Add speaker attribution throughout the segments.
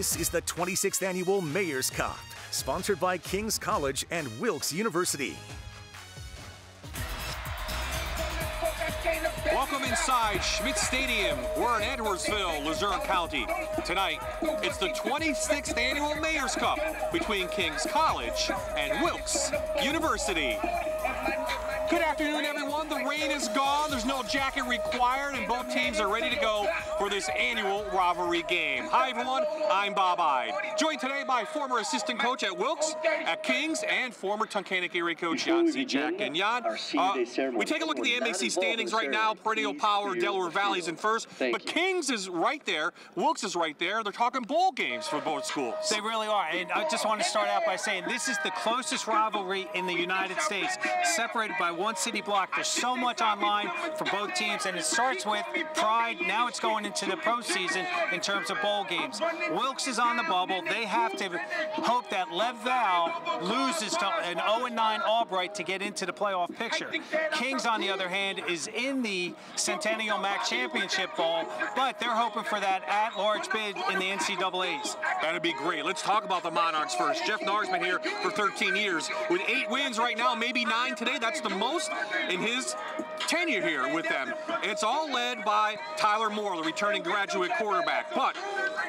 Speaker 1: This is the 26th annual Mayor's Cup, sponsored by King's College and Wilkes University.
Speaker 2: Welcome inside Schmidt Stadium. We're in Edwardsville, Luzerne County. Tonight, it's the 26th annual Mayor's Cup between King's College and Wilkes University. Good afternoon, everyone. The rain is gone. There's no jacket required, and both teams are ready to go for this annual rivalry game. Hi, everyone. I'm Bob Ide. Joined today by former assistant coach at Wilkes, at Kings, and former Tunkhannock area coach Jan Zijak. And Jan, uh, we take a look at the MAC standings right now. Perennial Power, Delaware Valley's in first, but Kings is right there. Wilkes is right there. They're talking bowl games for both schools.
Speaker 3: They really are. And I just want to start out by saying this is the closest rivalry in the United States, separated by one city block. There's so much online for both teams, and it starts with pride. Now it's going into the postseason in terms of bowl games. Wilkes is on the bubble. They have to hope that Lev loses to an 0-9 Albright to get into the playoff picture. Kings, on the other hand, is in the Centennial MAC Championship Bowl, but they're hoping for that at-large bid in the NCAAs.
Speaker 2: That'd be great. Let's talk about the Monarchs first. Jeff Knarr's been here for 13 years with eight wins right now, maybe nine today. That's the most in his tenure here with them. It's all led by Tyler Moore, the returning graduate quarterback. But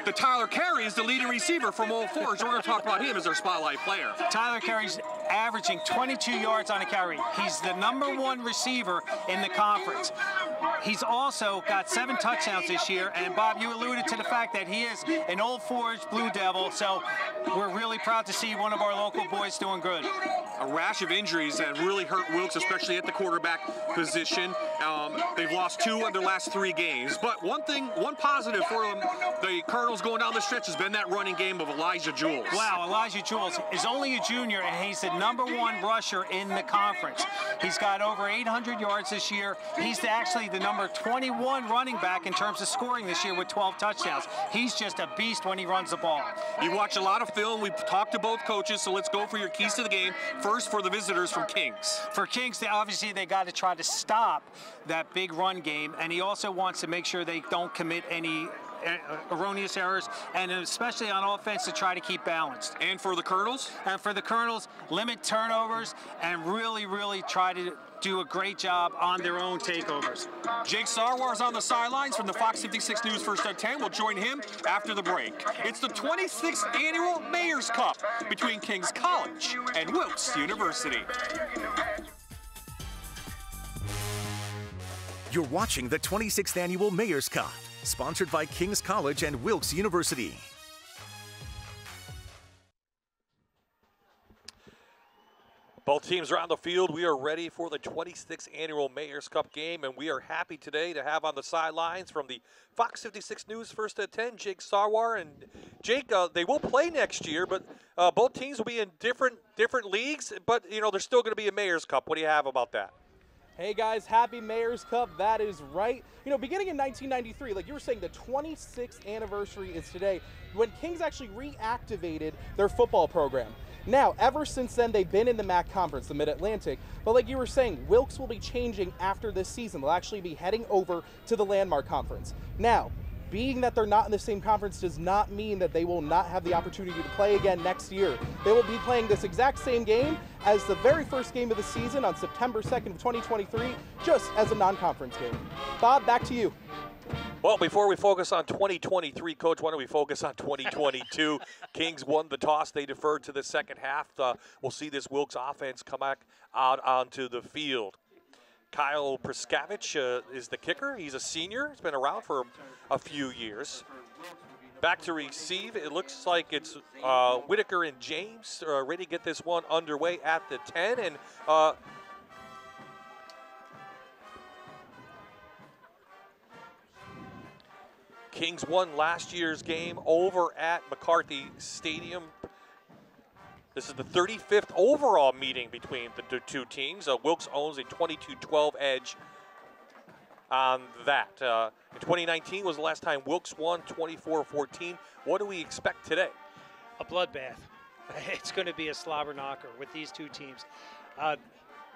Speaker 2: the Tyler Carey is the leading receiver from Old Forge. We're going to talk about him as our spotlight player.
Speaker 3: Tyler Carey's averaging 22 yards on a carry. He's the number one receiver in the conference. He's also got seven touchdowns this year, and Bob, you alluded to the fact that he is an Old Forge Blue Devil, so we're really proud to see one of our local boys doing good.
Speaker 2: A rash of injuries that really hurt Wilkes, especially at the quarterback position. Um, they've lost two of their last three games, but one thing, one positive for them, the Cardinals going down the stretch has been that running game of Elijah Jules.
Speaker 3: Wow, Elijah Jules is only a junior, and he's the number one rusher in the conference. He's got over 800 yards this year. He's actually the number 21 running back in terms of scoring this year with 12 touchdowns. He's just a beast when he runs the ball.
Speaker 2: You watch a lot of film. We've talked to both coaches, so let's go for your keys to the game. First, for the visitors from Kings.
Speaker 3: For Kings, they, obviously they got to try to stop that big run game, and he also wants to make sure they don't commit any uh, uh, erroneous errors, and especially on offense to try to keep balanced.
Speaker 2: And for the Colonels?
Speaker 3: And for the Colonels, limit turnovers and really, really try to do a great job on their own takeovers.
Speaker 2: Jake Sarwar's on the sidelines from the Fox 56 News First at 10. We'll join him after the break. It's the 26th annual Mayor's Cup between King's College and Wilkes University.
Speaker 1: You're watching the 26th annual Mayor's Cup sponsored by King's College and Wilkes University.
Speaker 4: Both teams are on the field. We are ready for the 26th annual Mayor's Cup game, and we are happy today to have on the sidelines from the Fox 56 News First at 10, Jake Sarwar. And Jake, uh, they will play next year, but uh, both teams will be in different different leagues, but, you know, there's still going to be a Mayor's Cup. What do you have about that?
Speaker 5: Hey guys, happy Mayor's Cup. That is right. You know, beginning in 1993, like you were saying, the 26th anniversary is today when Kings actually reactivated their football program. Now, ever since then, they've been in the MAC conference, the Mid Atlantic. But like you were saying, Wilkes will be changing after this season. They'll actually be heading over to the Landmark Conference. Now, being that they're not in the same conference does not mean that they will not have the opportunity to play again next year. They will be playing this exact same game as the very first game of the season on September 2nd of 2023, just as a non-conference game. Bob, back to you.
Speaker 4: Well, before we focus on 2023, Coach, why don't we focus on 2022? Kings won the toss. They deferred to the second half. Uh, we'll see this Wilkes offense come back out onto the field. Kyle Prskavich uh, is the kicker. He's a senior. He's been around for a few years. Back to receive. It looks like it's uh, Whitaker and James ready to get this one underway at the 10. And uh, Kings won last year's game over at McCarthy Stadium. This is the 35th overall meeting between the two teams. Uh, Wilkes owns a 22-12 edge on that. Uh, in 2019 was the last time Wilkes won 24-14. What do we expect today?
Speaker 6: A bloodbath. It's going to be a slobber knocker with these two teams. Uh,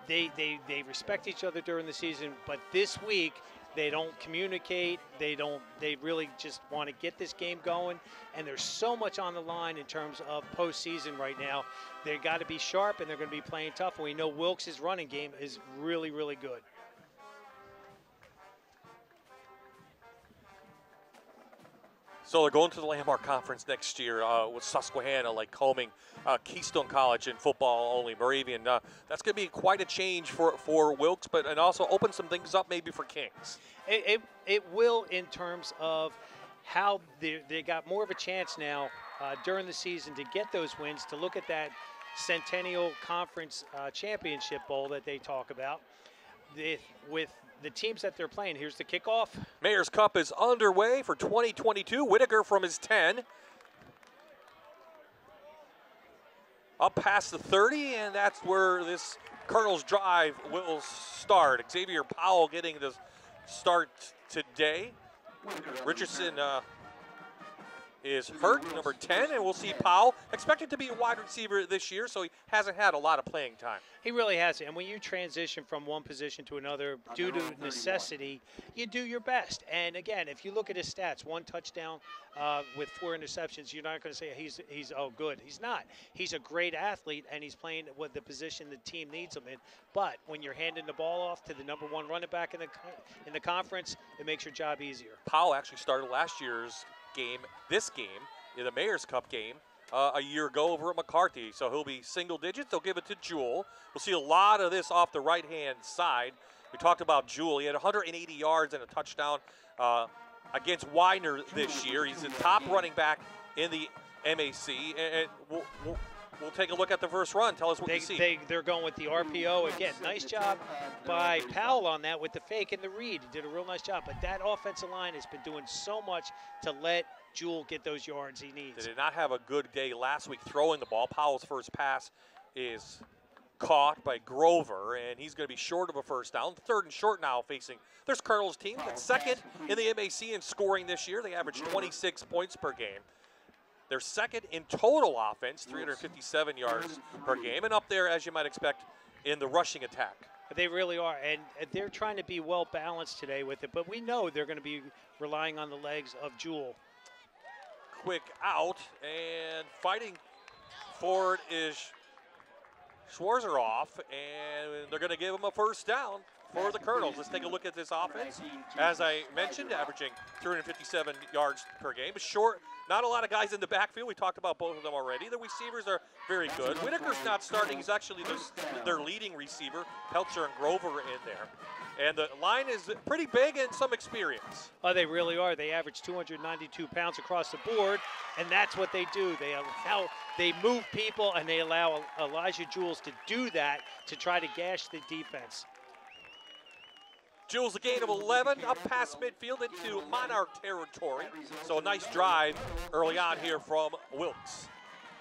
Speaker 6: they, they, they respect each other during the season, but this week They don't communicate. They don't. They really just want to get this game going. And there's so much on the line in terms of postseason right now. They've got to be sharp, and they're going to be playing tough. And we know Wilkes' running game is really, really good.
Speaker 4: So they're going to the Landmark Conference next year uh, with Susquehanna, Lycoming, uh, Keystone College in football only, Moravian. Uh, that's going to be quite a change for, for Wilkes, but and also open some things up maybe for Kings.
Speaker 6: It, it, it will in terms of how they, they got more of a chance now uh, during the season to get those wins, to look at that Centennial Conference uh, Championship Bowl that they talk about. With the teams that they're playing. Here's the kickoff.
Speaker 4: Mayor's Cup is underway for 2022. Whitaker from his 10. Up past the 30, and that's where this Colonel's drive will start. Xavier Powell getting the start today. Richardson uh, is hurt, number 10, and we'll see Powell expected to be a wide receiver this year, so he hasn't had a lot of playing time.
Speaker 6: He really hasn't. And when you transition from one position to another due to necessity, you do your best. And again, if you look at his stats, one touchdown uh, with four interceptions, you're not going to say he's he's oh good. He's not. He's a great athlete, and he's playing with the position the team needs him in. But when you're handing the ball off to the number one running back in the in the conference, it makes your job easier.
Speaker 4: Powell actually started last year's game, this game, in the Mayor's Cup game, uh, a year ago over at McCarthy. So he'll be single digits. They'll give it to Jewell. We'll see a lot of this off the right hand side. We talked about Jewell. He had 180 yards and a touchdown uh, against Widener this year. He's the top running back in the MAC. And we'll, we'll, we'll take a look at the first run. Tell us what
Speaker 6: they,
Speaker 4: you see.
Speaker 6: They, they're going with the RPO again. Nice job by Powell on that with the fake and the read. He did a real nice job. But that offensive line has been doing so much to let Jewel get those yards he needs.
Speaker 4: They did not have a good day last week throwing the ball. Powell's first pass is caught by Grover, and he's going to be short of a first down. Third and short now facing. There's Colonel's team that's second in the MAC in scoring this year. They average 26 points per game. They're second in total offense, 357 yards per game, and up there, as you might expect, in the rushing attack.
Speaker 6: They really are, and they're trying to be well balanced today with it. But we know they're going to be relying on the legs of Jewel.
Speaker 4: Quick out and fighting forward is Schwarzer off, and they're going to give him a first down for the Colonels. Let's take a look at this offense. As I mentioned, averaging 357 yards per game. Short, not a lot of guys in the backfield. We talked about both of them already. The receivers are very good. Whitaker's not starting. He's actually their leading receiver. Pelcher and Grover in there. And the line is pretty big and some experience.
Speaker 6: Oh, they really are. They average 292 pounds across the board, and that's what they do. They allow, they move people, and they allow Elijah Jules to do that to try to gash the defense.
Speaker 4: Jules a gain of 11 up past midfield into Monarch territory. So a nice drive early on here from Wilkes.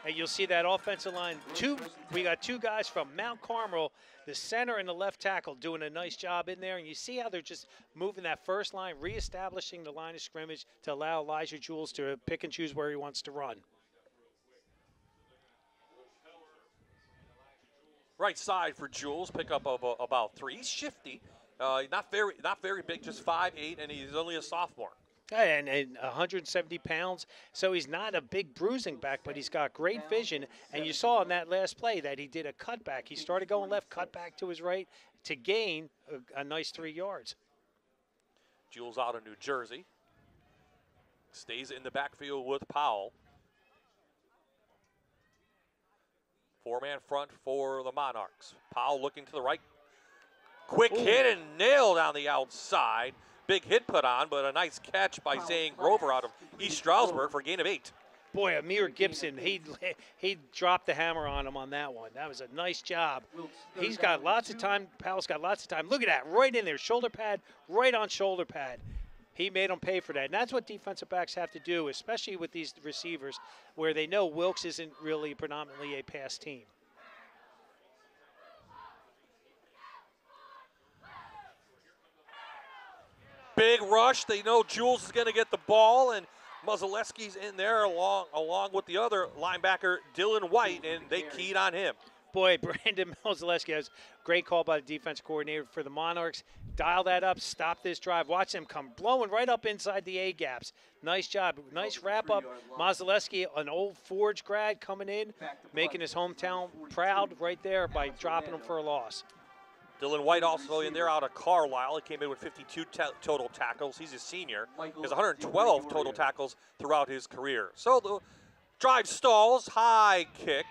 Speaker 6: And you'll see that offensive line. Two, we got two guys from Mount Carmel, the center and the left tackle, doing a nice job in there. And you see how they're just moving that first line, reestablishing the line of scrimmage to allow Elijah Jules to pick and choose where he wants to run.
Speaker 4: Right side for Jules, pick up of uh, about three. He's shifty. Uh, not very, not very big, just five eight, and he's only a sophomore.
Speaker 6: And, and 170 pounds, so he's not a big bruising back, but he's got great vision. And you saw in that last play that he did a cutback. He started going left, cut back to his right to gain a, a nice three yards.
Speaker 4: Jules out of New Jersey. Stays in the backfield with Powell. Four man front for the Monarchs. Powell looking to the right, Quick Ooh. hit and nailed on the outside. Big hit put on, but a nice catch by Zane Grover out of East Stroudsburg for a gain of eight.
Speaker 6: Boy, Amir Gibson, he he dropped the hammer on him on that one. That was a nice job. He's got lots of time. Powell's got lots of time. Look at that, right in there, shoulder pad, right on shoulder pad. He made him pay for that. And that's what defensive backs have to do, especially with these receivers, where they know Wilkes isn't really predominantly a pass team.
Speaker 4: Big rush. They know Jules is going to get the ball, and Mozaleski's in there along along with the other linebacker, Dylan White, and they keyed on him.
Speaker 6: boy, Brandon Mozaleski has great call by the defense coordinator for the Monarchs. Dial that up, stop this drive. Watch them come blowing right up inside the A gaps. Nice job. Nice wrap up. Mozaleski, an old Forge grad coming in, making his hometown proud right there by dropping him for a loss.
Speaker 4: Dylan White also in there out of Carlisle. He came in with 52 ta- total tackles. He's a senior. He has 112 total tackles throughout his career. So the drive stalls, high kick.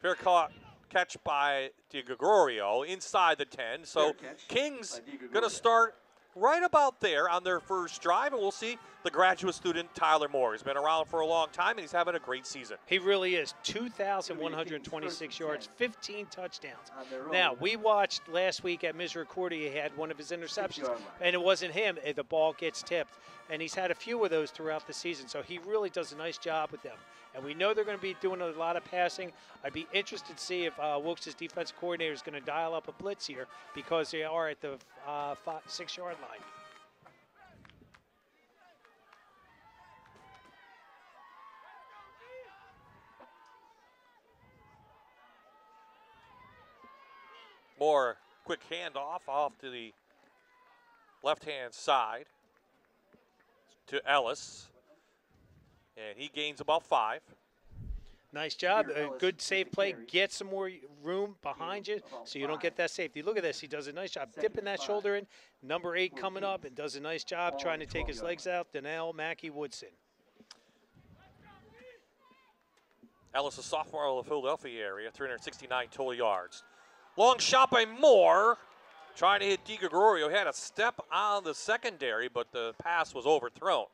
Speaker 4: Fair caught catch by DiGregorio inside the 10. So Kings going to start right about there on their first drive, and we'll see the graduate student Tyler Moore. He's been around for a long time, and he's having a great season.
Speaker 6: He really is. 2,126 yards, 15 touchdowns. Now, we watched last week at Misericordia, he had one of his interceptions, and it wasn't him. The ball gets tipped, and he's had a few of those throughout the season, so he really does a nice job with them. And we know they're going to be doing a lot of passing. I'd be interested to see if uh, Wilkes' defensive coordinator is going to dial up a blitz here because they are at the uh, five, six-yard line.
Speaker 4: Moore quick handoff off to the left hand side to Ellis. And he gains about five.
Speaker 6: Nice job. A good safe play. Get some more room behind you so you don't get that safety. Look at this. He does a nice job dipping that shoulder in. Number eight coming up and does a nice job trying to take his legs out. Donnell Mackey Woodson.
Speaker 4: Ellis, a sophomore out of the Philadelphia area, 369 total yards. Long shot by Moore. Trying to hit DiGregorio. Had a step on the secondary, but the pass was overthrown.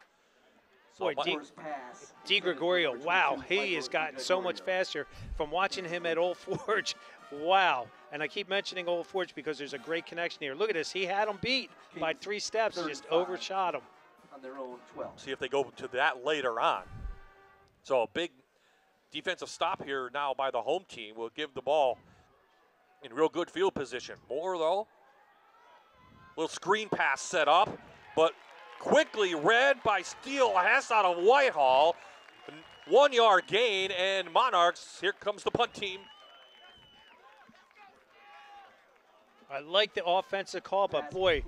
Speaker 4: So
Speaker 6: Boy,
Speaker 4: Mi-
Speaker 6: Di, Di Gregorio, wow, he has gotten so much faster from watching him at Old Forge. Wow. And I keep mentioning Old Forge because there's a great connection here. Look at this. He had him beat by three steps, just overshot him.
Speaker 7: on their own 12.
Speaker 4: see if they go to that later on. So a big defensive stop here now by the home team will give the ball in real good field position. Moore, though, little screen pass set up, but quickly read by Steele Hess out of Whitehall. One yard gain, and Monarchs, here comes the punt team.
Speaker 6: I like the offensive call, but boy,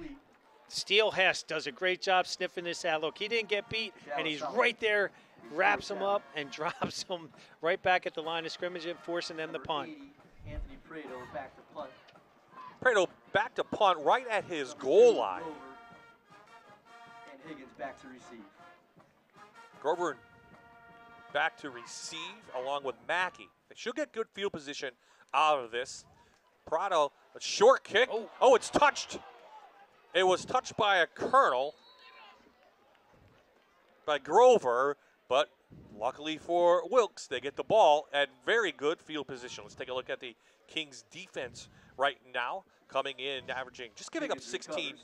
Speaker 6: Steele Hess does a great job sniffing this out. Look, he didn't get beat, and he's right there, wraps him up, and drops him right back at the line of scrimmage and forcing them to punt.
Speaker 7: 80, Anthony Prado back to punt.
Speaker 4: Prado back to punt right at his goal line.
Speaker 7: Over. And Higgins back to receive.
Speaker 4: Grover back to receive along with Mackey. They should get good field position out of this. Prado, a short kick. Oh. oh, it's touched. It was touched by a Colonel, by Grover, but luckily for Wilkes, they get the ball at very good field position. Let's take a look at the Kings defense right now, coming in, averaging, just giving up 16
Speaker 7: recovers.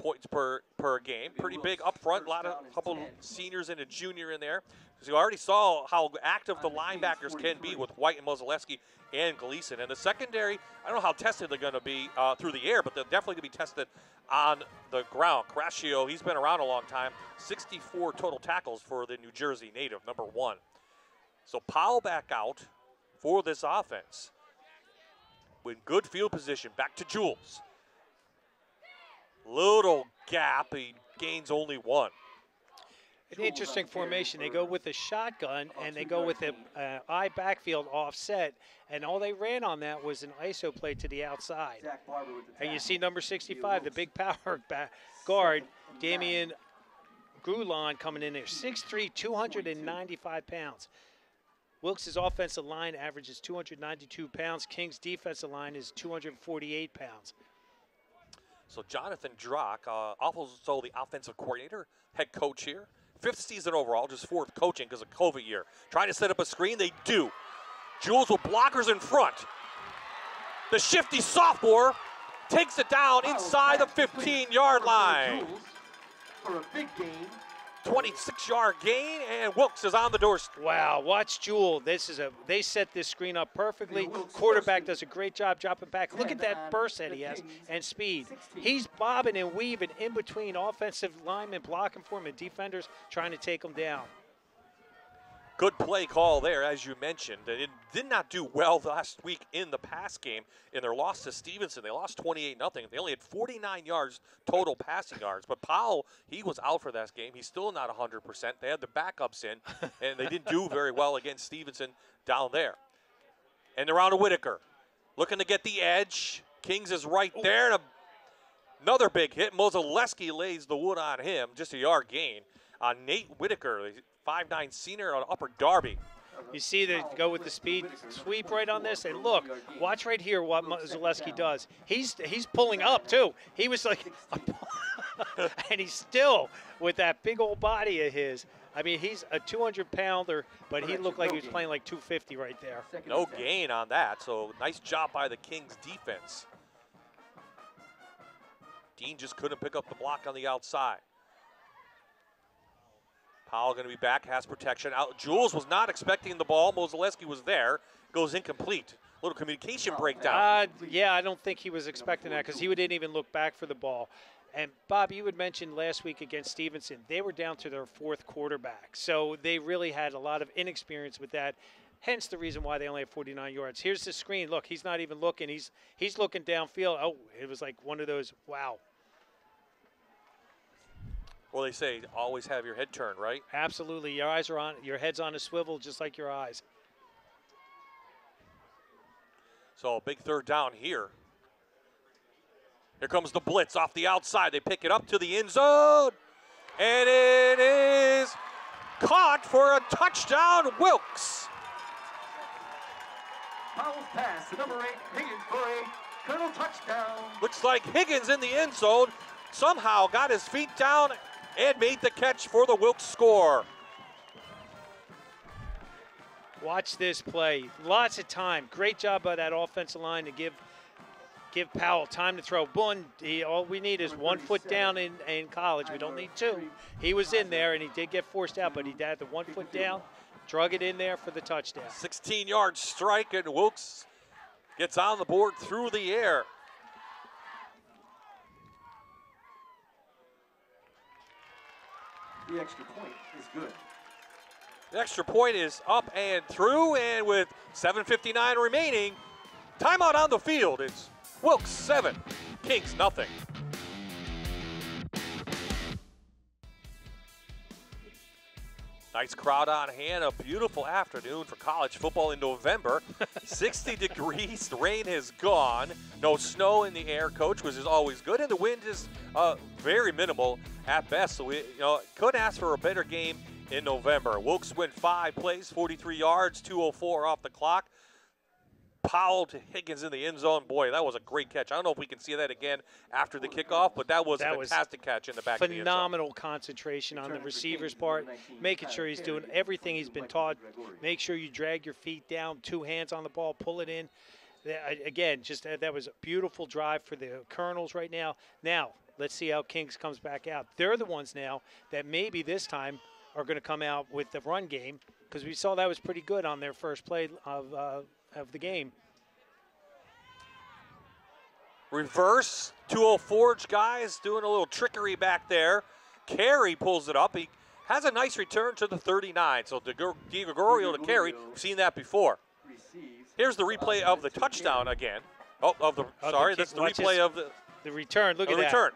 Speaker 4: Points per per game. Pretty big up front. A lot of couple seniors and a junior in there. So you already saw how active the linebackers can be with White and Mozaleski and Gleason. And the secondary, I don't know how tested they're going to be uh, through the air, but they're definitely going to be tested on the ground. Crascio, he's been around a long time. 64 total tackles for the New Jersey native, number one. So Powell back out for this offense. With good field position, back to Jules. Little gap, he gains only one.
Speaker 6: An interesting formation. They go with a shotgun and they go with an uh, eye backfield offset, and all they ran on that was an ISO play to the outside.
Speaker 7: Zach Barber with the
Speaker 6: And you see number 65, the big power back guard, Damian Grulon coming in there, 6'3", 295 pounds. Wilkes' offensive line averages 292 pounds. King's defensive line is 248 pounds.
Speaker 4: So Jonathan Drach, uh, also the offensive coordinator, head coach here. Fifth season overall, just fourth coaching because of COVID year. Trying to set up a screen, they do. Jules with blockers in front. The shifty sophomore takes it down inside the 15-yard line.
Speaker 7: For a big gain.
Speaker 4: 26-yard gain, and Wilkes is on the doorstep.
Speaker 6: Wow, watch Jewel. This is a they set this screen up perfectly. Quarterback does a great job dropping back. Look at that burst that he has and speed. He's bobbing and weaving in between offensive linemen blocking for him and defenders trying to take him down.
Speaker 4: Good play call there, as you mentioned. They did, not do well last week in the pass game in their loss to Stevenson. They lost 28 0. They only had 49 yards total passing yards. But Powell, he was out for that game. He's still not 100%. They had the backups in, and they didn't do very well against Stevenson down there. And they're on to Whitaker. Looking to get the edge. Kings is right there. Another big hit. Mozaleski lays the wood on him. Just a yard gain on Nate Whitaker, five-nine senior on Upper Darby.
Speaker 6: You see they go with the speed sweep right on this, and look, watch right here what Zaleski does. He's he's pulling up too. He was like, and he's still with that big old body of his. I mean, he's a 200 pounder, but he looked like he was playing like 250 right there.
Speaker 4: No gain on that, so nice job by the Kings defense. Dean just couldn't pick up the block on the outside. Powell going to be back, has protection. Out. Jules was not expecting the ball. Mozaleski was there. Goes incomplete. Little communication breakdown.
Speaker 6: Uh, yeah, I don't think he was expecting that because he didn't even look back for the ball. And Bob, you had mentioned last week against Stevenson, they were down to their fourth quarterback. So they really had a lot of inexperience with that. Hence the reason why they only have 49 yards. Here's the screen. Look, he's not even looking. He's he's looking downfield. Oh, it was like one of those wow.
Speaker 4: Well, they say always have your head turned, right?
Speaker 6: Absolutely. Your eyes are on, your head's on a swivel just like your eyes.
Speaker 4: So a big third down here. Here comes the blitz off the outside. They pick it up to the end zone. And it is caught for a touchdown, Wilkes.
Speaker 7: Powell's pass to number eight, Higgins for a Colonel touchdown.
Speaker 4: Looks like Higgins in the end zone somehow got his feet down and made the catch for the Wilkes score.
Speaker 6: Watch this play. Lots of time. Great job by that offensive line to give give Powell time to throw. One, he, all we need is one foot down in, in college. We don't need two. He was in there, and he did get forced out, but he had the one foot down, drug it in there for the touchdown.
Speaker 4: 16-yard strike, and Wilkes gets on the board through the air.
Speaker 7: The extra point is good.
Speaker 4: The extra point is up and through, and with 7.59 remaining, timeout on the field. It's Wilkes 7, Kings nothing. Nice crowd on hand. A beautiful afternoon for college football in November. 60 degrees. The rain has gone. No snow in the air, coach, which is always good. And the wind is uh, very minimal at best. So we you know, could ask for a better game in November. Wilkes went five plays, 43 yards, 204 off the clock. Powell to Higgins in the end zone. Boy, that was a great catch. I don't know if we can see that again after the kickoff, but that was
Speaker 6: that
Speaker 4: a fantastic
Speaker 6: was
Speaker 4: catch in the back
Speaker 6: Phenomenal concentration on the receiver's part, making sure he's doing everything he's been taught. Make sure you drag your feet down, two hands on the ball, pull it in. Again, just uh, that was a beautiful drive for the Colonels right now. Now, let's see how Kings comes back out. They're the ones now that maybe this time are going to come out with the run game because we saw that was pretty good on their first play of uh, of the game.
Speaker 4: Reverse 204 guys doing a little trickery back there. Carey pulls it up. He has a nice return to the 39. So DiGregorio to Carey. We've seen that before. Here's the replay of the touchdown again. Oh, of the sorry, that's the replay of the
Speaker 6: the return. Look at
Speaker 4: that. return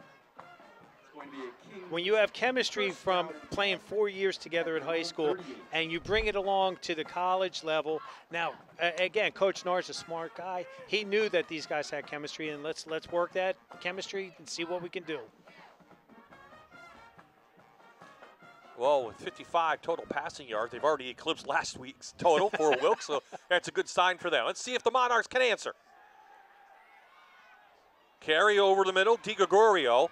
Speaker 6: when you have chemistry from playing four years together at high school and you bring it along to the college level now again coach Knarr's a smart guy. He knew that these guys had chemistry and let's let's work that chemistry and see what we can do.
Speaker 4: Well with 55 total passing yards they've already eclipsed last week's total for wilkes so that's a good sign for them. Let's see if the monarchs can answer. Carey over the middle DiGregorio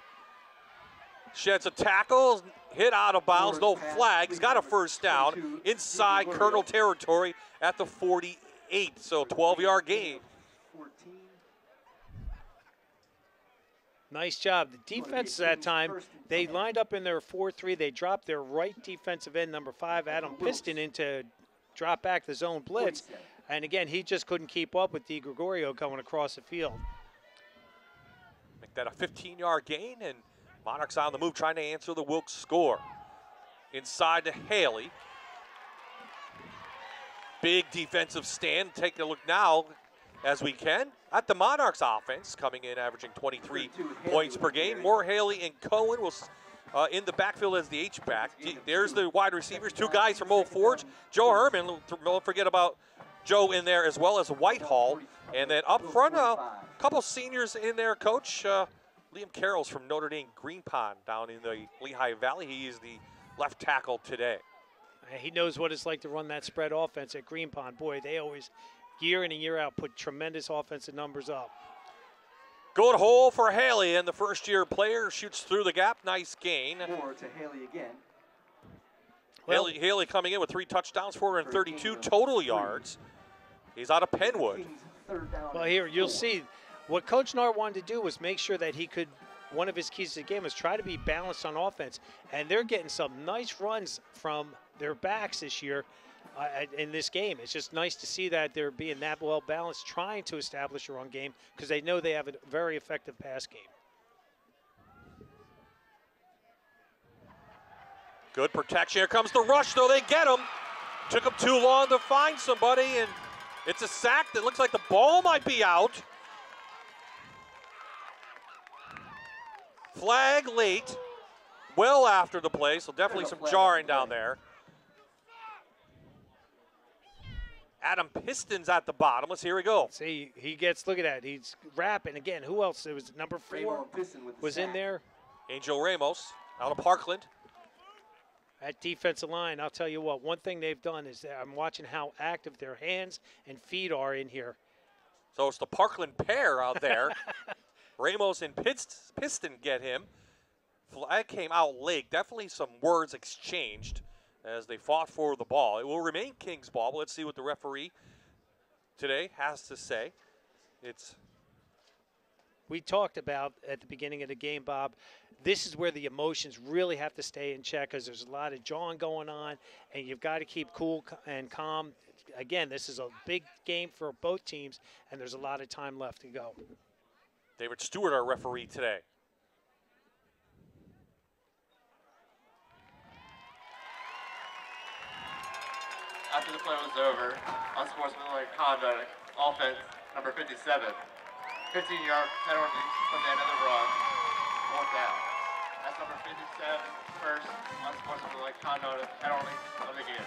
Speaker 4: Sheds a tackle, hit out of bounds, no flags, got a first down inside Colonel territory at the 48. So 12 yard gain.
Speaker 6: Nice job. The defense that time, they lined up in their 4-3. They dropped their right defensive end, number five, Adam Piston, into drop back the zone blitz. And again, he just couldn't keep up with DiGregorio going across the field.
Speaker 4: Make that a 15-yard gain, and Monarchs on the move trying to answer the Wilkes score. Inside to Haley. Big defensive stand. Take a look now as we can at the Monarchs offense, coming in averaging 23 points per game. Moore Haley and Cohen will uh, in the backfield as the H back. There's the wide receivers, two guys from Old Forge. Joe Herman, don't forget about Joe in there as well as Whitehall. And then up front, a couple seniors in there, coach. Uh, Liam Carroll's from Notre Dame Green Pond down in the Lehigh Valley. He is the left tackle today.
Speaker 6: He knows what it's like to run that spread offense at Green Pond. Boy, they always, year in and year out, put tremendous offensive numbers up.
Speaker 4: Good hole for Haley, and the first year player shoots through the gap. Nice gain.
Speaker 7: Moore to Haley again.
Speaker 4: Well, Haley, Haley coming in with three touchdowns, 432 total yards. He's out of Penwood.
Speaker 6: Well, here you'll see what Coach Nart wanted to do was make sure that he could. One of his keys to the game was try to be balanced on offense, and they're getting some nice runs from their backs this year uh, in this game. It's just nice to see that they're being that well balanced, trying to establish a run game because they know they have a very effective pass game.
Speaker 4: Good protection. Here comes the rush, though. They get him. Took him too long to find somebody, and it's a sack that looks like the ball might be out. Flag late, well after the play, so definitely some jarring down there. Adam Piston's at the bottom. Let's here we go.
Speaker 6: See, he gets, look at that. He's rapping again. Who else? It was number four was in there.
Speaker 4: Angel Ramos out of Parkland.
Speaker 6: That defensive line, I'll tell you what, one thing they've done is that I'm watching how active their hands and feet are in here.
Speaker 4: So it's the Parkland pair out there. Ramos and Piston get him. Flag came out late. Definitely some words exchanged as they fought for the ball. It will remain King's ball, let's see what the referee today has to say. It's
Speaker 6: we talked about at the beginning of the game, Bob. This is where the emotions really have to stay in check because there's a lot of jawing going on, and you've got to keep cool and calm. Again, this is a big game for both teams, and there's a lot of time left to go.
Speaker 4: David Stewart, our referee today.
Speaker 8: after the play was over, unsportsmanlike conduct, offense number 57. 15 yard penalty from the end of the run, fourth down. That's number 57, first unsportsmanlike conduct penalty of the game.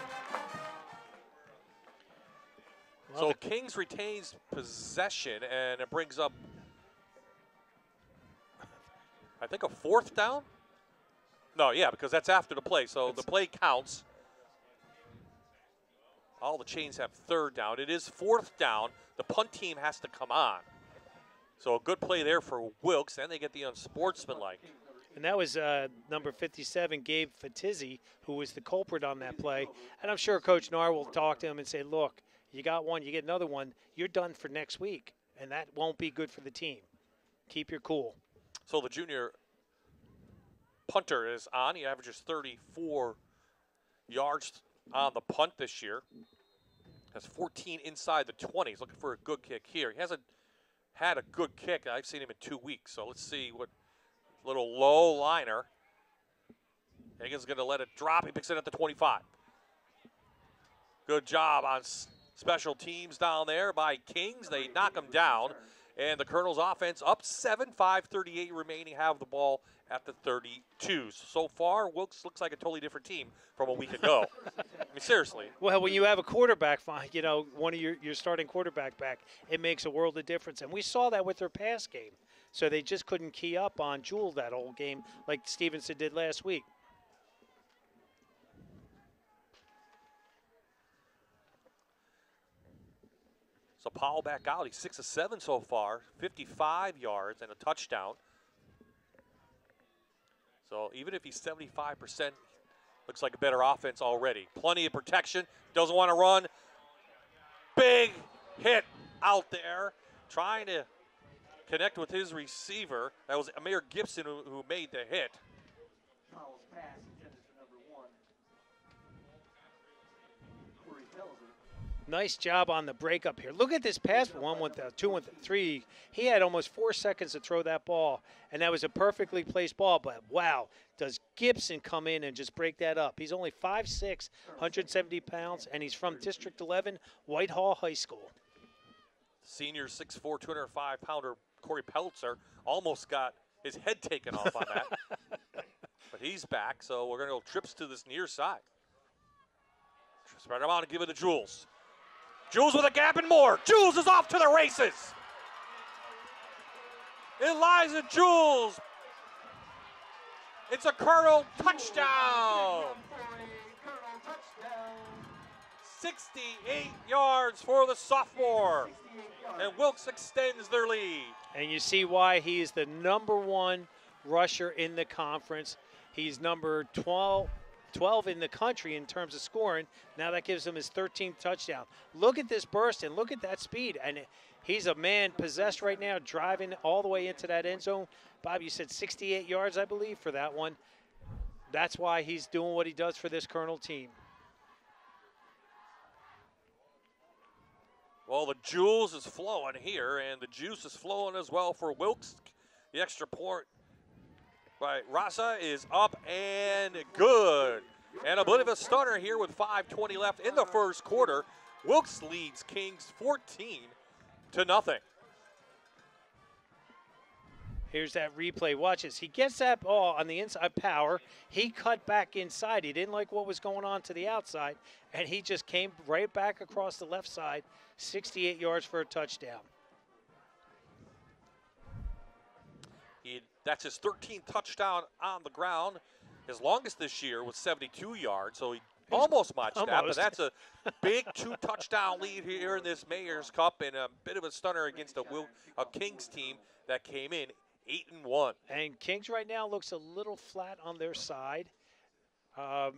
Speaker 4: So Kings retains possession, and it brings up, I think, a fourth down. No, yeah, because that's after the play. So it's the play counts. All the chains have third down. It is fourth down. The punt team has to come on. So a good play there for Wilkes. and they get the unsportsmanlike.
Speaker 6: And that was uh, number 57, Gabe Fatizzi, who was the culprit on that play. And I'm sure Coach Knarr will talk to him and say, look, you got one, you get another one, you're done for next week. And that won't be good for the team. Keep your cool.
Speaker 4: So the junior punter is on. He averages 34 yards on the punt this year. Has 14 inside the 20s. Looking for a good kick here. He hasn't had a good kick. I've seen him in two weeks. So let's see what little low liner. Higgins is going to let it drop. He picks it at the 25. Good job on special teams down there by Kings. They knock him down. And the Colonel's offense up 7, 5.38 remaining, have the ball at the 32. So far, Wilkes looks like a totally different team from a week ago. I mean, seriously.
Speaker 6: Well, when you have a quarterback, you know, one of your, your starting quarterback back, it makes a world of difference. And we saw that with their pass game. So they just couldn't key up on Jewell that whole game like Stevenson did last week.
Speaker 4: So Powell back out. He's six of seven so far, 55 yards and a touchdown. So even if he's 75%, looks like a better offense already. Plenty of protection. Doesn't want to run. Big hit out there. Trying to connect with his receiver. That was Amir Gibson who, who made the hit.
Speaker 6: Nice job on the breakup here. Look at this pass. One with the two with the three. He had almost four seconds to throw that ball, and that was a perfectly placed ball. But wow, does Gibson come in and just break that up? He's only 5'6", 170 pounds, and he's from District 11, Whitehall High School.
Speaker 4: Senior 6'4", 205 pounder Corey Peltzer almost got his head taken off on that. but he's back, so we're going to go trips to this near side. Spread them out and give it to Jules. Jules with a gap and more. Jules is off to the races. Elijah Jules. It's a Colonel touchdown. 68 yards for the sophomore. And Wilkes extends their lead.
Speaker 6: And you see why he's the number one rusher in the conference. He's number 12, 12 in the country in terms of scoring. Now that gives him his 13th touchdown. Look at this burst and look at that speed. And he's a man possessed right now, driving all the way into that end zone. Bob, you said 68 yards, I believe, for that one. That's why he's doing what he does for this Colonel team.
Speaker 4: Well, the jewels is flowing here, and the juice is flowing as well for Wilkes. The extra point by Rasa is up and good. And a bit of a stunner here with 5.20 left in the first quarter. Wilkes leads Kings 14 to nothing.
Speaker 6: Here's that replay. Watch this. He gets that ball on the inside power. He cut back inside. He didn't like what was going on to the outside, and he just came right back across the left side, 68 yards for a touchdown.
Speaker 4: That's his 13th touchdown on the ground. His longest this year was 72 yards, so he almost matched that. But that's a big two touchdown lead here in this Mayor's Cup and a bit of a stunner against a, Will, a Kings team that came in eight and one.
Speaker 6: And Kings right now looks a little flat on their side. Um,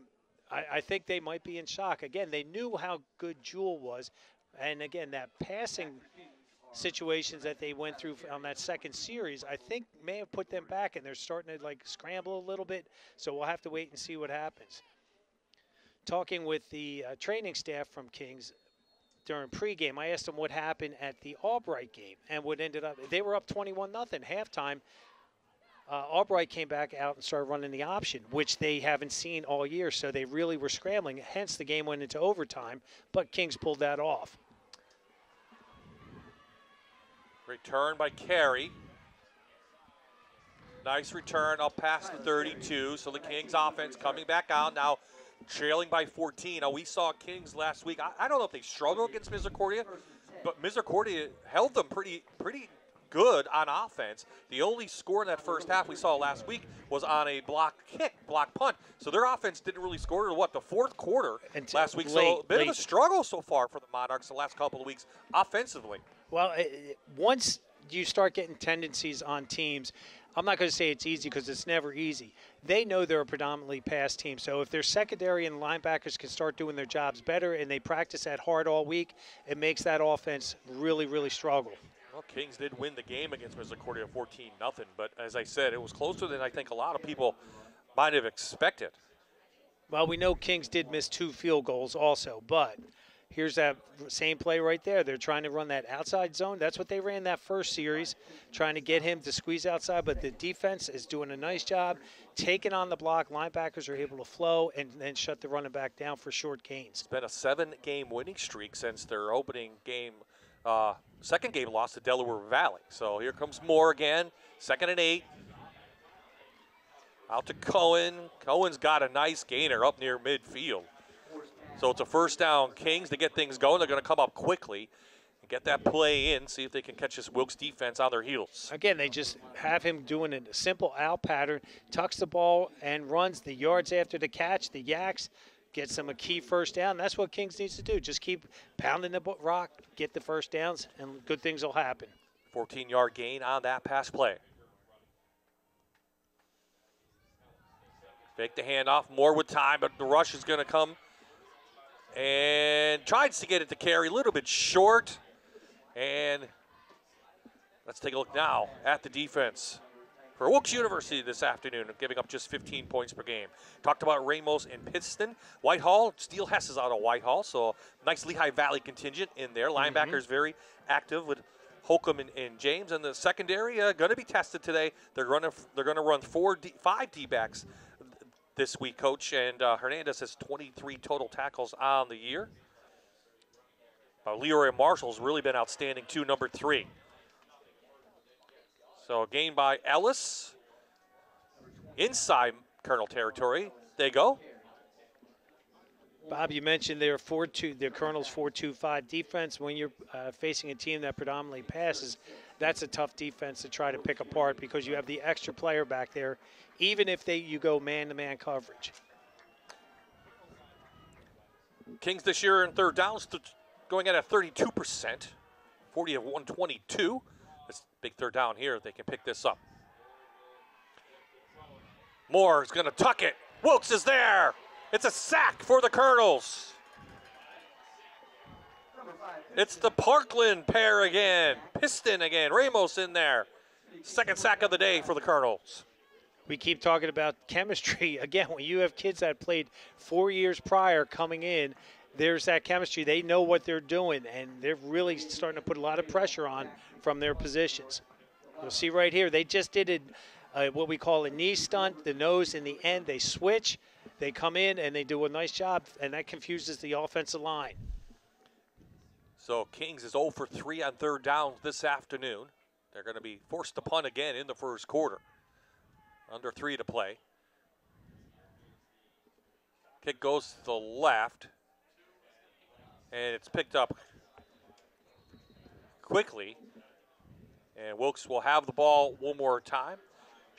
Speaker 6: I, I, think they might be in shock. Again, they knew how good Jewel was, and again that passing situations that they went through on that second series, I think may have put them back, and they're starting to like scramble a little bit. So we'll have to wait and see what happens. Talking with the uh, training staff from Kings during pregame, I asked them what happened at the Albright game and what ended up. They were up 21 nothing halftime. Uh, Albright came back out and started running the option, which they haven't seen all year. So they really were scrambling. Hence, the game went into overtime. But Kings pulled that off.
Speaker 4: Return by Carey. Nice return up past the 32. So the Kings offense coming back out now, trailing by 14. Now we saw Kings last week. I, I don't know if they struggled against Misericordia, but Misericordia held them pretty pretty good on offense. The only score in that first half we saw last week was on a block kick, block punt. So their offense didn't really score to what the fourth quarter
Speaker 6: Until
Speaker 4: last week. so a bit
Speaker 6: late.
Speaker 4: of a struggle so far for the Monarchs the last couple of weeks offensively.
Speaker 6: Well, it, it- once you start getting tendencies on teams, I'm not going to say it's easy because it's never easy. They know they're a predominantly pass team. So if their secondary and linebackers can start doing their jobs better and they practice that hard all week, it makes that offense really, really struggle.
Speaker 4: Well, Kings did win the game against Misericordia 14 nothing, but as I said, it was closer than I think a lot of people might have expected.
Speaker 6: Well, we know Kings did miss two field goals also, but here's that same play right there. They're trying to run that outside zone. That's what they ran that first series, trying to get him to squeeze outside. But the defense is doing a nice job taking on the block. Linebackers are able to flow and then shut the running back down for short gains.
Speaker 4: It's been a seven-game winning streak since their opening game, uh, second game loss to Delaware Valley. So here comes Moore again, second and eight. Out to Cohen. Cohen's got a nice gainer up near midfield. So it's a first down. Kings to get things going. They're going to come up quickly and get that play in. See if they can catch this Wilkes defense on their heels.
Speaker 6: Again, they just have him doing a simple out pattern, tucks the ball and runs the yards after the catch, the yaks, gets them a key first down. That's what Kings needs to do. Just keep pounding the rock, get the first downs, and good things will happen.
Speaker 4: 14-yard gain on that pass play. Fake the handoff. Moore with time, but the rush is going to come. And tries to get it to Carey. A little bit short. And let's take a look now at the defense. For Wilkes University this afternoon, giving up just 15 points per game. Talked about Ramos and Piston. Whitehall, Steele Hess is out of Whitehall, so nice Lehigh Valley contingent in there. Linebackers very active with Holcomb and, and James, and the secondary uh, going to be tested today. They're going to they're going to run four D, five D backs this week, coach. And uh, Hernandez has 23 total tackles on the year. Uh, Leroy Marshall's really been outstanding too, number three. So a gain by Ellis inside Colonel territory. They go.
Speaker 6: Bob, you mentioned their four two, their Colonel's four two five defense. When you're uh, facing a team that predominantly passes, that's a tough defense to try to pick apart because you have the extra player back there, even if they you go man to man coverage.
Speaker 4: Kings this year in third downs, going at a 32 percent, 40 of 122. Third down here, they can pick this up. Moore is going to tuck it. Wilkes is there. It's a sack for the Colonels. It's the Parkland pair again. Piston again. Ramos in there. Second sack of the day for the Colonels.
Speaker 6: We keep talking about chemistry. Again, when you have kids that played four years prior coming in, there's that chemistry. They know what they're doing, and they're really starting to put a lot of pressure on from their positions. You'll see right here, they just did a, uh, what we call a knee stunt, the nose in the end. They switch, they come in, and they do a nice job, and that confuses the offensive line.
Speaker 4: So Kings is 0 for 3 on third down this afternoon. They're going to be forced to punt again in the first quarter. Under three to play. Kick goes to the left and it's picked up quickly. And Wilkes will have the ball one more time.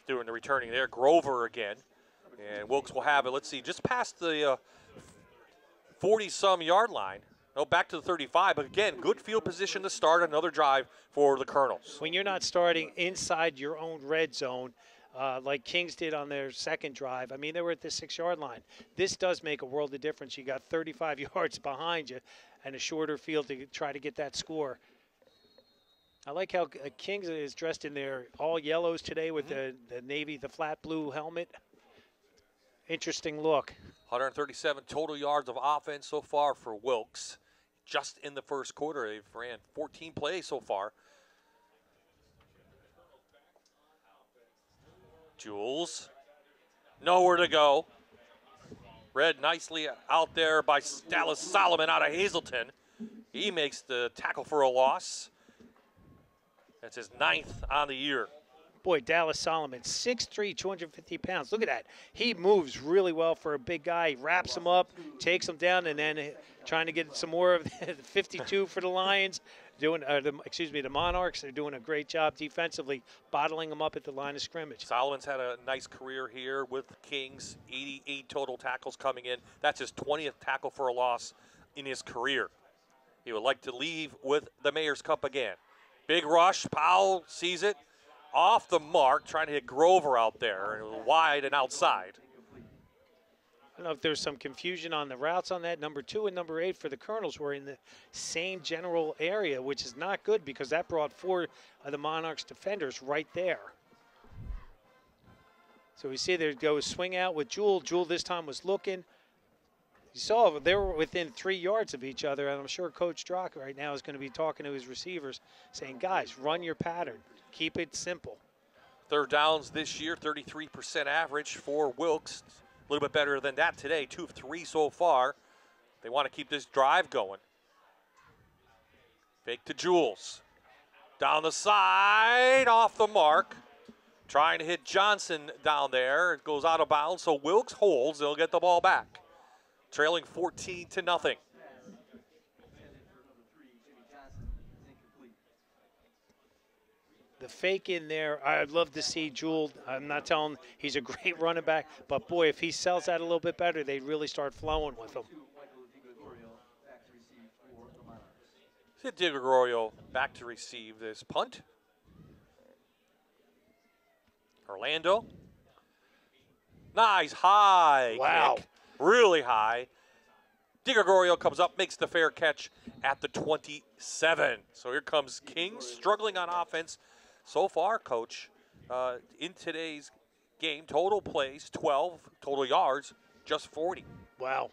Speaker 4: Doing the returning there. Grover again. And Wilkes will have it, let's see, just past the 40 uh, some yard line. No, back to the 35. But again, good field position to start another drive for the Colonels.
Speaker 6: When you're not starting inside your own red zone, uh, like Kings did on their second drive. I mean, they were at the six yard line. This does make a world of difference. You got 35 yards behind you and a shorter field to try to get that score. I like how uh, Kings is dressed in their all yellows today with mm-hmm. the, the navy, the flat blue helmet. Interesting look.
Speaker 4: 137 total yards of offense so far for Wilkes. Just in the first quarter, they've ran 14 plays so far. Jules. Nowhere to go. Read nicely out there by Dallas Solomon out of Hazleton. He makes the tackle for a loss. That's his ninth on the year.
Speaker 6: Boy, Dallas Solomon, 6'3", 250 pounds. Look at that. He moves really well for a big guy. He wraps him up, takes him down, and then trying to get some more of the 52 for the Lions doing, uh, the, excuse me, the Monarchs. They're doing a great job defensively, bottling them up at the line of scrimmage.
Speaker 4: Solomon's had a nice career here with Kings, 88 total tackles coming in. That's his 20th tackle for a loss in his career. He would like to leave with the Mayor's Cup again. Big rush. Powell sees it off the mark, trying to hit Grover out there, wide and outside.
Speaker 6: I don't know if there's some confusion on the routes on that. Number two and number eight for the Colonels were in the same general area, which is not good because that brought four of the Monarchs defenders right there. So we see there goes swing out with Jules. Jules this time was looking. You saw they were within three yards of each other, and I'm sure Coach Drach right now is going to be talking to his receivers, saying, guys, run your pattern. Keep it simple.
Speaker 4: Third downs this year, 33% average for Wilkes. A little bit better than that today, two of three so far. They want to keep this drive going. Fake to Jules. Down the side, off the mark. Trying to hit Johnson down there. It goes out of bounds, so Wilkes holds. They'll get the ball back. Trailing 14 to nothing.
Speaker 6: The fake in there. I'd love to see Jules. I'm not telling he's a great running back, but boy, if he sells that a little bit better, they really start flowing with him.
Speaker 4: See DiGregorio back to receive this punt. Orlando. Nice high
Speaker 6: wow.
Speaker 4: kick. Really high. DiGregorio comes up, makes the fair catch at the 27. So here comes King struggling on offense so far, coach, uh, in today's game. Total plays 12, total yards just 40.
Speaker 6: Wow.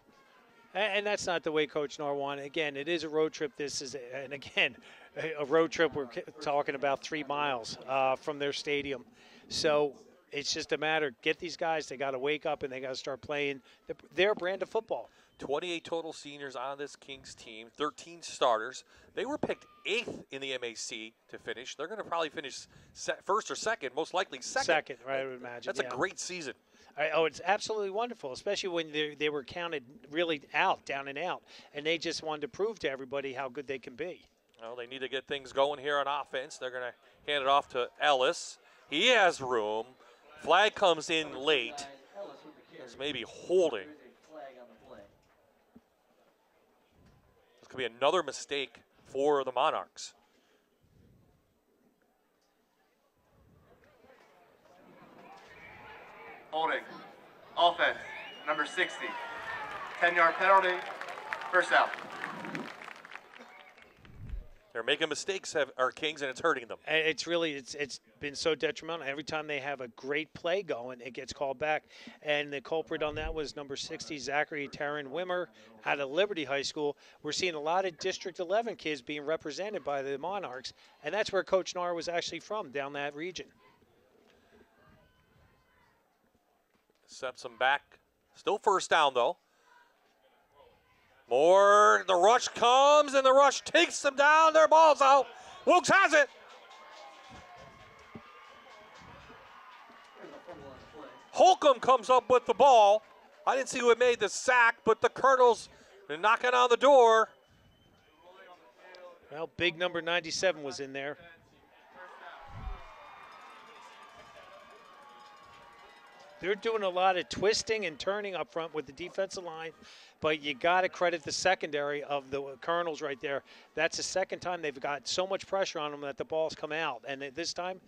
Speaker 6: And, that's not the way Coach Knarr wanted. Again, it is a road trip. This is, and again, a road trip. We're talking about three miles uh, from their stadium, so it's just a matter. Get these guys. They got to wake up and they got to start playing the, their brand of football.
Speaker 4: 28 total seniors on this Kings team, 13 starters. They were picked eighth in the MAC to finish. They're going to probably finish first or second, most likely second.
Speaker 6: Second, right? I would imagine.
Speaker 4: That's
Speaker 6: yeah.
Speaker 4: a great season.
Speaker 6: I, oh, it's absolutely wonderful, especially when they, they were counted really out, down and out, and they just wanted to prove to everybody how good they can be.
Speaker 4: Well, they need to get things going here on offense. They're going to hand it off to Ellis. He has room. Flag comes in late. There's maybe holding. Could be another mistake for the Monarchs.
Speaker 8: Holding. Offense. Number 60. 10 yard penalty. First out.
Speaker 4: They're making mistakes, have, our Kings, and it's hurting them.
Speaker 6: It's really it's it's been so detrimental. Every time they have a great play going, it gets called back. And the culprit on that was number 60, Zachary Taryn Wimmer out of Liberty High School. We're seeing a lot of District 11 kids being represented by the Monarchs, and that's where Coach Knarr was actually from, down that region.
Speaker 4: Steps them back. Still first down, though. Moore. The rush comes, and the rush takes them down. Their ball's out. Wilkes has it. Holcomb comes up with the ball. I didn't see who made the sack, but the Colonels are knocking on the door.
Speaker 6: Well, big number 97 was in there. They're doing a lot of twisting and turning up front with the defensive line, but you got to credit the secondary of the Colonels right there. That's the second time they've got so much pressure on them that the balls come out, and this time,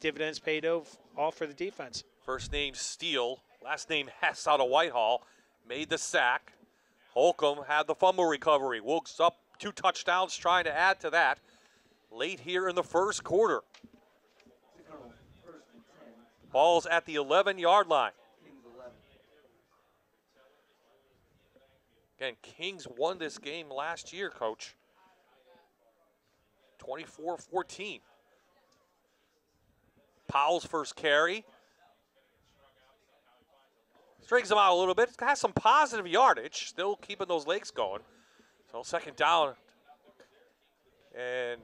Speaker 6: dividends paid off for the defense.
Speaker 4: First name Steele, last name Hess out of Whitehall, made the sack. Holcomb had the fumble recovery. Wilkes up two touchdowns, trying to add to that late here in the first quarter. Ball's at the 11 yard line. Again, Kings won this game last year, coach. 24 14. Powell's first carry. Strings him out a little bit. Has some positive yardage, still keeping those legs going. So, second down and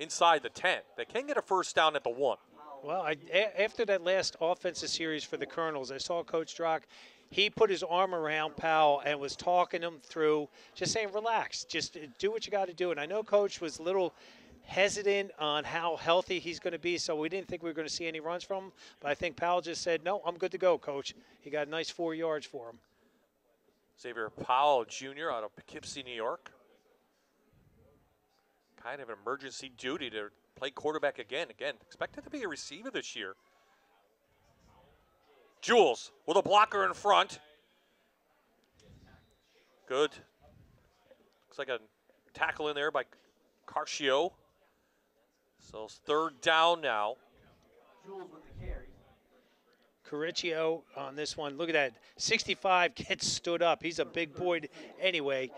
Speaker 4: inside the 10. They can get a first down at the one.
Speaker 6: Well, I, a, after that last offensive series for the Colonels, I saw Coach Drach. He put his arm around Powell and was talking him through, just saying, relax, just uh, do what you got to do. And I know Coach was a little hesitant on how healthy he's going to be, so we didn't think we were going to see any runs from him. But I think Powell just said, no, I'm good to go, Coach. He got a nice four yards for him.
Speaker 4: Xavier Powell Jr. out of Poughkeepsie, New York. Kind of an emergency duty to play quarterback again. Again, expected to be a receiver this year. Jules with a blocker in front. Good. Looks like a tackle in there by Carcio. So it's third down now.
Speaker 7: Jules with the carry.
Speaker 6: On this one. Look at that. 65 gets stood up. He's a big boy anyway.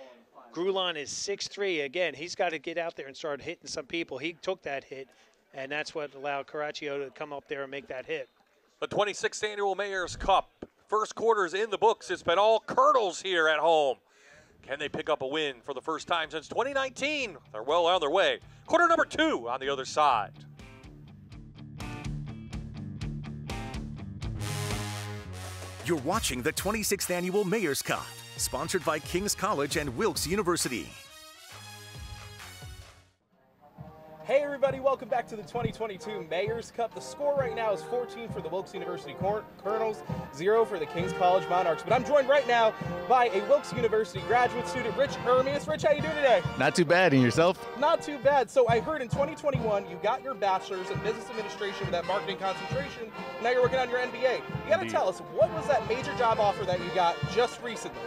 Speaker 6: Grulon is 6'3". Again, he's got to get out there and start hitting some people. He took that hit, and that's what allowed Caraccio to come up there and make that hit.
Speaker 4: The 26th annual Mayor's Cup. First quarter's in the books. It's been all Colonels here at home. Can they pick up a win for the first time since 2019? They're well on their way. Quarter number two on the other side.
Speaker 1: You're watching the 26th annual Mayor's Cup sponsored by King's College and Wilkes University.
Speaker 5: Hey everybody, welcome back to the 2022 Mayor's Cup. The score right now is 14 for the Wilkes University Colonels, 0 for the King's College Monarchs. But I'm joined right now by a Wilkes University graduate student, Rich Ermias. Rich, how you doing today?
Speaker 9: Not too bad, and yourself?
Speaker 5: Not too bad. So I heard in 2021 you got your bachelor's in business administration with that marketing concentration. Now you're working on your MBA. You got to tell us, what was that major job offer that you got just recently?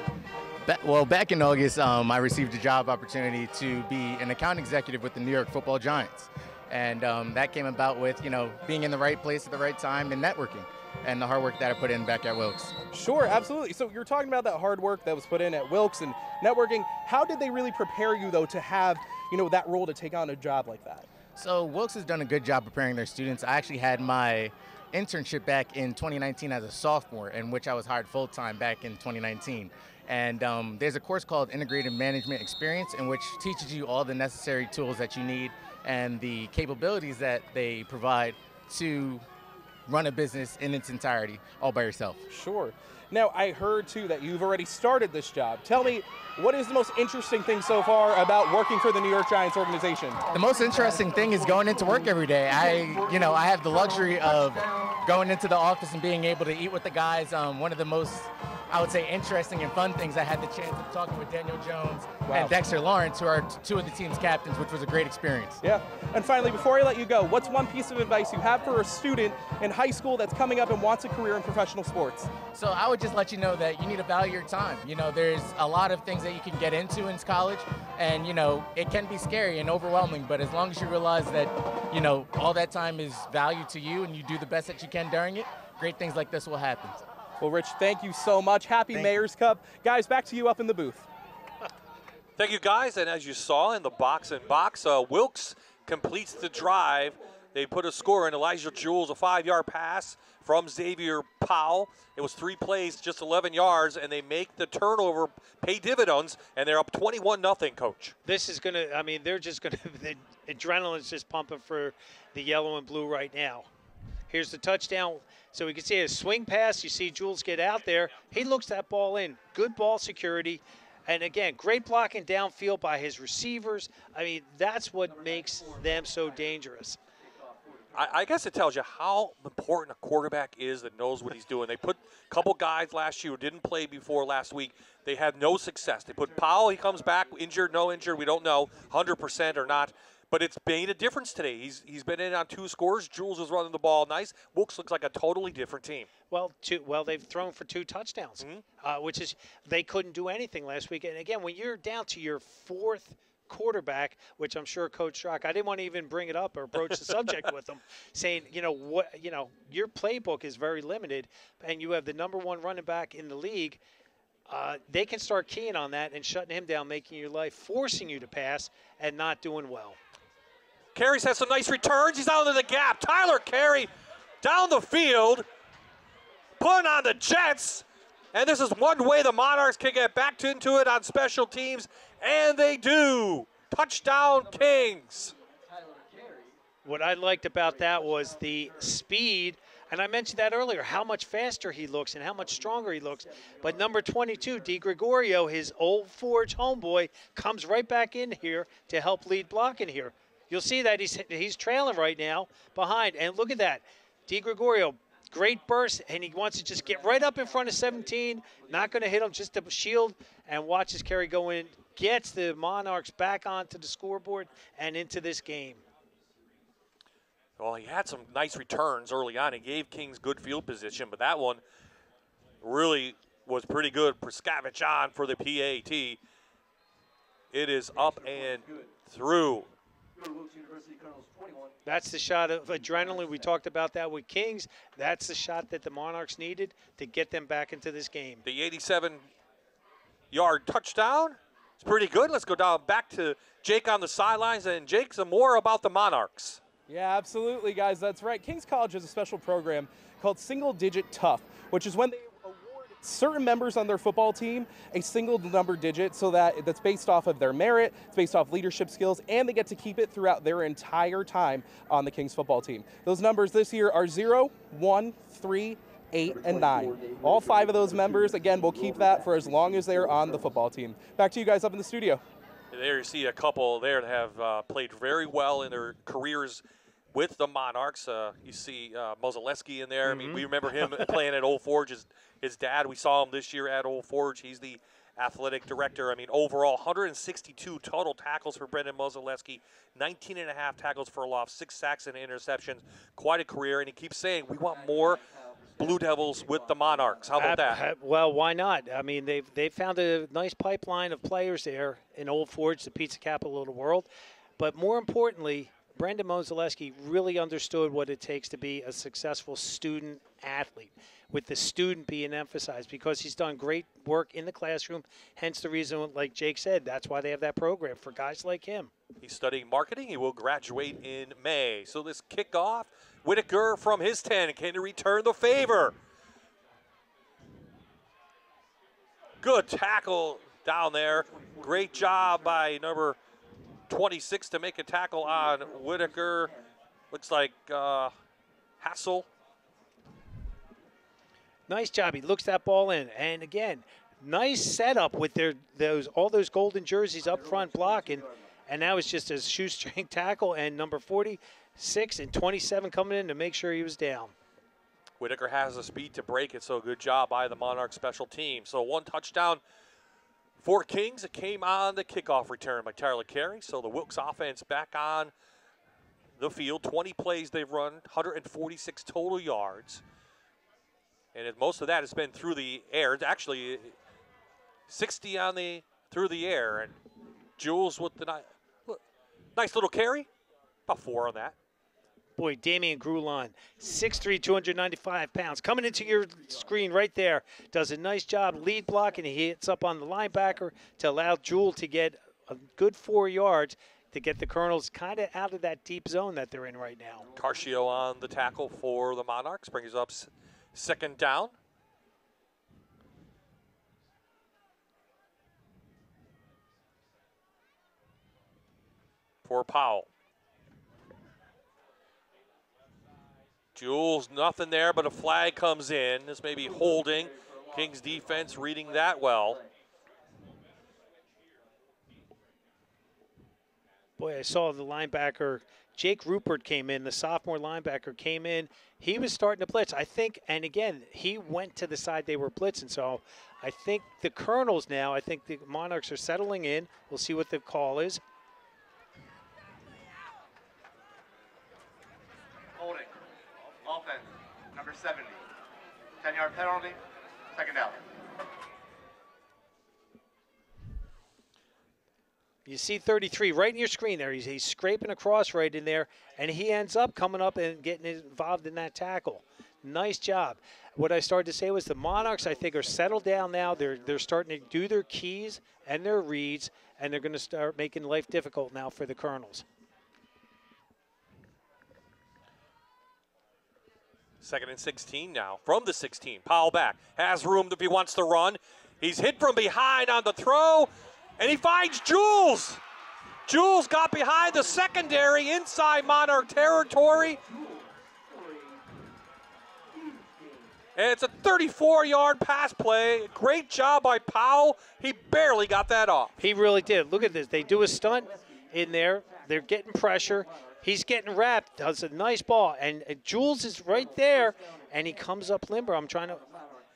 Speaker 9: Well, back in August, um, I received a job opportunity to be an account executive with the New York Football Giants. And um, that came about with, you know, being in the right place at the right time and networking and the hard work that I put in back at Wilkes.
Speaker 5: Sure, absolutely. So you're talking about that hard work that was put in at Wilkes and networking. How did they really prepare you though to have, you know, that role to take on a job like that?
Speaker 9: So Wilkes has done a good job preparing their students. I actually had my internship back in 2019 as a sophomore, in which I was hired full time back in 2019. And um, there's a course called Integrated Management Experience, in which teaches you all the necessary tools that you need and the capabilities that they provide to run a business in its entirety all by yourself.
Speaker 5: Sure. Now, I heard too that you've already started this job. Tell me, what is the most interesting thing so far about working for the New York Giants organization?
Speaker 9: The most interesting thing is going into work every day. I, you know, I have the luxury of going into the office and being able to eat with the guys. Um, one of the most I would say, interesting and fun things. I had the chance of talking with Daniel Jones wow. and Dexter Lawrence, who are two of the team's captains, which was a great experience.
Speaker 5: Yeah. And finally, before I let you go, what's one piece of advice you have for a student in high school that's coming up and wants a career in professional sports?
Speaker 9: So I would just let you know that you need to value your time. You know, there's a lot of things that you can get into in college, and you know, it can be scary and overwhelming. But as long as you realize that, you know, all that time is valued to you, and you do the best that you can during it, great things like this will happen.
Speaker 5: Well, Rich, thank you so much. Happy thank Mayor's you. Cup. Guys, back to you up in the booth.
Speaker 4: Thank you, guys. And as you saw in the box and box, uh, Wilkes completes the drive. They put a score in. Elijah Jules, a five-yard pass from Xavier Powell. It was three plays, just 11 yards, and they make the turnover pay dividends, and they're up 21 nothing. Coach.
Speaker 6: This is gonna. I mean, they're just gonna. The adrenaline's just pumping for the yellow and blue right now. Here's the touchdown. So we can see a swing pass. You see Jules get out there. He looks that ball in. Good ball security. And again, great blocking downfield by his receivers. I mean, that's what makes them so dangerous.
Speaker 4: I, I, guess it tells you how important a quarterback is that knows what he's doing. They put a couple guys last year who didn't play before last week. They had no success. They put Powell, he comes back, injured, no injured, we don't know, 100% or not. But it's made a difference today. He's he's been in on two scores. Jules is running the ball nice. Wilkes looks like a totally different team.
Speaker 6: Well, two, well they've thrown for two touchdowns, mm-hmm. uh, which is they couldn't do anything last week. And again, when you're down to your fourth quarterback, which I'm sure Coach Drach, I didn't want to even bring it up or broach the subject with him, saying, you know, what, you know, your playbook is very limited, and you have the number one running back in the league. Uh, they can start keying on that and shutting him down, making your life, forcing you to pass, and not doing well.
Speaker 4: Carey's has some nice returns. He's out of the gap. Tyler Carey down the field, putting on the Jets. And this is one way the Monarchs can get back into it on special teams, and they do. Touchdown, Kings.
Speaker 6: What I liked about that was the speed, and I mentioned that earlier, how much faster he looks and how much stronger he looks. But number 22, Di Gregorio, his old Forge homeboy, comes right back in here to help lead blocking here. You'll see that he's he's trailing right now behind. And look at that. Di Gregorio, great burst, and he wants to just get right up in front of 17. Not going to hit him, just to shield and watch his carry go in. Gets the Monarchs back onto the scoreboard and into this game.
Speaker 4: Well, he had some nice returns early on. He gave Kings good field position, but that one really was pretty good. Prskavich on for the PAT. It is up and through.
Speaker 6: That's the shot of adrenaline. We talked about that with Kings. That's the shot that the Monarchs needed to get them back into this game.
Speaker 4: The 87 yard touchdown. It's pretty good. Let's go down back to Jake on the sidelines. And Jake, some more about the Monarchs.
Speaker 5: Yeah, absolutely, guys. That's right. Kings College has a special program called Single Digit Tough, which is when they certain members on their football team a single number digit so that that's based off of their merit, it's based off leadership skills, and they get to keep it throughout their entire time on the Kings football team. Those numbers this year are 0, 1, 3, 8, and 9. All five of those members, again, will keep that for as long as they're on the football team. Back to you guys up in the studio.
Speaker 4: There you see a couple there that have uh, played very well in their careers with the Monarchs. Uh, you see uh, Mozaleski in there. Mm-hmm. I mean, we mm-hmm. remember him playing at Old Forge. His, his dad, we saw him this year at Old Forge. He's the athletic director. I mean, overall, 162 total tackles for Brendan Mozaleski, 19 and a half tackles for a loss, six sacks and interceptions. Quite a career, and he keeps saying, we want more Blue Devils with the Monarchs. How about that?
Speaker 6: Well, why not? I mean, they've they found a nice pipeline of players there in Old Forge, the pizza capital of the world. But more importantly, Brendan Mozaleski really understood what it takes to be a successful student athlete, with the student being emphasized because he's done great work in the classroom. Hence the reason, like Jake said, that's why they have that program for guys like him.
Speaker 4: He's studying marketing. He will graduate in May. So this kickoff, Whitaker from his 10. Can he return the favor? Good tackle down there. Great job by number 26 to make a tackle on Whitaker. Looks like uh, Hassel.
Speaker 6: Nice job. He looks that ball in, and again, nice setup with their those all those golden jerseys up front blocking, and now it's just a shoestring tackle and number 46 and 27 coming in to make sure he was down.
Speaker 4: Whitaker has the speed to break it, so good job by the Monarch special team. So one touchdown for Kings. It came on the kickoff return by Tyler Carey. So the Wilkes offense back on the field. 20 plays they've run, 146 total yards. And most of that has been through the air. Actually 60 on the through the air. And Jules with the nice little carry. About four on that.
Speaker 6: Boy, Damian Grulon, 6'3", 295 pounds, coming into your screen right there, does a nice job lead blocking. He hits up on the linebacker to allow Jules to get a good four yards to get the Colonels kind of out of that deep zone that they're in right now.
Speaker 4: Carcio on the tackle for the Monarchs, brings up second down. For Powell. Jules, nothing there, but a flag comes in. This may be holding. Kings defense reading that well.
Speaker 6: Boy, I saw the linebacker Jake Rupert came in, the sophomore linebacker came in. He was starting to blitz. I think, and again, he went to the side they were blitzing. So I think the Colonels now, I think the Monarchs are settling in. We'll see what the call is.
Speaker 8: offense, number 70. 10 yard penalty, second down.
Speaker 6: You see 33 right in your screen there. He's, he's scraping across right in there, and he ends up coming up and getting involved in that tackle. Nice job. What I started to say was the Monarchs, I think, are settled down now. They're they're starting to do their keys and their reads, and they're going to start making life difficult now for the Colonels.
Speaker 4: Second and 16 now from the 16. Powell back. Has room if he wants to run. He's hit from behind on the throw, and he finds Jules. Jules got behind the secondary inside Monarch territory. And it's a 34 yard pass play. Great job by Powell. He barely got that off.
Speaker 6: He really did. Look at this. They do a stunt in there. They're getting pressure. He's getting wrapped, does a nice ball, and Jules is right there, and he comes up limber. I'm trying to.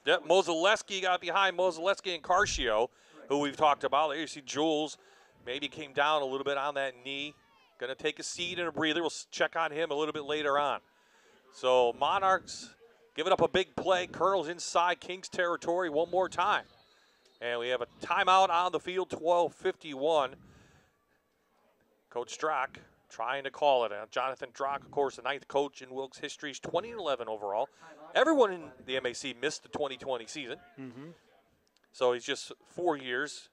Speaker 4: Yep, Mozaleski got behind Mozaleski and Carcio, who we've talked about. You see Jules maybe came down a little bit on that knee. Going to take a seat and a breather. We'll check on him a little bit later on. So Monarchs giving up a big play. Colonels inside Kings territory one more time. And we have a timeout on the field, 12:51. Coach Drach trying to call it. Uh, Jonathan Drach, of course, the ninth coach in Wilkes history, is 20 and 11 overall. Everyone in the MAC missed the 2020 season.
Speaker 6: Mm-hmm.
Speaker 4: So he's just four years.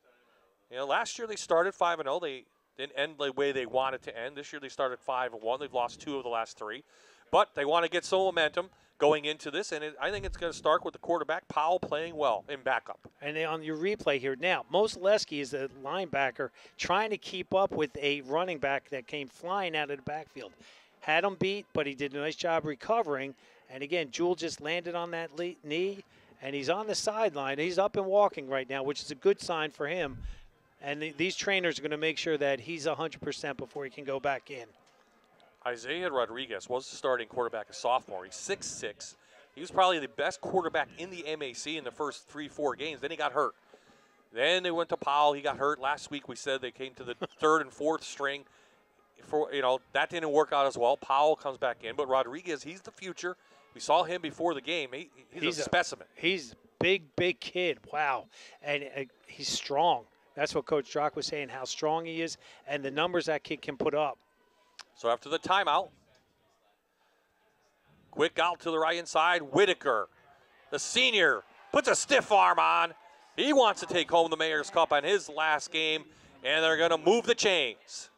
Speaker 4: You know, last year they started 5 and 0. They didn't end the way they wanted to end. This year they started 5 and 1. They've lost two of the last three. But they want to get some momentum going into this, and it, I think it's going to start with the quarterback Powell playing well in backup.
Speaker 6: And on your replay here now, Mozaleski is a linebacker trying to keep up with a running back that came flying out of the backfield. Had him beat, but he did a nice job recovering. And again, Jules just landed on that knee, and he's on the sideline. He's up and walking right now, which is a good sign for him. And the, these trainers are going to make sure that he's 100% before he can go back in.
Speaker 4: Isaiah Rodriguez was the starting quarterback, a sophomore. He's 6'6". He was probably the best quarterback in the MAC in the first three, four games. Then he got hurt. Then they went to Powell. He got hurt last week. We said they came to the third and fourth string. For you know that didn't work out as well. Powell comes back in, but Rodriguez, he's the future. We saw him before the game. He, he's, he's, a, a specimen.
Speaker 6: He's big, big kid. Wow, and uh, he's strong. That's what Coach Drach was saying. How strong he is, and the numbers that kid can put up.
Speaker 4: So after the timeout, quick out to the right inside, Whitaker, the senior, puts a stiff arm on. He wants to take home the Mayor's Cup on his last game, and they're going to move the chains.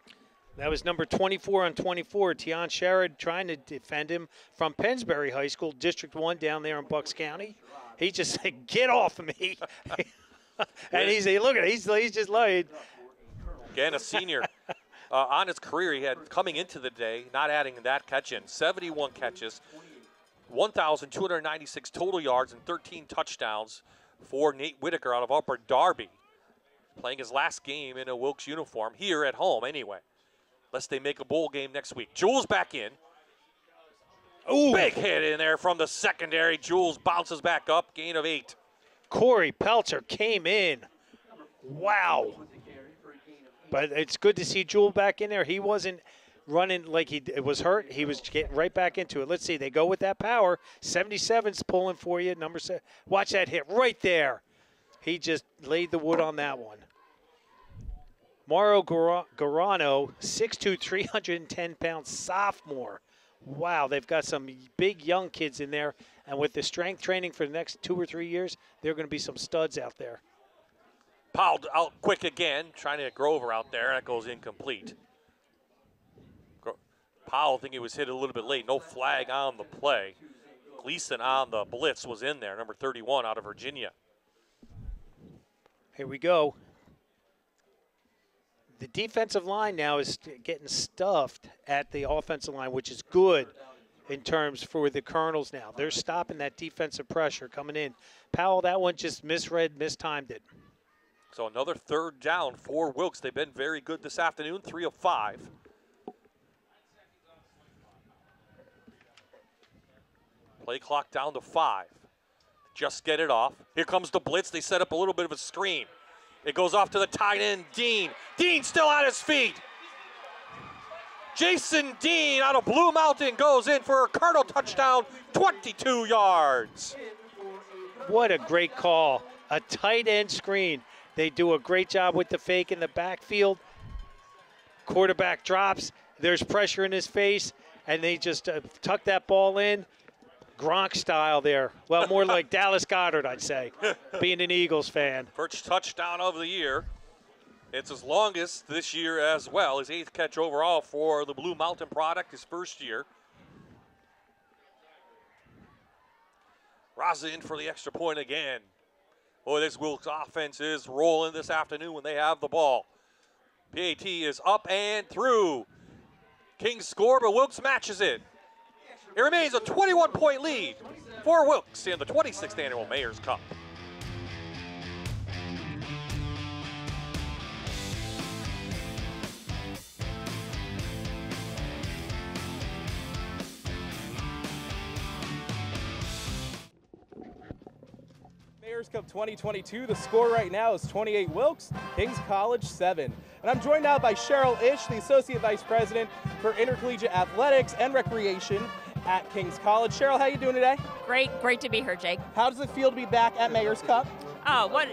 Speaker 6: That was number 24 on 24, Tian Sherrod trying to defend him from Pennsbury High School, District 1 down there in Bucks County. He just said, get off of me. and he's, look at it, he's, he's just like.
Speaker 4: Again, a senior. Uh, on his career, he had coming into the day, not adding that catch in, 71 catches, 1,296 total yards, and 13 touchdowns for Nate Whitaker out of Upper Darby. Playing his last game in a Wilkes uniform here at home, anyway. Lest they make a bowl game next week. Jules back in.
Speaker 6: Ooh.
Speaker 4: Big hit in there from the secondary. Jules bounces back up, gain of eight.
Speaker 6: Corey Peltzer came in. Wow. But it's good to see Jules back in there. He wasn't running like he was hurt. He was getting right back into it. Let's see. They go with that power. 77's pulling for you. Number seven. Watch that hit right there. He just laid the wood on that one. Mauro Garano, 6'2", 310 pounds, sophomore. Wow, they've got some big young kids in there. And with the strength training for the next two or three years, there are going to be some studs out there.
Speaker 4: Powell out quick again, trying to get Grover out there. That goes incomplete. Powell, I think he was hit a little bit late. No flag on the play. Gleason on the blitz was in there, number 31 out of Virginia.
Speaker 6: Here we go. The defensive line now is getting stuffed at the offensive line, which is good in terms for the Colonels now. They're stopping that defensive pressure coming in. Powell, that one just misread, mistimed it.
Speaker 4: So another third down for Wilkes. They've been very good this afternoon, three of five. Play clock down to five. Just get it off. Here comes the blitz. They set up a little bit of a screen. It goes off to the tight end, Dean. Dean still on his feet. Jason Dean out of Blue Mountain goes in for a Colonel touchdown, 22 yards.
Speaker 6: What a great call. A tight end screen. They do a great job with the fake in the backfield. Quarterback drops. There's pressure in his face, and they just uh, tuck that ball in. Gronk style there. Well, more like Dallas Goedert, I'd say, being an Eagles fan.
Speaker 4: First touchdown of the year. It's his longest this year as well. His eighth catch overall for the Blue Mountain product, his first year. Raza in for the extra point again. Boy, this Wilkes offense is rolling this afternoon when they have the ball. PAT is up and through. Kings score, but Wilkes matches it. It remains a 21 point lead for Wilkes in the 26th annual Mayor's Cup.
Speaker 5: Mayor's Cup 2022. The score right now is 28 Wilkes, Kings College 7. And I'm joined now by Cheryl Ish, the Associate Vice President for Intercollegiate Athletics and Recreation at Kings College. Cheryl, how you doing today?
Speaker 10: Great, great to be here, Jake.
Speaker 5: How does it feel to be back at Mayor's Cup?
Speaker 10: Oh, what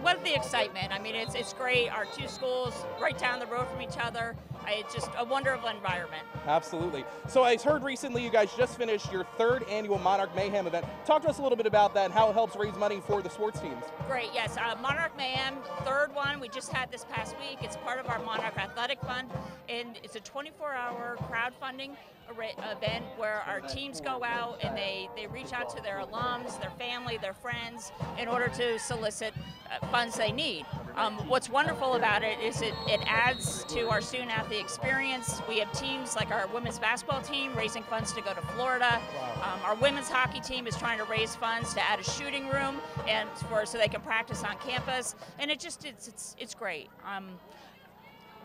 Speaker 10: what the excitement! I mean, it's it's great. Our two schools right down the road from each other. It's just a wonderful environment.
Speaker 5: Absolutely. So I heard recently you guys just finished your third annual Monarch Mayhem event. Talk to us a little bit about that and how it helps raise money for the sports teams.
Speaker 10: Great. Yes, uh, Monarch Mayhem, third one we just had this past week. It's part of our Monarch Athletic Fund, and it's a 24-hour crowdfunding event where our teams go out and they, they reach out to their alums, their family, their friends in order to solicit uh, funds they need. Um, what's wonderful about it is it, it adds to our student athlete experience. We have teams like our women's basketball team raising funds to go to Florida. Um, our women's hockey team is trying to raise funds to add a shooting room and for so they can practice on campus. And it just it's it's, it's great. Um,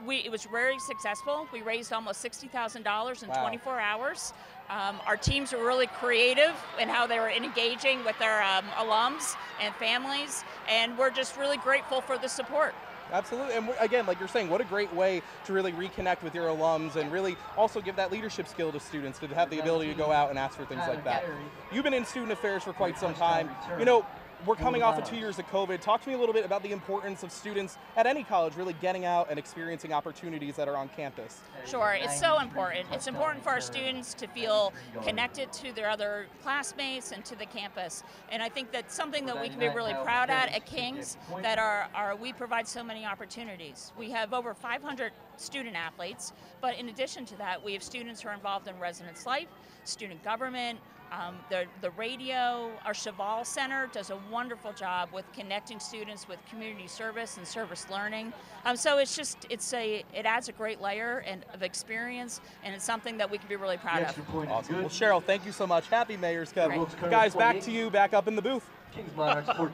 Speaker 10: we, it was very successful. We raised almost $60,000 in wow. 24 hours. Um, our teams were really creative in how they were engaging with their um, alums and families, and we're just really grateful for the support.
Speaker 5: Absolutely. And again, like you're saying, what a great way to really reconnect with your alums and really also give that leadership skill to students to have the ability to go out and ask for things like that. You've been in student affairs for quite some time. You know, we're coming off of two years of COVID. Talk to me a little bit about the importance of students at any college really getting out and experiencing opportunities that are on campus.
Speaker 10: Sure, it's so important. It's important for our students to feel connected to their other classmates and to the campus. And I think that's something that we can be really proud at at Kings that are, are we provide so many opportunities. We have over 500 student athletes, but in addition to that, we have students who are involved in residence life, student government, um, the, the radio, our Cheval Center does a wonderful job with connecting students with community service and service learning. Um, so it's just, it's a, it adds a great layer and, of experience, and it's something that we can be really proud of.
Speaker 5: Awesome. Well, Cheryl, thank you so much. Happy Mayor's Cup. Guys, back to you, back up in the booth.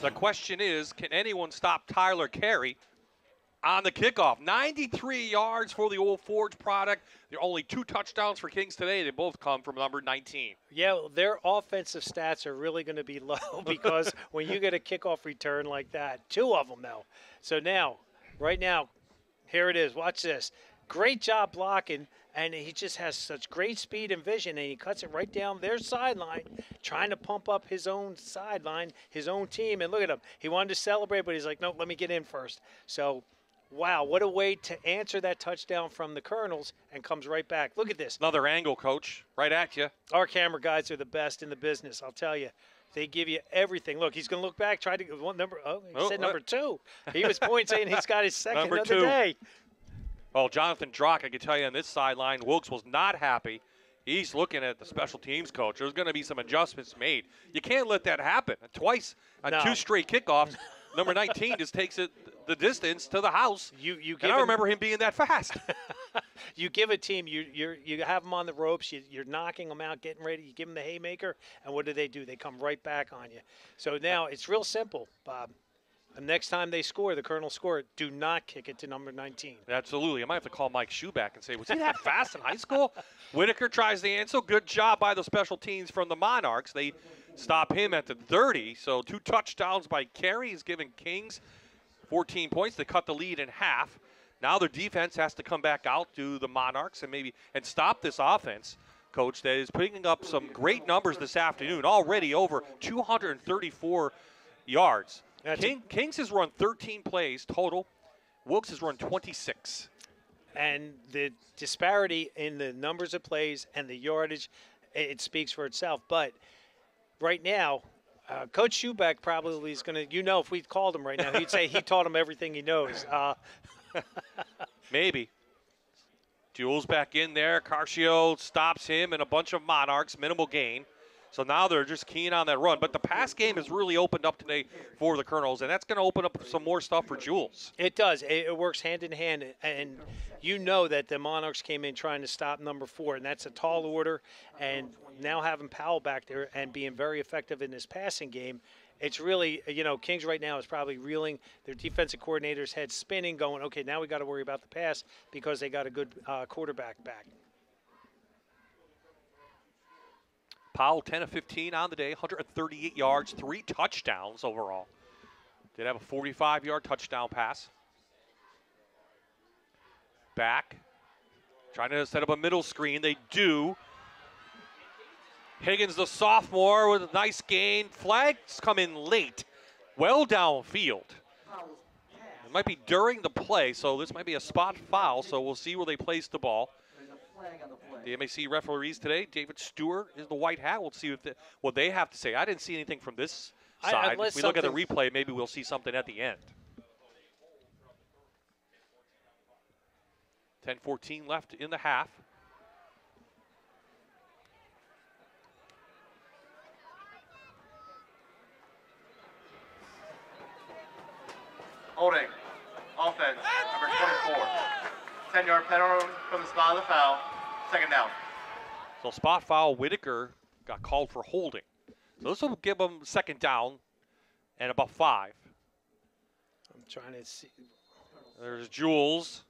Speaker 4: the question is, can anyone stop Tyler Carey on the kickoff. 93 yards for the Old Forge product. There are only two touchdowns for Kings today. They both come from number 19.
Speaker 6: Yeah, their offensive stats are really going to be low because when you get a kickoff return like that, two of them though. So now, right now, here it is. Watch this. Great job blocking, and he just has such great speed and vision, and he cuts it right down their sideline, trying to pump up his own sideline, his own team. And look at him. He wanted to celebrate, but he's like, nope, let me get in first. So Wow, what a way to answer that touchdown from the Colonels and comes right back. Look at this.
Speaker 4: Another angle, coach, right at you.
Speaker 6: Our camera guys are the best in the business, I'll tell you. They give you everything. Look, he's going to look back, try to get one number. Oh, he oh, said uh, number two. He was pointing saying he's got his second
Speaker 4: number
Speaker 6: of
Speaker 4: two.
Speaker 6: the day.
Speaker 4: Well, Jonathan Drach, I can tell you on this sideline, Wilkes was not happy. He's looking at the special teams coach. There's going to be some adjustments made. You can't let that happen. Twice on
Speaker 6: No.
Speaker 4: two straight kickoffs, number 19 just takes it the distance to the house.
Speaker 6: You you
Speaker 4: and I remember him being that fast.
Speaker 6: you give a team you you you have them on the ropes. You, you're knocking them out, getting ready. You give them the haymaker, and what do they do? They come right back on you. So now it's real simple, Bob. The next time they score, the Colonel score, do not kick it to number 19.
Speaker 4: Absolutely. I might have to call Mike Shue back and say, was he that fast in high school? Whitaker tries the answer. Good job by the special teams from the Monarchs. They stop him at the 30. So two touchdowns by Carey. He's giving Kings 14 points. They cut the lead in half. Now their defense has to come back out to the Monarchs and maybe and stop this offense, coach, that is putting up some great numbers this afternoon. Already over 234 yards. King, Kings has run 13 plays total. Wilkes has run 26.
Speaker 6: And the disparity in the numbers of plays and the yardage, it speaks for itself. But right now, uh, Coach Schubeck probably is going to, you know, if we called him right now, he'd say he taught him everything he knows. Uh,
Speaker 4: Maybe. Jules back in there. Carcio stops him and a bunch of Monarchs, minimal gain. So now they're just keen on that run. But the pass game has really opened up today for the Colonels, and that's going to open up some more stuff for Jules.
Speaker 6: It does. It, works hand in hand. And you know that the Monarchs came in trying to stop number four, and that's a tall order. And now having Powell back there and being very effective in this passing game, it's really, you know, Kings right now is probably reeling their defensive coordinator's head spinning, going, okay, now we got to worry about the pass because they got a good uh, quarterback back.
Speaker 4: Powell, 10 of 15 on the day, 138 yards, three touchdowns overall. Did have a 45 yard touchdown pass. Back. Trying to set up a middle screen. They do. Higgins, the sophomore, with a nice gain. Flags come in late. Well downfield. It might be during the play, so this might be a spot foul, so we'll see where they place the ball. The MAC referees today, David Stewart is the white hat. We'll see the, what they have to say. I didn't see anything from this side.
Speaker 6: I,
Speaker 4: if we look at the replay, maybe we'll see something at the end. 10-14 left in the half.
Speaker 8: Holding. Offense, number 24. 10-yard penalty from the spot of the foul. Second down.
Speaker 4: So spot foul, Whitaker got called for holding. So this will give them second down and about five.
Speaker 6: I'm trying to see.
Speaker 4: There's Jules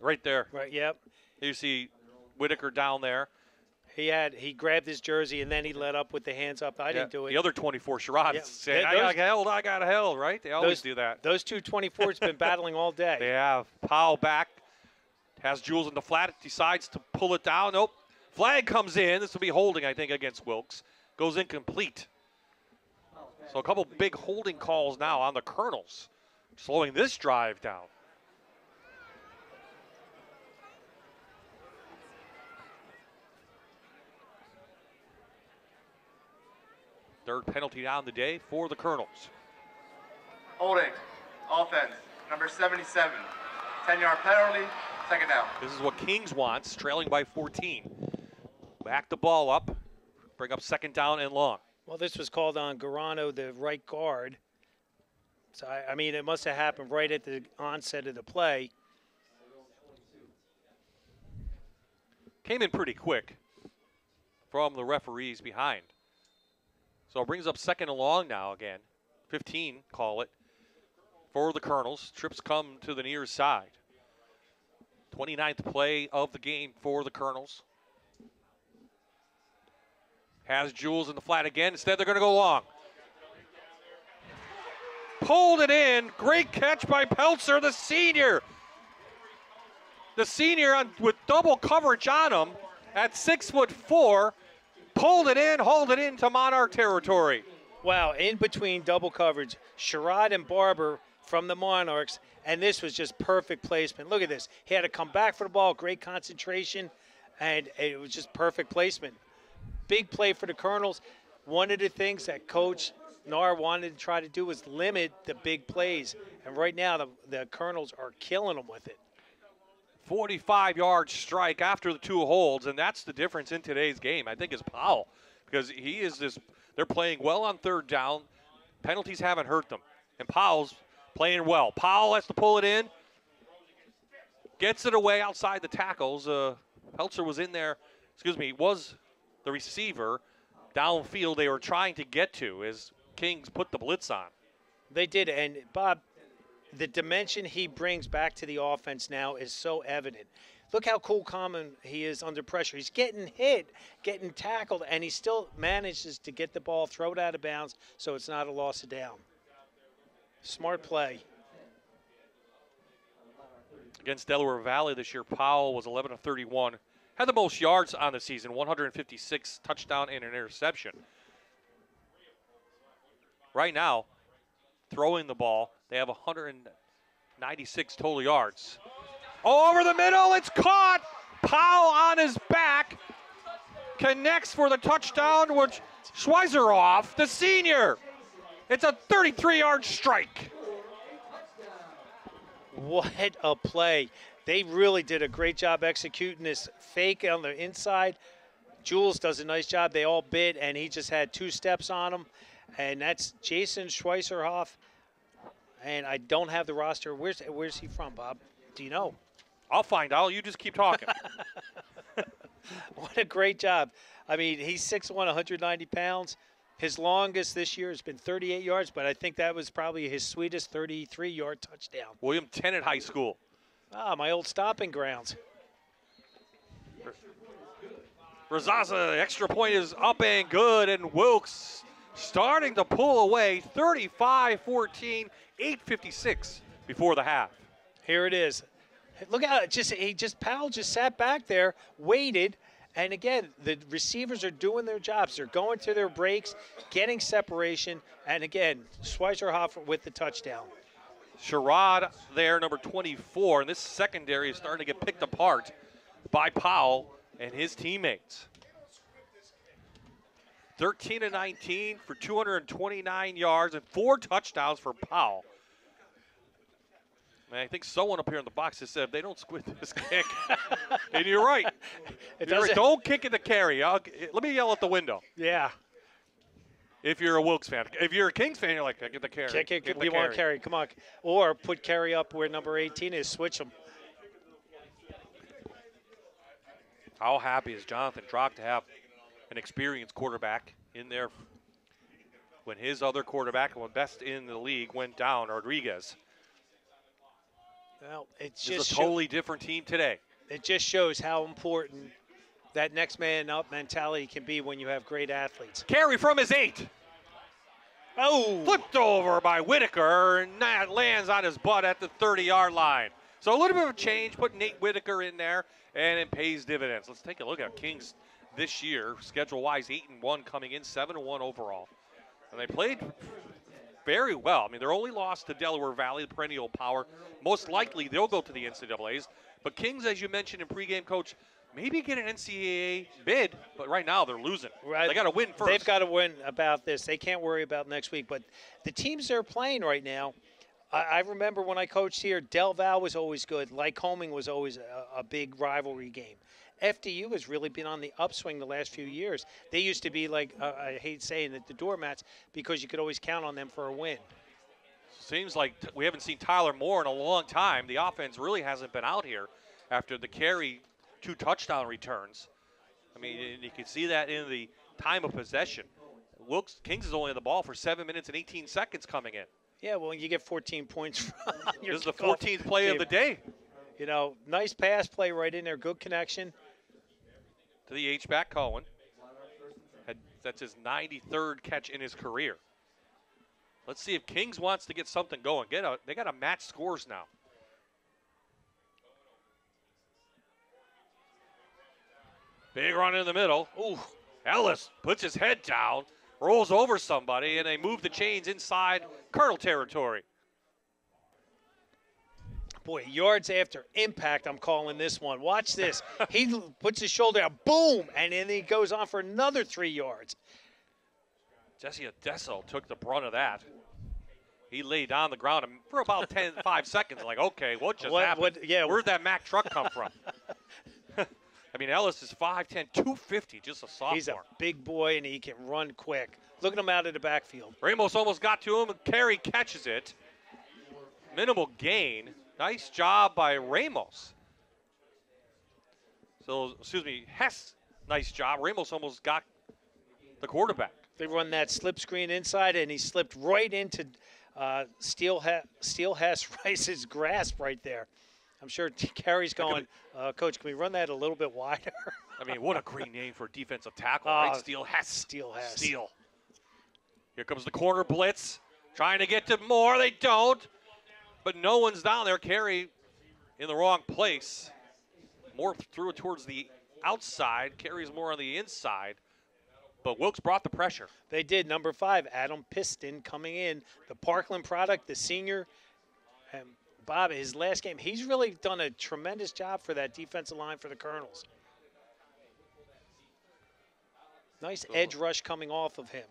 Speaker 4: right there.
Speaker 6: Right, yep.
Speaker 4: You see Whitaker down there.
Speaker 6: He had he grabbed his jersey and then he let up with the hands up. I
Speaker 4: yeah,
Speaker 6: didn't do it.
Speaker 4: The other 24 Sherrod
Speaker 6: Yeah.
Speaker 4: saying,
Speaker 6: Th-
Speaker 4: I got
Speaker 6: those-
Speaker 4: held, I got held, right? They always
Speaker 6: those,
Speaker 4: do that.
Speaker 6: Those two 24s been battling all day.
Speaker 4: They have Powell back, has Jules in the flat, decides to pull it down. Nope. Flag comes in. This will be holding, I think, against Wilkes. Goes incomplete. So a couple big holding calls now on the Colonels, slowing this drive down. Third penalty down the day for the Colonels.
Speaker 8: Holding. Offense. Number 77. 10 yard penalty. Second down.
Speaker 4: This is what Kings wants, trailing by 14. Back the ball up, bring up second down and long.
Speaker 6: Well, this was called on Garano, the right guard. So, I, I mean, it must have happened right at the onset of the play.
Speaker 4: Came in pretty quick from the referees behind. So it brings up second and long now again. 15, call it, for the Colonels. Trips come to the near side. 29th play of the game for the Colonels. Has Jules in the flat again. Instead, they're going to go long. Pulled it in. Great catch by Peltzer, the senior. The senior on, with double coverage on him at six foot four, pulled it in, hauled it into Monarch territory.
Speaker 6: Wow, in between double coverage, Sherrod and Barber from the Monarchs, and this was just perfect placement. Look at this. He had to come back for the ball, great concentration, and it was just perfect placement. Big play for the Colonels. One of the things that Coach Knarr wanted to try to do was limit the big plays, and right now the, the Colonels are killing them with it.
Speaker 4: 45 yard strike after the two holds, and that's the difference in today's game. I think is Powell because he is this they're playing well on third down. Penalties haven't hurt them, and Powell's playing well. Powell has to pull it in, gets it away outside the tackles. Uh, Peltzer was in there. Excuse me, was the receiver downfield they were trying to get to as Kings put the blitz on.
Speaker 6: They did, and Bob, the dimension he brings back to the offense now is so evident. Look how cool, common he is under pressure. He's getting hit, getting tackled, and he still manages to get the ball, throw it out of bounds, so it's not a loss of down. Smart play.
Speaker 4: Against Delaware Valley this year, Powell was 11 of 31, had the most yards on the season, 156 touchdown and an interception. Right now, throwing the ball, they have 196 total yards. Oh, over the middle, it's caught. Powell on his back connects for the touchdown, which Schweizerhoff, the senior. It's a 33-yard strike.
Speaker 6: What a play. They really did a great job executing this fake on the inside. Jules does a nice job. They all bit, and he just had two steps on him. And that's Jason Schweizerhoff. And I don't have the roster. Where's where's he from, Bob? Do you know?
Speaker 4: I'll find out. You just keep talking.
Speaker 6: what a great job. I mean, he's 6'1", 190 pounds. His longest this year has been 38 yards, but I think that was probably his sweetest 33-yard touchdown.
Speaker 4: William Tennent High School.
Speaker 6: Ah, my old stomping grounds.
Speaker 4: Razaza, extra point is up and good, and Wilkes starting to pull away 35 14, 8.56 before the half.
Speaker 6: Here it is. Look it just he just Powell just sat back there, waited, and again the receivers are doing their jobs. They're going to their breaks, getting separation, and again Schweizerhoff with the touchdown.
Speaker 4: Sherrod there, number 24, and this secondary is starting to get picked apart by Powell and his teammates. 13 to 19 for 229 yards and four touchdowns for Powell. Man, I think someone up here in the box has said if they don't squib this kick, and you're right.
Speaker 6: It
Speaker 4: You're right. Don't kick in the Carey. I'll, let me yell at the window.
Speaker 6: Yeah.
Speaker 4: If you're a Wilkes fan, if you're a Kings fan, you're like, get the Carey.
Speaker 6: Kick it.
Speaker 4: Get the
Speaker 6: We want Carey. Come on. Or put Carey up where number 18 is. Switch them.
Speaker 4: How happy is Jonathan Drach to have an experienced quarterback in there when his other quarterback, one best in the league, went down, Rodriguez.
Speaker 6: Well, it's
Speaker 4: This
Speaker 6: just
Speaker 4: a totally different team today.
Speaker 6: it just shows how important that next man up mentality can be when you have great athletes.
Speaker 4: Carey from his eight.
Speaker 6: Oh,
Speaker 4: Flipped over by Whitaker, and that lands on his butt at the 30 yard line. So a little bit of a change, put Nate Whitaker in there, and it pays dividends. Let's take a look at Kings this year, schedule wise, 8 and 1 coming in, 7 and 1 overall. And they played very well. I mean, they're only lost to Delaware Valley, the perennial power. Most likely they'll go to the NCAA's. But Kings, as you mentioned in pregame, coach, maybe get an NCAA bid, but right now they're losing.
Speaker 6: Right.
Speaker 4: They got to win first.
Speaker 6: They've got to win about this. They can't worry about next week. But the teams they're playing right now, I, I remember when I coached here, Del Val was always good. Lycoming was always a, a big rivalry game. FDU has really been on the upswing the last few years. They used to be like, uh, I hate saying it, the doormats because you could always count on them for a win.
Speaker 4: Seems like t- we haven't seen Tyler Moore in a long time. The offense really hasn't been out here after the Carey, two touchdown returns. I mean, and you can see that in the time of possession. Wilkes Kings is only on the ball for seven minutes and 18 seconds coming in.
Speaker 6: Yeah, well, you get 14 points from your
Speaker 4: This is the 14th play of the day
Speaker 6: You know, nice pass play right in there, good connection.
Speaker 4: To the H-back Cohen. Had, that's his 93rd catch in his career. Let's see if Kings wants to get something going. Get a, they got to match scores now. Big run in the middle. Ooh, Ellis puts his head down, rolls over somebody, and they move the chains inside Colonel territory.
Speaker 6: Boy, yards after impact, I'm calling this one. Watch this. he puts his shoulder out, boom, and then he goes on for another three yards.
Speaker 4: Jesse Adesso took the brunt of that. He laid on the ground for about 10, 5 seconds. Like, okay, what just
Speaker 6: What-
Speaker 4: happened?
Speaker 6: what- yeah.
Speaker 4: Where'd that Mack truck come from? I mean, Ellis is 5'10", 250, just a sophomore.
Speaker 6: He's a big boy and he can run quick. Look at him out of the backfield.
Speaker 4: Ramos almost got to him, and Carey catches it. Minimal gain. Nice job by Ramos. So, excuse me, Hess, nice job. Ramos almost got the quarterback.
Speaker 6: They run that slip screen inside, and he slipped right into uh, Steel, ha- Steele Hess Rice's grasp right there. I'm sure Carey's going, uh, Coach, can we run that a little bit wider?
Speaker 4: I mean, what a great name for a defensive tackle,
Speaker 6: Uh,
Speaker 4: right? Steele Hess.
Speaker 6: Steele Hess.
Speaker 4: Steel. Here comes the corner blitz, trying to get to Moore. They don't, but no one's down there. Carey in the wrong place. Moore threw it towards the outside. Carey's more on the inside, but Wilkes brought the pressure.
Speaker 6: They did. Number five, Adam Piston coming in, the Parkland product, the senior. And Bob, his last game, he's really done a tremendous job for that defensive line for the Colonels. Nice edge rush coming off of him.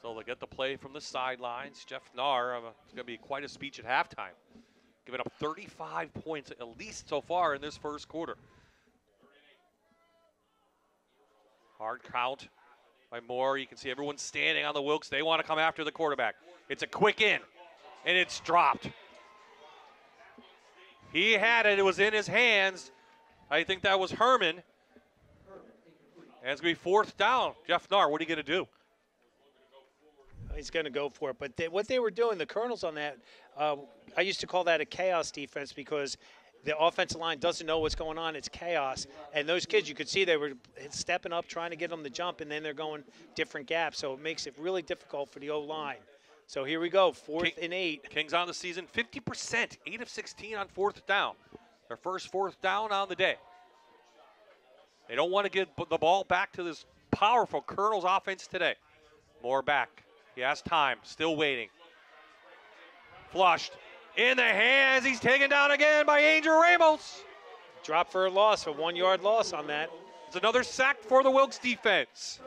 Speaker 4: So they'll get the play from the sidelines. Jeff Knarr, uh, it's going to be quite a speech at halftime. Giving up 35 points at least so far in this first quarter. Hard count by Moore. You can see everyone standing on the Wilkes. They want to come after the quarterback. It's a quick in, and it's dropped. He had it. It was in his hands. I think that was Herman. And it's going to be fourth down. Jeff Knarr, what are you going to do?
Speaker 6: He's going to go for it. But they, what they were doing, the Colonels on that, uh, I used to call that a chaos defense because the offensive line doesn't know what's going on. It's chaos. And those kids, you could see they were stepping up, trying to get them to jump, and then they're going different gaps. So it makes it really difficult for the O line. So here we go, fourth
Speaker 4: King-
Speaker 6: and eight.
Speaker 4: Kings on the season, 50%, 8 of 16 on fourth down. Their first fourth down on the day. They don't want to get b- the ball back to this powerful Colonels offense today. Moore back. He has time, still waiting. Flushed. In the hands, he's taken down again by Angel Ramos.
Speaker 6: Drop for a loss, a one yard loss on that.
Speaker 4: It's another sack for the Wilkes defense.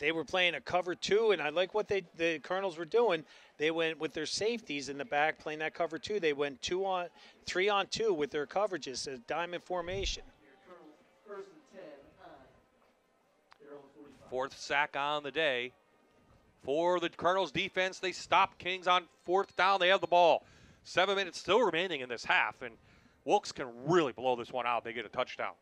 Speaker 6: They were playing a cover two, and I like what they the Colonels were doing. They went with their safeties in the back, playing that cover two. They went two on, three on two with their coverages, a diamond formation.
Speaker 4: Fourth sack on the day for the Colonels defense. They stop Kings on fourth down. They have the ball. Seven minutes still remaining in this half, and Wilkes can really blow this one out. They get a touchdown.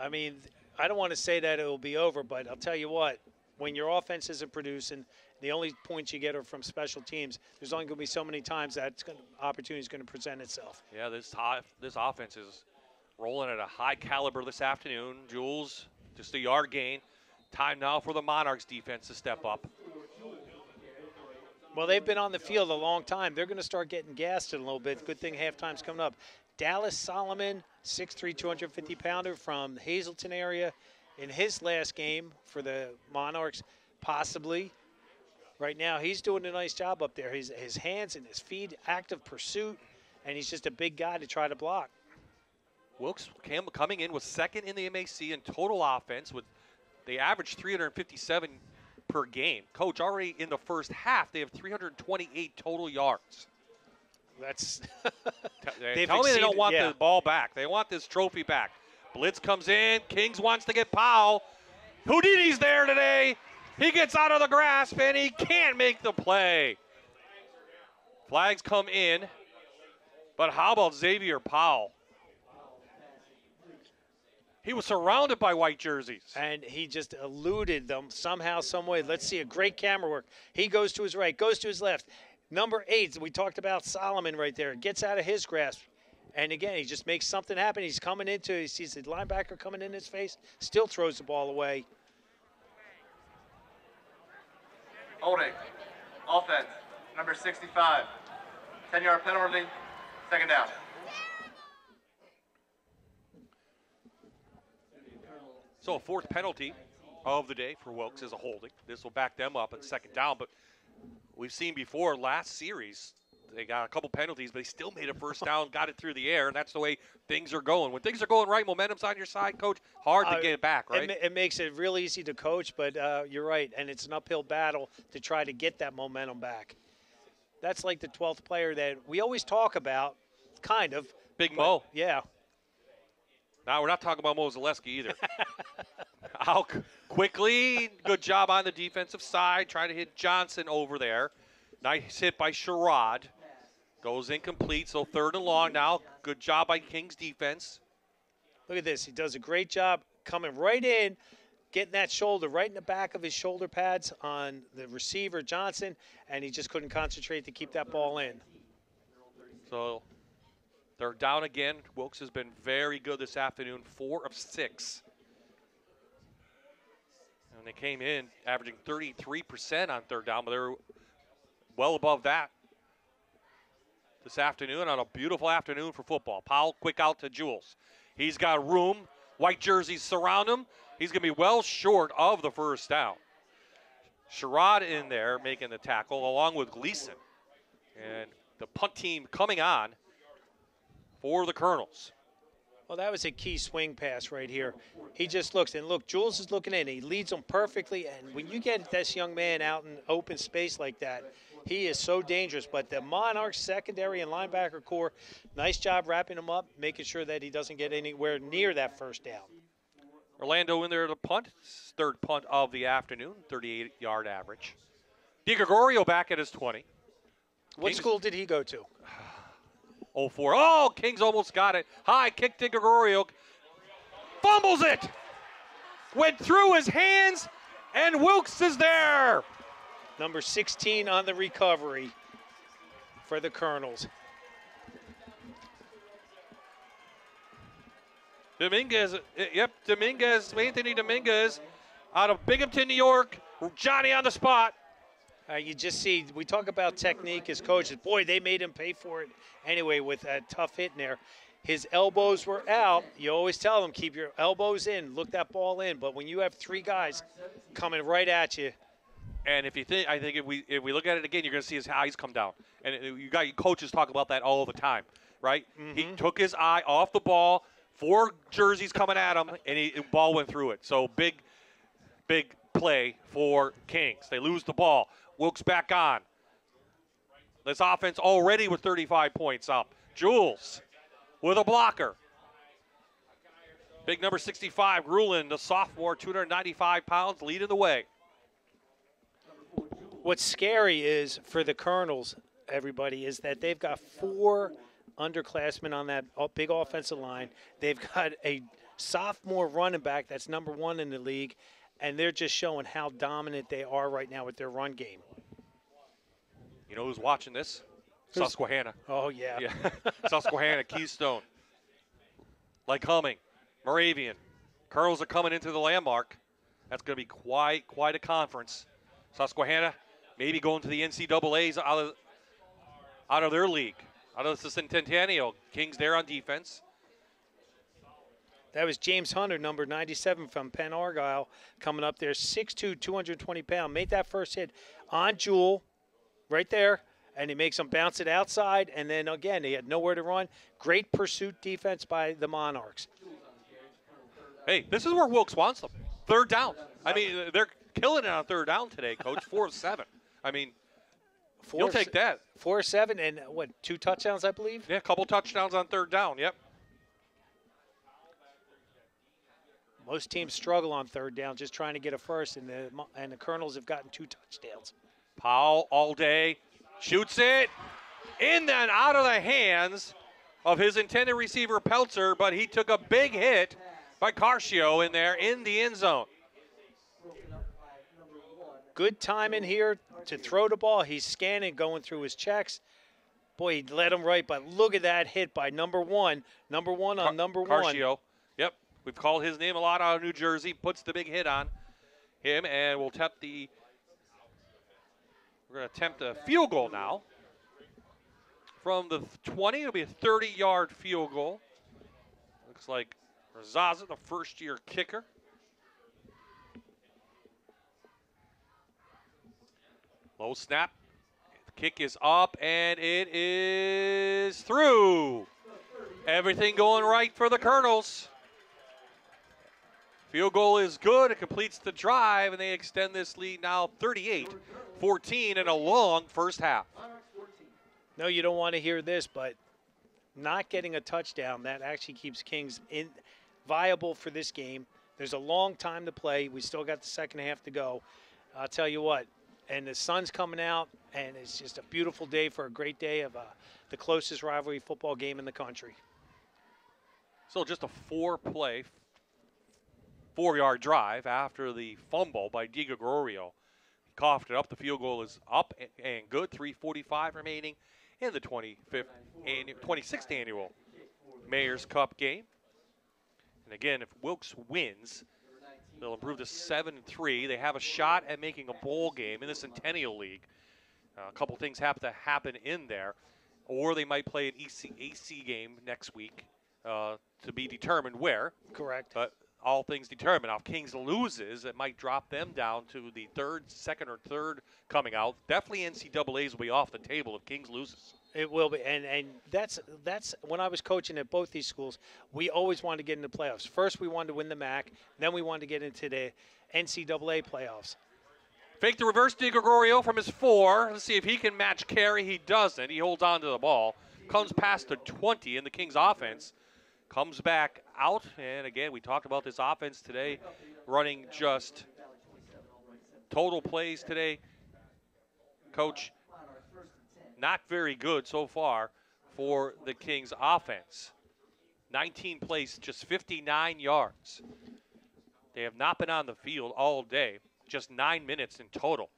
Speaker 6: I mean, I don't want to say that it will be over, but I'll tell you what, when your offense isn't producing, the only points you get are from special teams. There's only going to be so many times that opportunity is going to present itself.
Speaker 4: Yeah, this hi- this offense is rolling at a high caliber this afternoon. Jules, just a yard gain. Time now for the Monarchs defense to step up.
Speaker 6: Well, they've been on the field a long time. They're going to start getting gassed in a little bit. Good thing halftime's coming up. Dallas Solomon, 6'3", 250 pounder from the Hazleton area, in his last game for the Monarchs, possibly. Right now, he's doing a nice job up there. His, his hands and his feet, active pursuit, and he's just a big guy to try to block.
Speaker 4: Wilkes came, coming in was second in the MAC in total offense with they averaged 357 per game. Coach, already in the first half, they have 328 total yards.
Speaker 6: That's
Speaker 4: They tell me they don't want
Speaker 6: yeah.
Speaker 4: the ball back. They want this trophy back. Blitz comes in. Kings wants to get Powell. Houdini's there today. He gets out of the grasp and he can't make the play. Flags come in. But how about Xavier Powell? He was surrounded by white jerseys.
Speaker 6: and he just eluded them somehow, some way. Let's see a great camera work. He goes to his right, goes to his left. Number eight, we talked about Solomon right there. Gets out of his grasp, and again, he just makes something happen. He's coming into, he sees the linebacker coming in his face, still throws the ball away.
Speaker 8: Holding. Offense. Number 65. 10 yard penalty. Second down.
Speaker 4: So a fourth penalty of the day for Wilkes is a holding. This will back them up at second down, but we've seen before last series they got a couple penalties, but they still made a first down, got it through the air, and that's the way things are going. When things are going right, momentum's on your side, coach. Hard to
Speaker 6: Uh,
Speaker 4: get it back,
Speaker 6: It,
Speaker 4: right?
Speaker 6: ma- it makes it real easy to coach, but uh, you're right, and it's an uphill battle to try to get that momentum back. That's like the 12th player that we always talk about, kind of.
Speaker 4: Big Mo.
Speaker 6: Yeah.
Speaker 4: Now we're not talking about Mozaleski either. How quickly, good job on the defensive side, trying to hit Johnson over there. Nice hit by Sherrod. Goes incomplete, so third and long now. Good job by Kings defense.
Speaker 6: Look at this. He does a great job coming right in, getting that shoulder right in the back of his shoulder pads on the receiver, Johnson, and he just couldn't concentrate to keep that ball in.
Speaker 4: So they're down again. Wilkes has been very good this afternoon, four of six. And they came in averaging 33% on third down, but they're well above that this afternoon on a beautiful afternoon for football. Powell, quick out to Jules. He's got room. White jerseys surround him. He's going to be well short of the first down. Sherrod in there making the tackle along with Gleason. And the punt team coming on for the Colonels.
Speaker 6: Well, that was a key swing pass right here. He just looks and look. Jules is looking in. He leads them perfectly. And when you get this young man out in open space like that, he is so dangerous. But the Monarchs secondary and linebacker core, nice job wrapping him up, making sure that he doesn't get anywhere near that first down.
Speaker 4: Orlando in there to punt. Third punt of the afternoon, 38 yard average. DiGregorio back at his 20.
Speaker 6: What
Speaker 4: Kings-
Speaker 6: school did he go to?
Speaker 4: 04. Oh, Kings almost got it. High kick to Gregorio. Fumbles it. Went through his hands, and Wilkes is there.
Speaker 6: Number 16 on the recovery for the Colonels.
Speaker 4: Dominguez, eh, yep, Dominguez, Anthony Dominguez out of Binghamton, New York. Johnny on the spot.
Speaker 6: Uh, you just see, we talk about technique as coaches. Boy, they made him pay for it anyway with a tough hit in there. His elbows were out. You always tell them, keep your elbows in, look that ball in. But when you have three guys coming right at you,
Speaker 4: And if you think, I think if we if we look at it again, you're going to see his eyes come down. And it- you got your coaches talk about that all the time, right? He took his eye off the ball. Four jerseys coming at him, and he the ball went through it. So big, big play for Kings. They lose the ball. Wilkes back on. This offense already with 35 points up. Jules with a blocker. Big number 65, Grulin, the sophomore, 295 pounds, leading the way.
Speaker 6: what's scary is for the Colonels, everybody, is that they've got four underclassmen on that big offensive line. They've got a sophomore running back that's number one in the league, and they're just showing how dominant they are right now with their run game.
Speaker 4: You know who's watching this?
Speaker 6: Who's-
Speaker 4: Susquehanna.
Speaker 6: Oh, yeah.
Speaker 4: Yeah. Susquehanna, Keystone. Lycoming, Moravian. Colonels are coming into the landmark. That's going to be quite quite a conference. Susquehanna maybe going to the NCAA's out of out of their league. Out of the Centennial. Kings there on defense.
Speaker 6: That was James Hunter, number 97 from Pen Argyl, coming up there, 6'2", 220 pound. Made that first hit on Jules, right there, and he makes him bounce it outside. And then again, he had nowhere to run. Great pursuit defense by the Monarchs.
Speaker 4: Hey, this is where Wilkes wants them. Third down. I mean, they're killing it on third down today, Coach. Four of seven. I mean,
Speaker 6: Four
Speaker 4: you'll take that.
Speaker 6: Four of seven and what? Two touchdowns, I believe.
Speaker 4: Yeah, a couple touchdowns on third down. Yep.
Speaker 6: Most teams struggle on third down, just trying to get a first, and the and the Colonels have gotten two touchdowns.
Speaker 4: Powell all day shoots it in and out of the hands of his intended receiver Peltzer, but he took a big hit by Carcio in there in the end zone.
Speaker 6: Good time in here to throw the ball. He's scanning, going through his checks. Boy, he led him right, but look at that hit by number one. Number one on number one.
Speaker 4: Carcio. We've called his name a lot out of New Jersey. Puts the big hit on him, and we'll attempt the. We're going to attempt a field goal now. From the 20, it'll be a 30 yard field goal. Looks like Razaza, the first year kicker. Low snap. The kick is up, and it is through. Everything going right for the Colonels. Field goal is good. It completes the drive, and they extend this lead now 38 14 in a long first half.
Speaker 6: No, you don't want to hear this, but not getting a touchdown that actually keeps Kings in viable for this game. There's a long time to play. We still got the second half to go. I'll tell you what, and the sun's coming out, and it's just a beautiful day for a great day of uh, the closest rivalry football game in the country.
Speaker 4: So just a four play, four yard drive after the fumble by Di Gregorio. He coughed it up. The field goal is up and good. 345 remaining in the 25th annu- 26th annual Mayor's Cup game. And again, if Wilkes wins, they'll improve to 7 3. They have a shot at making a bowl game in the Centennial League. Uh, a couple things have to happen in there, or they might play an ECAC game next week uh, to be determined where.
Speaker 6: Correct.
Speaker 4: But all things determined. Now, if Kings loses, it might drop them down to the third, second, or third coming out. Definitely NCAA's will be off the table if Kings loses.
Speaker 6: It will be, and and that's that's when I was coaching at both these schools. We always wanted to get into playoffs. First, we wanted to win the MAC. Then we wanted to get into the NCAA playoffs.
Speaker 4: Fake the reverse Di Gregorio from his four. Let's see if he can match Carey. He doesn't. He holds on to the ball. Comes past the 20 in the Kings offense. Comes back out. And again, we talked about this offense today running just total plays today. Coach, not very good so far for the Kings offense. 19 plays, just 59 yards. They have not been on the field all day, just nine minutes in total.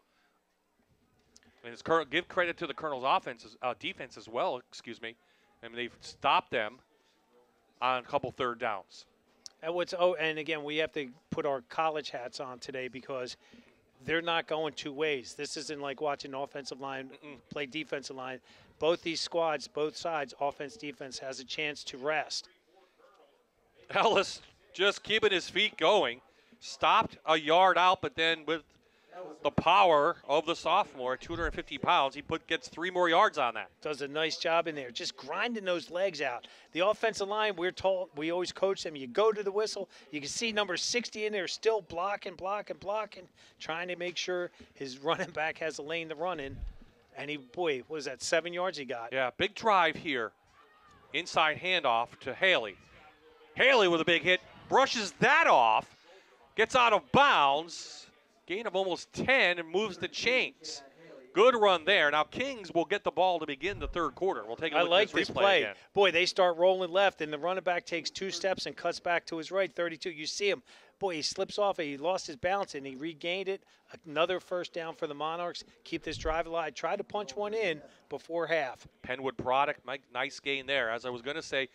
Speaker 4: And it's give credit to the Colonel's offense, uh, defense as well. Excuse me. I mean, they've stopped them on a couple third downs.
Speaker 6: And what's oh, and again, we have to put our college hats on today because they're not going two ways. This isn't like watching offensive line play defensive line. Both these squads, both sides, offense, defense, has a chance to rest.
Speaker 4: Ellis just keeping his feet going, stopped a yard out, but then with the power of the sophomore, 250 pounds, he put gets three more yards on that.
Speaker 6: Does a nice job in there, just grinding those legs out. The offensive line, we're told, we always coach them. You go to the whistle, you can see number 60 in there, still blocking, blocking, blocking, trying to make sure his running back has a lane to run in. And he, boy, what was that seven yards he got?
Speaker 4: Yeah, big drive here. Inside handoff to Haley. Haley with a big hit, brushes that off, gets out of bounds, gain of almost 10, and moves the chains. Good run there. Now Kings will get the ball to begin the third quarter. We'll take a
Speaker 6: I
Speaker 4: look
Speaker 6: like
Speaker 4: at this
Speaker 6: this play.
Speaker 4: again.
Speaker 6: Boy, they start rolling left, and the running back takes two steps and cuts back to his right, 32. You see him. Boy, he slips off. He lost his balance, and he regained it. Another first down for the Monarchs. Keep this drive alive. Try to punch one in before half.
Speaker 4: Penwood product, nice gain there. As I was going to say,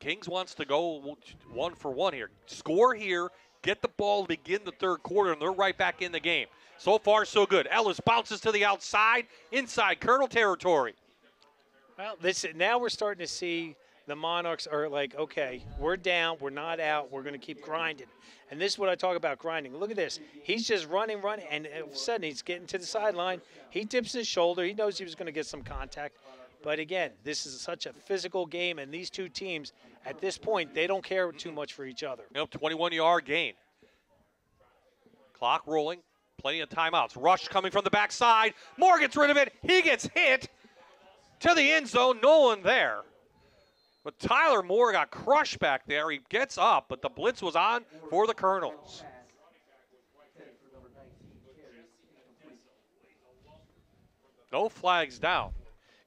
Speaker 4: Kings wants to go one for one here. Score here, get the ball to begin the third quarter, and they're right back in the game. So far, so good. Ellis bounces to the outside, inside Colonel territory.
Speaker 6: Well, this now we're starting to see the Monarchs are like, okay, we're down, we're not out, we're going to keep grinding. And this is what I talk about grinding. Look at this. He's just running, running, and all of a sudden he's getting to the sideline. He dips his shoulder. He knows he was going to get some contact. But again, this is such a physical game, and these two teams, at this point, they don't care too much for each other.
Speaker 4: Yep, 21 yard gain. Clock rolling, plenty of timeouts. Rush coming from the backside. Moore gets rid of it. He gets hit to the end zone. No one there. But Tyler Moore got crushed back there. He gets up, but the blitz was on for the Colonels. No flags down.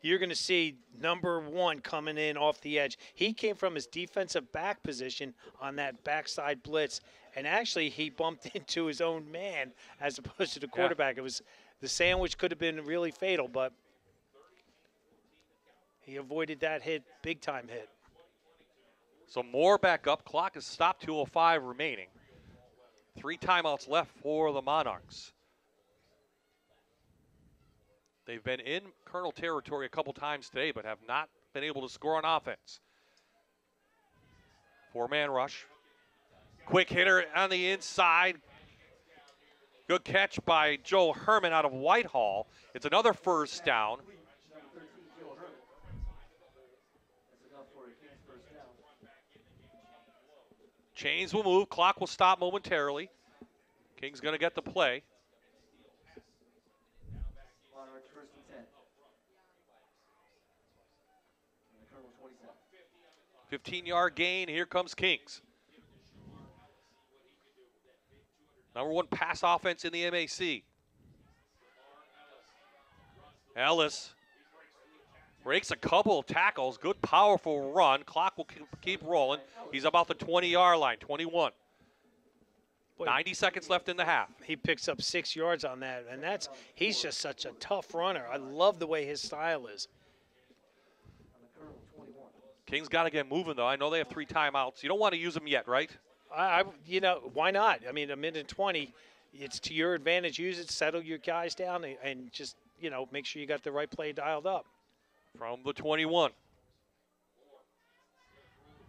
Speaker 6: You're going to see number one coming in off the edge. He came from his defensive back position on that backside blitz, and actually he bumped into his own man as opposed to the quarterback. Yeah. It was the sandwich could have been really fatal, but he avoided that hit, big time hit.
Speaker 4: So Moore back up. Clock is stopped. 205 remaining. Three timeouts left for the Monarchs. They've been in Colonel territory a couple times today, but have not been able to score on offense. Four man rush. Quick hitter on the inside. Good catch by Joe Herman out of Whitehall. It's another first down. Chains will move. Clock will stop momentarily. King's going to get the play. 15 yard gain. Here comes Kings. Number one pass offense in the MAC. Ellis breaks a couple of tackles. Good, powerful run. Clock will keep rolling. He's about the 20 yard line, 21. 90 seconds left in the half.
Speaker 6: He picks up six yards on that, and that's he's just such a tough runner. I love the way his style is.
Speaker 4: Kings got to get moving, though. I know they have three timeouts. You don't want to use them yet, right?
Speaker 6: I, you know, why not? I mean, a minute and 20, it's to your advantage. Use it, settle your guys down, and just, you know, make sure you got the right play dialed up.
Speaker 4: From the 21.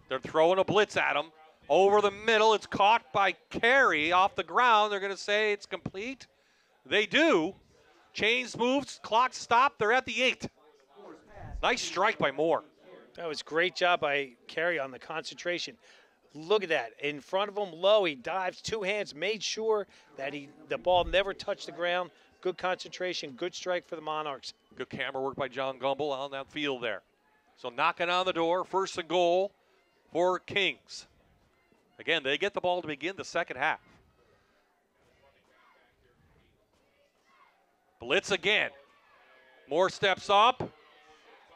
Speaker 4: They're throwing a blitz at him. Over the middle, it's caught by Carey off the ground. They're going to say it's complete. They do. Chains moves, clock stopped. They're at the eight. Nice strike by Moore.
Speaker 6: That was great job by Carey on the concentration. Look at that. In front of him, low, he dives two hands, made sure that he the ball never touched the ground. Good concentration, good strike for the Monarchs.
Speaker 4: Good camera work by John Gumble on that field there. So knocking on the door, first and goal for Kings. Again, they get the ball to begin the second half. Blitz again. Moore steps up.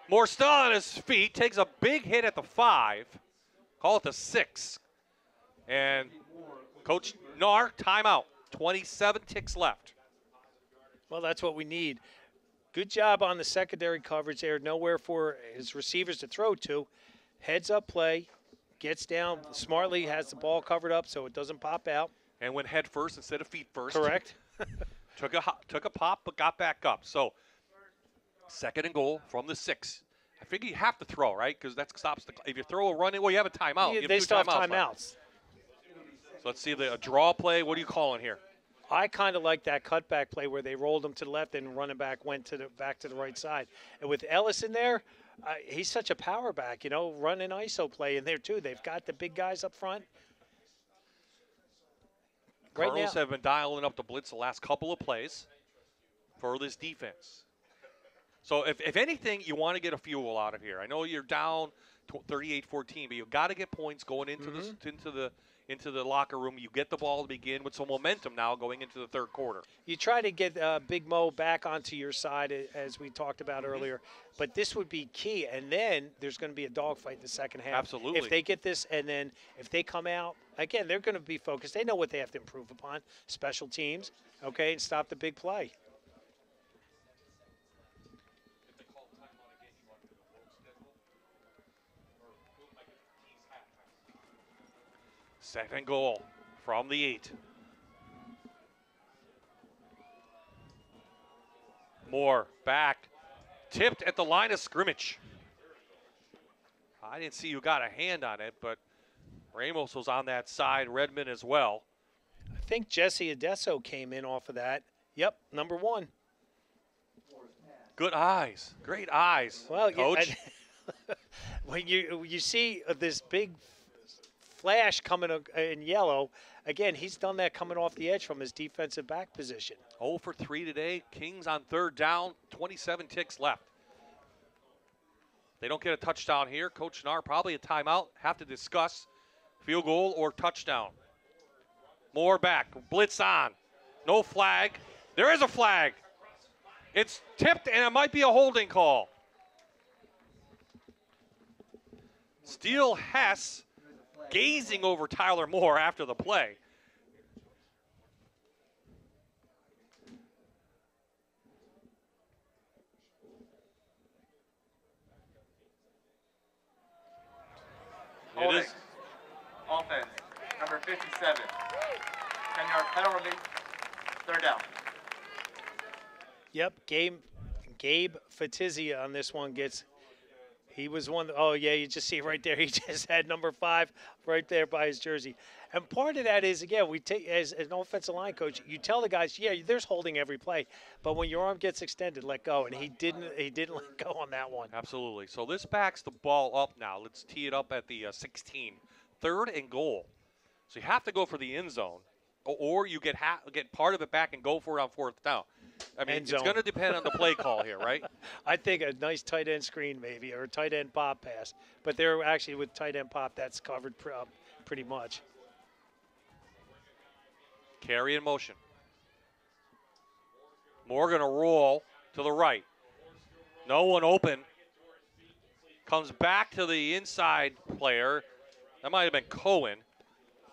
Speaker 4: Moore still on his feet, takes a big hit at the five. Call it the six. And Coach Knarr, timeout. 27 ticks left.
Speaker 6: Well, that's what we need. Good job on the secondary coverage there. Nowhere for his receivers to throw to. Heads up play, gets down smartly, has the ball covered up so it doesn't pop out.
Speaker 4: And went head first instead of feet first.
Speaker 6: Correct.
Speaker 4: took a took a pop but got back up. So Second and goal from the six. I figure you have to throw, right? Because that stops the. If you throw a run in, well, you have a timeout.
Speaker 6: Yeah,
Speaker 4: have
Speaker 6: they still
Speaker 4: have
Speaker 6: timeouts. timeouts.
Speaker 4: So let's see the draw play. What are you calling here?
Speaker 6: I kind of like that cutback play where they rolled him to the left and running back went to the back to the right side. And with Ellis in there, uh, he's such a power back, you know, running ISO play in there too. They've got the big guys up front.
Speaker 4: Right Cardinals now, have been dialing up the blitz the last couple of plays for this defense. So if, if anything, you want to get a fuel out of here. I know you're down 38-14, but you've got to get points going into mm-hmm. the into the into the locker room. You get the ball to begin with some momentum now going into the third quarter.
Speaker 6: You try to get uh, Big Mo back onto your side, as we talked about mm-hmm. earlier. But this would be key. And then there's going to be a dogfight in the second half.
Speaker 4: Absolutely.
Speaker 6: If they get this, and then if they come out, again, they're going to be focused. They know what they have to improve upon special teams, okay, and stop the big play.
Speaker 4: Second goal from the eight. Moore back, tipped at the line of scrimmage. I didn't see who got a hand on it, but Ramos was on that side, Redmond as well.
Speaker 6: I think Jesse Adesso came in off of that. Yep, number one.
Speaker 4: Good eyes, great eyes,
Speaker 6: Well,
Speaker 4: coach.
Speaker 6: Yeah, when you you see uh, this big flash coming in yellow, again, he's done that coming off the edge from his defensive back position.
Speaker 4: 0 for 3 today. Kings on third down, 27 ticks left. They don't get a touchdown here. Coach Knarr probably a timeout. Have to discuss field goal or touchdown. Moore back. Blitz on. No flag. There is a flag. It's tipped and it might be a holding call. Steele Hess gazing over Tyler Moore after the play. It
Speaker 8: Holding.
Speaker 4: is.
Speaker 8: Offense, number 57. 10-yard penalty, third down.
Speaker 6: Yep, Gabe Gabe Fatizia on this one gets. He was one. Oh yeah, you just see right there. He just had number five right there by his jersey. And part of that is again, we take as, an offensive line coach, you tell the guys, yeah, there's holding every play, but when your arm gets extended, let go. And he didn't. He didn't let go on that one.
Speaker 4: Absolutely. So this backs the ball up now. Let's tee it up at the uh, 16. Third and goal. So you have to go for the end zone, or, you get ha- get part of it back and go for it on fourth down. I mean, it's going to depend on the play call here, right?
Speaker 6: I think a nice tight end screen maybe or a tight end pop pass, but they're actually with tight end pop that's covered pr- uh, pretty much.
Speaker 4: Carey in motion. Moore going to roll to the right. No one open. Comes back to the inside player. That might have been Cohen.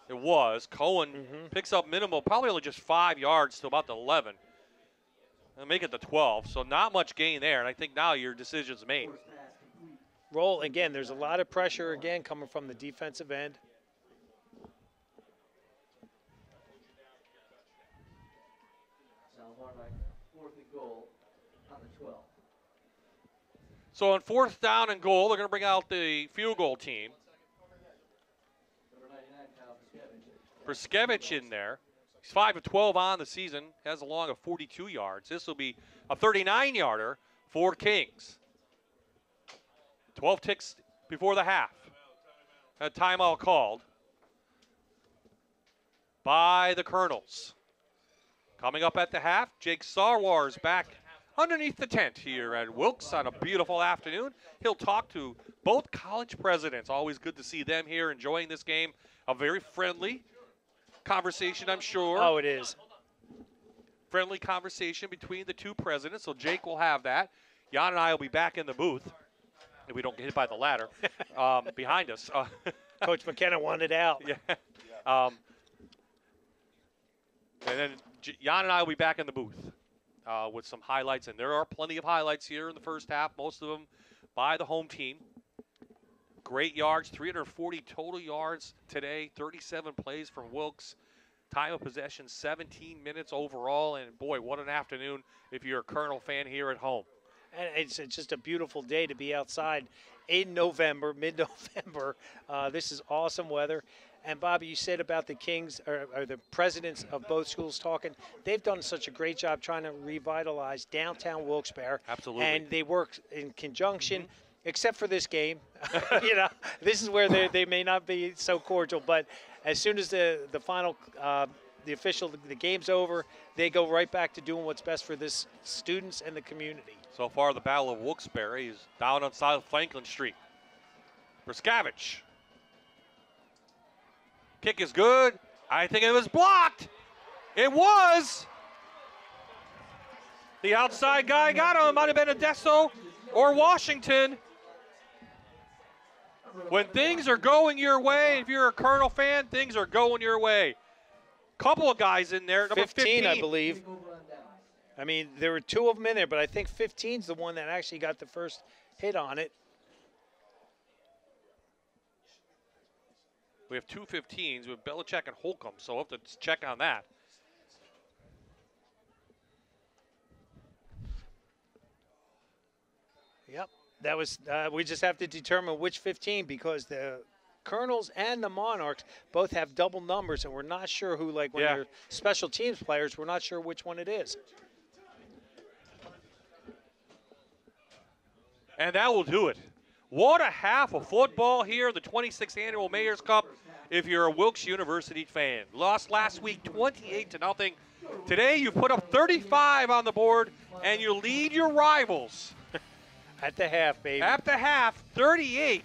Speaker 4: It was. Cohen mm-hmm. picks up minimal, probably only just five yards to about the 11. And make it the 12. So not much gain there. And I think now your decision's made.
Speaker 6: Roll again. There's a lot of pressure again coming from the defensive end.
Speaker 7: Now more like fourth and goal on the 12.
Speaker 4: So on fourth down and goal, they're going to bring out the field goal team.
Speaker 7: Number 99,
Speaker 4: Briskevich in there. He's 5 of 12 on the season, has a long of 42 yards. This will be a 39 yarder for Kings. 12 ticks before the half. A timeout called by the Colonels. Coming up at the half, Jake Sarwar's back underneath the tent here at Wilkes on a beautiful afternoon. He'll talk to both college presidents. Always good to see them here enjoying this game. A very friendly conversation, I'm sure.
Speaker 6: Oh, it is.
Speaker 4: Friendly conversation between the two presidents. So Jake will have that. Jan and I will be back in the booth. If we don't get hit by the ladder um, behind us. Uh,
Speaker 6: Coach McKenna wanted out.
Speaker 4: yeah. Um, and then Jan and I will be back in the booth uh, with some highlights, and there are plenty of highlights here in the first half. Most of them by the home team. Great yards, 340 total yards today, 37 plays from Wilkes. Time of possession, 17 minutes overall, and boy, what an afternoon if you're a Colonel fan here at home.
Speaker 6: And it's, it's just a beautiful day to be outside in November, mid-November. Uh, this is awesome weather. And Bobby, you said about the Kings or, or the presidents of both schools talking. They've done such a great job trying to revitalize downtown Wilkes-Barre.
Speaker 4: Absolutely. Mm-hmm.
Speaker 6: And they work in conjunction. Except for this game, you know, this is where they, they may not be so cordial. But as soon as the the final, uh, the official, the game's over, they go right back to doing what's best for this students and the community.
Speaker 4: So far, the Battle of Wilkes-Barre is down on South Franklin Street. Briskavich. Kick is good. I think it was blocked. It was. The outside guy got him. It might have been Adesso or Washington. When things are going your way, if you're a Colonel fan, things are going your way. Couple of guys in there. Number
Speaker 6: 15, I believe. I mean, there were two of them in there, but I think 15's the one that actually got the first hit on it.
Speaker 4: We have two 15s with Belichick and Holcomb, so we'll have to check on that.
Speaker 6: Yep. That was uh, we just have to determine which 15 because the Colonels and the Monarchs both have double numbers, and we're not sure who. Like when
Speaker 4: Yeah.
Speaker 6: they're special teams players, we're not sure which one it is.
Speaker 4: And that will do it. What a half of football here, the 26th annual Mayor's Cup. If you're a Wilkes University fan, lost last week 28 to nothing. Today you put up 35 on the board, and you lead your rivals
Speaker 6: At the half, baby.
Speaker 4: at the half, 38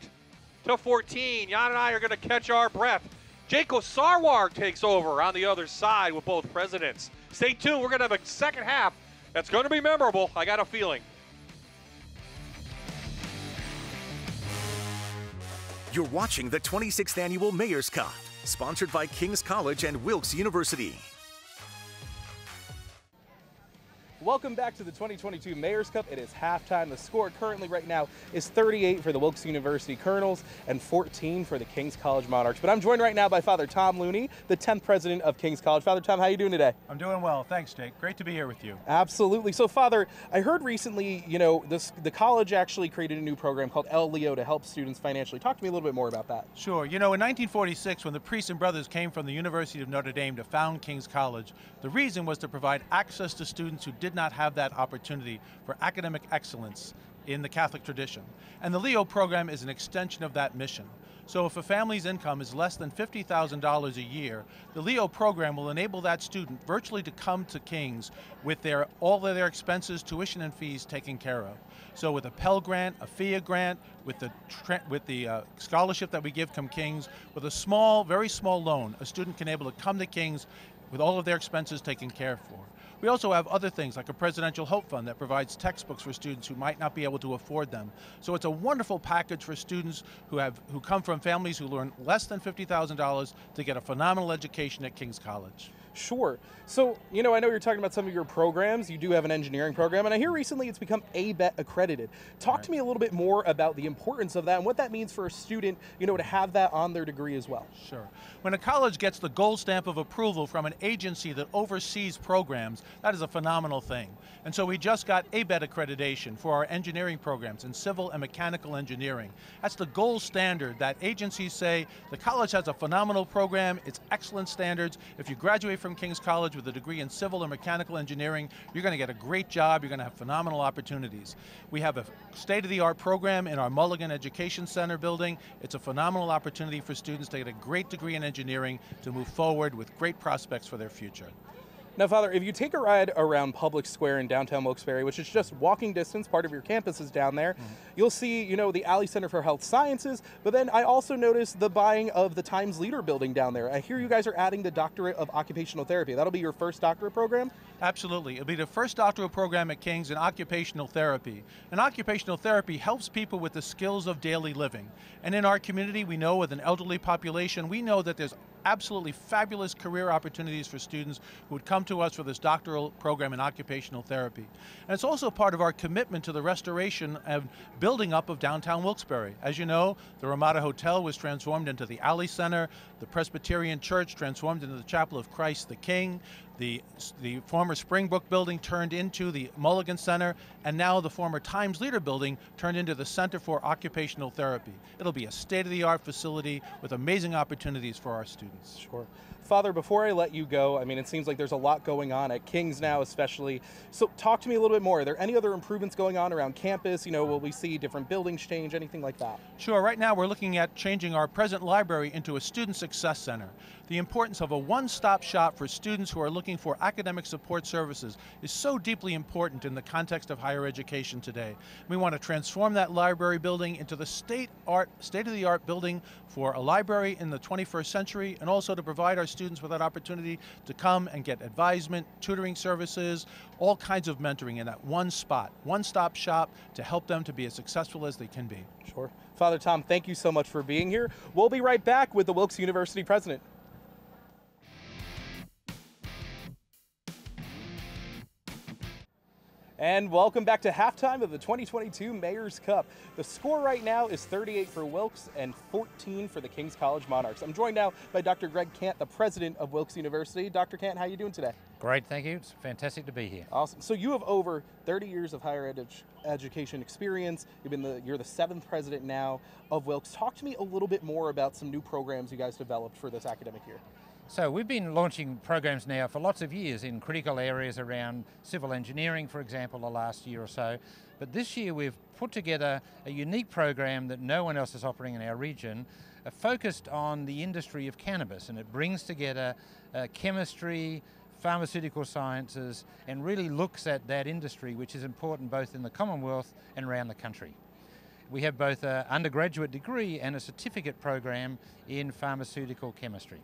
Speaker 4: to 14. Jan and I are going to catch our breath. Jaco Sarwar takes over on the other side with both presidents. Stay tuned. We're going to have a second half that's going to be memorable. I got a feeling.
Speaker 1: You're watching the 26th Annual Mayor's Cup, sponsored by King's College and Wilkes University.
Speaker 5: Welcome back to the 2022 Mayor's Cup. It is halftime. The score currently right now is 38 for the Wilkes University Colonels and 14 for the King's College Monarchs. But I'm joined right now by Father Tom Looney, the 10th president of King's College. Father Tom, how are you doing today?
Speaker 11: I'm doing well. Thanks, Jake. Great to be here with you.
Speaker 5: Absolutely. So, Father, I heard recently, you know, this the college actually created a new program called El Leo to help students financially. Talk to me a little bit more about that.
Speaker 11: Sure. You know, in 1946, when the priests and brothers came from the University of Notre Dame to found King's College, the reason was to provide access to students who did not have that opportunity for academic excellence in the Catholic tradition. And the Leo program is an extension of that mission. So if a family's income is less than $50,000 a year, the Leo program will enable that student virtually to come to King's with their all of their expenses, tuition and fees taken care of. So with a Pell Grant, a PHEAA grant, with the with the uh, scholarship that we give from King's, with a small, very small loan, a student can able to come to King's with all of their expenses taken care for. We also have other things like a Presidential Hope Fund that provides textbooks for students who might not be able to afford them. So it's a wonderful package for students who have who come from families who learn less than $50,000 to get a phenomenal education at King's College.
Speaker 5: Sure. So, you know, I know you're talking about some of your programs. You do have an engineering program, and I hear recently it's become ABET accredited. Talk to me a little bit more about the importance of that and what that means for a student, you know, to have that on their degree as well.
Speaker 11: Sure. When a college gets the gold stamp of approval from an agency that oversees programs, that is a phenomenal thing. And so we just got ABET accreditation for our engineering programs in civil and mechanical engineering. That's the gold standard that agencies say the college has a phenomenal program, it's excellent standards. If you graduate from King's College with a degree in civil or mechanical engineering, you're going to get a great job, you're going to have phenomenal opportunities. We have a state of the art program in our Mulligan Education Center building. It's a phenomenal opportunity for students to get a great degree in engineering to move forward with great prospects for their future.
Speaker 5: Now, Father, if you take a ride around Public Square in downtown Wilkes-Barre, which is just walking distance, part of your campus is down there, mm-hmm. you'll see, you know, the Alley Center for Health Sciences. But then I also noticed the buying of the Times Leader building down there. I hear you guys are adding the Doctorate of Occupational Therapy. That'll be your first doctorate program.
Speaker 11: Absolutely. It'll be the first doctoral program at King's in occupational therapy. And occupational therapy helps people with the skills of daily living. And in our community, we know with an elderly population, we know that there's absolutely fabulous career opportunities for students who would come to us for this doctoral program in occupational therapy. And it's also part of our commitment to the restoration and building up of downtown Wilkes-Barre. As you know, the Ramada Hotel was transformed into the Alley Center, the Presbyterian Church transformed into the Chapel of Christ the King, the, the former Springbrook building turned into the Mulligan Center, and now the former Times Leader building turned into the Center for Occupational Therapy. It'll be a state of the art facility with amazing opportunities for our students.
Speaker 5: Sure. Father, before I let you go, I mean, it seems like there's a lot going on at King's now, especially. So, talk to me a little bit more. Are there any other improvements going on around campus? You know, will we see different buildings change, anything like that?
Speaker 11: Sure. Right now, we're looking at changing our present library into a student success center. The importance of a one stop shop for students who are looking for academic support services is so deeply important in the context of higher education today. We want to transform that library building into the state art, state of the art building for a library in the 21st century and also to provide our students with that opportunity to come and get advisement, tutoring services, all kinds of mentoring in that one spot, one stop shop to help them to be as successful as they can be.
Speaker 5: Sure. Father Tom, thank you so much for being here. We'll be right back with the Wilkes University president. And welcome back to halftime of the 2022 Mayor's Cup. The score right now is 38 for Wilkes and 14 for the King's College Monarchs. I'm joined now by Dr. Greg Cant, the president of Wilkes University. Dr. Cant, how are you doing today?
Speaker 12: Great, thank you. It's fantastic to be here.
Speaker 5: Awesome. So you have over 30 years of higher ed education experience. You've been the you're the seventh president now of Wilkes. Talk to me a little bit more about some new programs you guys developed for this academic year.
Speaker 12: So we've been launching programs now for lots of years in critical areas around civil engineering, for example, the last year or so. But this year we've put together a unique program that no one else is offering in our region, uh, focused on the industry of cannabis, and it brings together uh, chemistry, pharmaceutical sciences, and really looks at that industry, which is important both in the Commonwealth and around the country. We have both an undergraduate degree and a certificate program in pharmaceutical chemistry.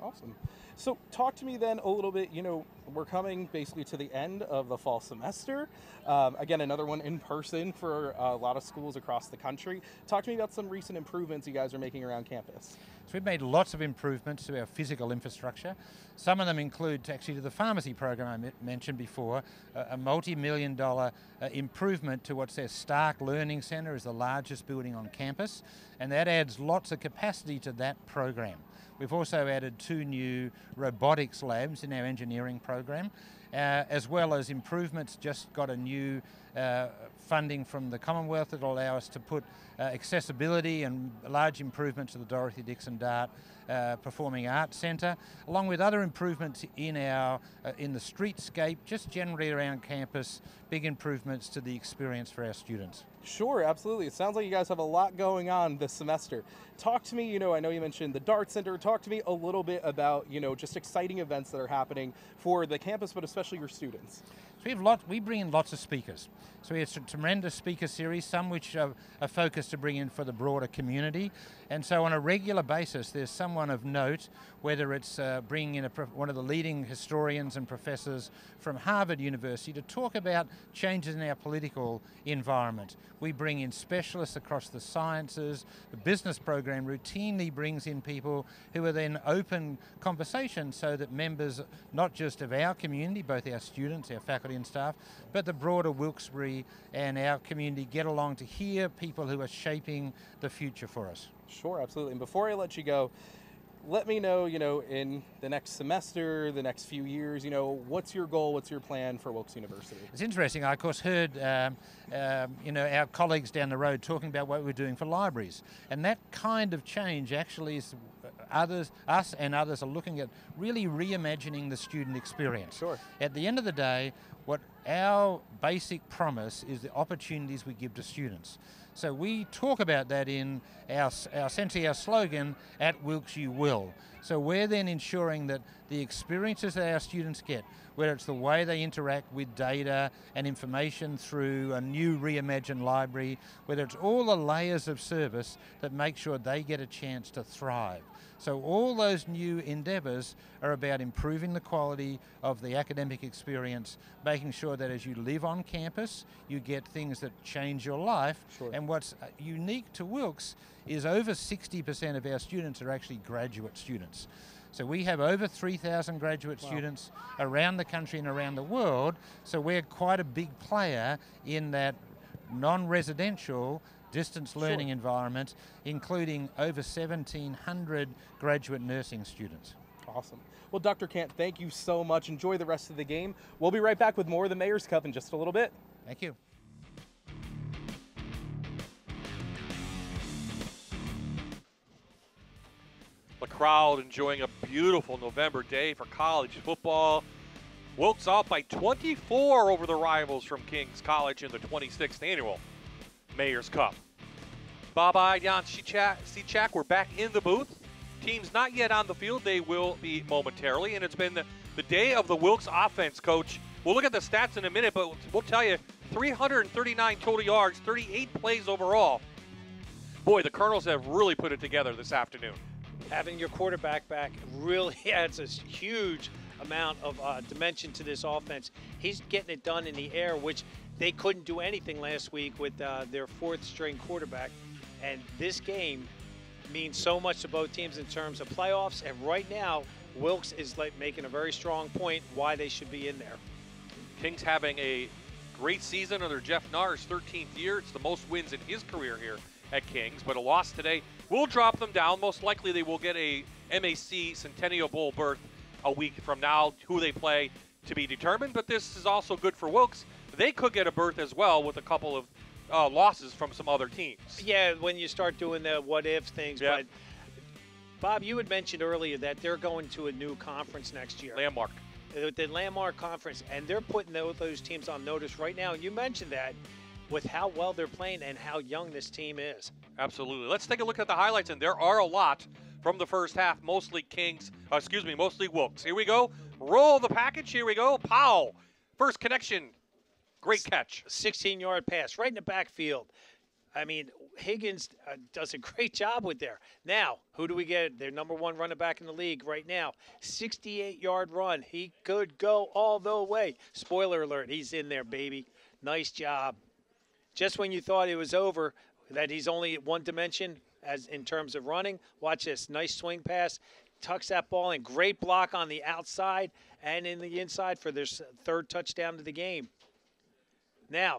Speaker 5: Awesome. So, talk to me then a little bit. You know, we're coming basically to the end of the fall semester. Um, again, another one in person for a lot of schools across the country. Talk to me about some recent improvements you guys are making around campus.
Speaker 12: So, we've made lots of improvements to our physical infrastructure. Some of them include actually to the pharmacy program I mentioned before, a, multi million dollar uh, improvement to what's their Stark Learning Centre, is the largest building on campus, and that adds lots of capacity to that program. We've also added two new robotics labs in our engineering program, uh, as well as improvements, just got a new uh, funding from the Commonwealth that will allow us to put uh, accessibility and large improvements to the Dorothy Dickson Darte uh, Performing Arts Centre, along with other improvements in our uh, in the streetscape, just generally around campus, big improvements to the experience for our students.
Speaker 5: Sure, absolutely. It sounds like you guys have a lot going on this semester. Talk to me, you know, I know you mentioned the Darte Center. Talk to me a little bit about, you know, just exciting events that are happening for the campus, but especially your students.
Speaker 12: We have lot, we bring in lots of speakers. So we have some tremendous speaker series, some which are, are focused to bring in for the broader community. And so on a regular basis, there's someone of note, whether it's uh, bringing in a, one of the leading historians and professors from Harvard University to talk about changes in our political environment. We bring in specialists across the sciences. The business program routinely brings in people who are then open conversation so that members, not just of our community, both our students, our faculty and staff, but the broader Wilkes-Barre and our community get along to hear people who are shaping the future for us.
Speaker 5: Sure, absolutely. And before I let you go, let me know, you know, in the next semester, the next few years, you know, what's your goal, what's your plan for Wilkes University?
Speaker 12: It's interesting. I, of course, heard, um, um, you know, our colleagues down the road talking about what we're doing for libraries. And that kind of change actually is uh, others, us and others are looking at really reimagining the student experience.
Speaker 5: Sure.
Speaker 12: At the end of the day, our basic promise is the opportunities we give to students. So we talk about that in our, our essentially our slogan, at Wilkes you will. So we're then ensuring that the experiences that our students get, whether it's the way they interact with data and information through a new reimagined library, whether it's all the layers of service that make sure they get a chance to thrive. So all those new endeavours are about improving the quality of the academic experience, making sure that as you live on campus, you get things that change your life.
Speaker 5: Sure.
Speaker 12: And what's uh, unique to Wilkes is over 60% of our students are actually graduate students. So we have over 3,000 graduate wow. students around the country and around the world. So we're quite a big player in that non-residential distance learning sure. environment, including over 1,700 graduate nursing students.
Speaker 5: Awesome. Well, Dr. Cant, thank you so much. Enjoy the rest of the game. We'll be right back with more of the Mayor's Cup in just a little bit.
Speaker 12: Thank you.
Speaker 4: The crowd enjoying a beautiful November day for college football. Wilkes off by 24 over the rivals from King's College in the 26th annual Mayor's Cup. Baba Jan Sichak, we're back in the booth. Teams not yet on the field. They will be momentarily. And it's been the, the day of the Wilkes offense, coach. We'll look at the stats in a minute, but we'll tell you 339 total yards, 38 plays overall. Boy, the Colonels have really put it together this afternoon.
Speaker 6: Having your quarterback back really adds a huge amount of uh, dimension to this offense. He's getting it done in the air, which they couldn't do anything last week with uh, their fourth string quarterback. And this game means so much to both teams in terms of playoffs. And right now, Wilkes is like making a very strong point why they should be in there.
Speaker 4: Kings having a Great season under Jeff Knarr's 13th year. It's the most wins in his career here at Kings, but a loss today will drop them down. Most likely they will get a MAC Centennial Bowl berth a week from now. Who they play to be determined, but this is also good for Wilkes. They could get a berth as well with a couple of uh, losses from some other teams.
Speaker 6: Yeah, when you start doing the what if things,
Speaker 4: Yeah.
Speaker 6: but Bob, you had mentioned earlier that they're going to a new conference next year.
Speaker 4: Landmark.
Speaker 6: The Landmark Conference, and they're putting those teams on notice right now. You mentioned that with how well they're playing and how young this team is.
Speaker 4: Absolutely. Let's take a look at the highlights, and there are a lot from the first half. Mostly Kings, uh, excuse me, mostly Wilkes. Here we go. Roll the package. Here we go. Pow. First connection. Great catch.
Speaker 6: 16 yard pass right in the backfield. I mean, Higgins uh, does a great job with there. Now, who do we get? Their number one running back in the league right now. 68 yard run. He could go all the way. Spoiler alert, he's in there, baby. Nice job. Just when you thought it was over, that he's only one dimension as in terms of running, watch this. Nice swing pass. Tucks that ball in. Great block on the outside and in the inside for their s- third touchdown of the game. Now,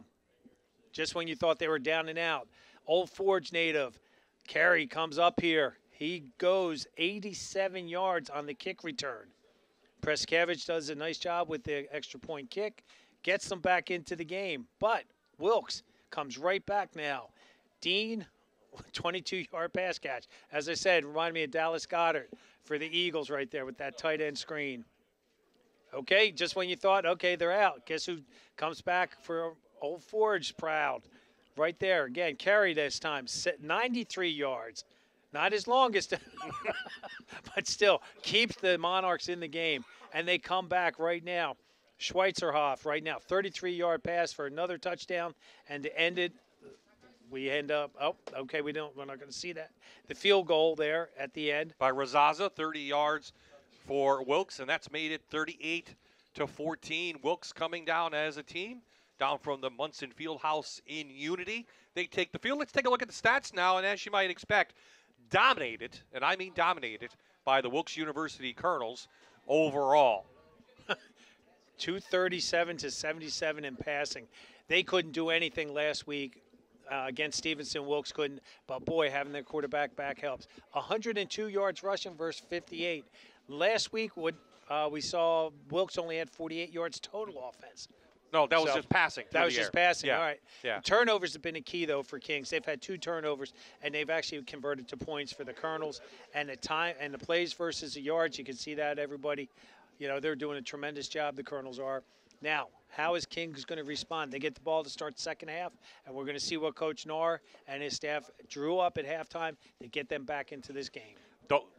Speaker 6: just when you thought they were down and out. Old Forge native, Carey comes up here. He goes 87 yards on the kick return. Preskevich does a nice job with the extra point kick, gets them back into the game. But Wilkes comes right back now. Dean, 22 yard pass catch. As I said, reminded me of Dallas Goedert for the Eagles right there with that tight end screen. Okay, just when you thought, okay, they're out. Guess who comes back for Old Forge proud? Right there. Again, Carey this time. 93 yards. Not his longest, but still keeps the Monarchs in the game. And they come back right now. Schweizerhoff right now, 33 yard pass for another touchdown. And to end it, we end up, oh, okay, we don't, we're not going to see that. The field goal there at the end.
Speaker 4: By Razaza, 30 yards for Wilkes, and that's made it 38 to 14. Wilkes coming down as a team, down from the Munson Fieldhouse in Unity. They take the field. Let's take a look at the stats now, and as you might expect, dominated, and I mean dominated, by the Wilkes University Colonels overall.
Speaker 6: 237 to 77 in passing. They couldn't do anything last week uh, against Stevenson. Wilkes couldn't, but boy, having their quarterback back helps. 102 yards rushing versus 58. Last week, what uh, we saw, Wilkes only had 48 yards total offense.
Speaker 4: No, that was
Speaker 6: So,
Speaker 4: just passing.
Speaker 6: That was just
Speaker 4: air.
Speaker 6: passing.
Speaker 4: Yeah.
Speaker 6: All right.
Speaker 4: Yeah.
Speaker 6: Turnovers have been a key though for Kings. They've had two turnovers, and they've actually converted to points for the Colonels. And the time and the plays versus the yards, you can see that everybody, you know, they're doing a tremendous job. The Colonels are. Now, how is Kings going to respond? They get the ball to start second half, and we're going to see what Coach Knarr and his staff drew up at halftime to get them back into this game.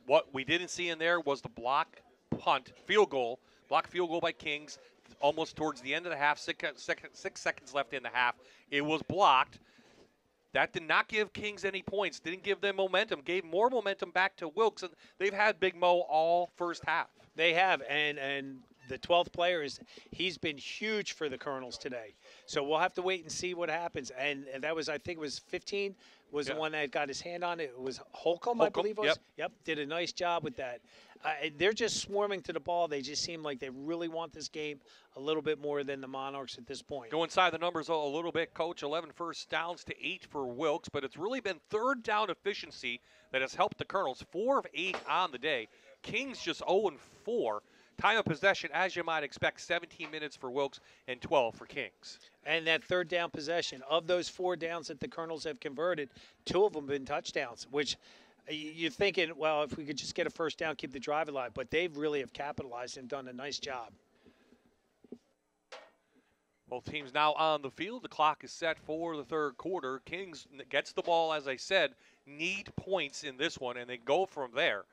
Speaker 4: What we didn't see in there was the block punt field goal, block field goal by Kings, almost towards the end of the half, six, sec- six seconds left in the half. It was blocked. That did not give Kings any points. Didn't give them momentum. Gave more momentum back to Wilkes, and they've had Big Mo all first half.
Speaker 6: They have, and and the 12th player is he's been huge for the Colonels today. So we'll have to wait and see what happens. And, and that was I think it was 15 was
Speaker 4: Yeah.
Speaker 6: the one that got his hand on it. It was Holcomb, I believe it was.
Speaker 4: yep.
Speaker 6: Yep, did a nice job with that. Uh, they're just swarming to the ball. They just seem like they really want this game a little bit more than the Monarchs at this point.
Speaker 4: Go inside the numbers a a little bit, Coach. 11 first downs to 8 for Wilkes, but it's really been third down efficiency that has helped the Colonels. 4 of 8 on the day. Kings just 0 and 4. Time of possession, as you might expect, 17 minutes for Wilkes and 12 for Kings.
Speaker 6: And that third down possession, of those four downs that the Colonels have converted, two of them have been touchdowns, which uh, you're thinking, well, if we could just get a first down, keep the drive alive. But they really have capitalized and done a nice job.
Speaker 4: Both teams now on the field. The clock is set for the third quarter. Kings gets the ball, as I said, need points in this one, and they go from there.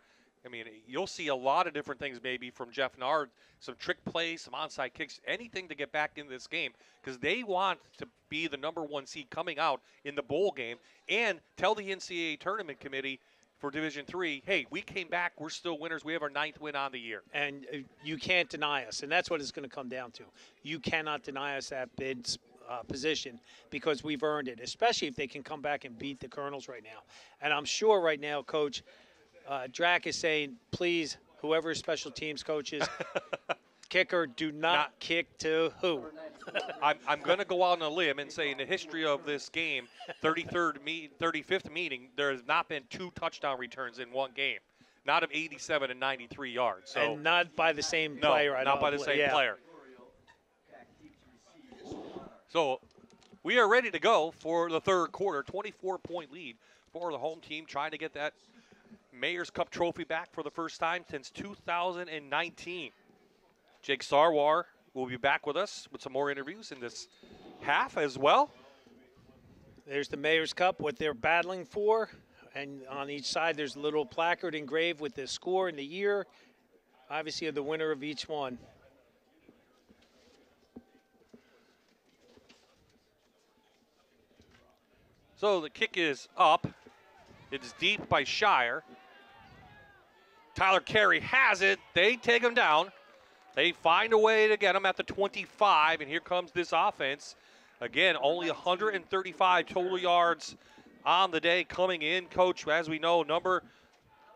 Speaker 4: I mean, you'll see a lot of different things maybe from Jeff Knarr, some trick plays, some onside kicks, anything to get back in this game because they want to be the number one seed coming out in the bowl game and tell the NCAA tournament committee for Division Three, hey, we came back, we're still winners, we have our ninth win on the year.
Speaker 6: And uh, you can't deny us. And that's what it's going to come down to. You cannot deny us that bid uh, position because we've earned it, especially if they can come back and beat the Colonels right now. And I'm sure right now, Coach uh, Drach is saying, please, whoever special teams coach is, kicker, do not, kick to who?
Speaker 4: I'm, I'm going to go out on a limb and say in the history of this game, 33rd meet, 35th meeting, there has not been two touchdown returns in one game, not of 87 and 93 yards. So
Speaker 6: and not by the same
Speaker 4: no,
Speaker 6: player.
Speaker 4: Not by the same
Speaker 6: yeah.
Speaker 4: player. So we are ready to go for the third quarter. 24 point lead for the home team, trying to get that Mayor's Cup trophy back for the first time since 2019. Jake Sarwar will be back with us with some more interviews in this half as well.
Speaker 6: There's the Mayor's Cup, what they're battling for. And on each side, there's a little placard engraved with the score and the year, obviously, of the winner of each one.
Speaker 4: So the kick is up. It is deep by Shire. Tyler Carey has it. They take him down. They find a way to get him at the 25, and here comes this offense. Again, only 135 total yards on the day coming in. Coach, as we know, number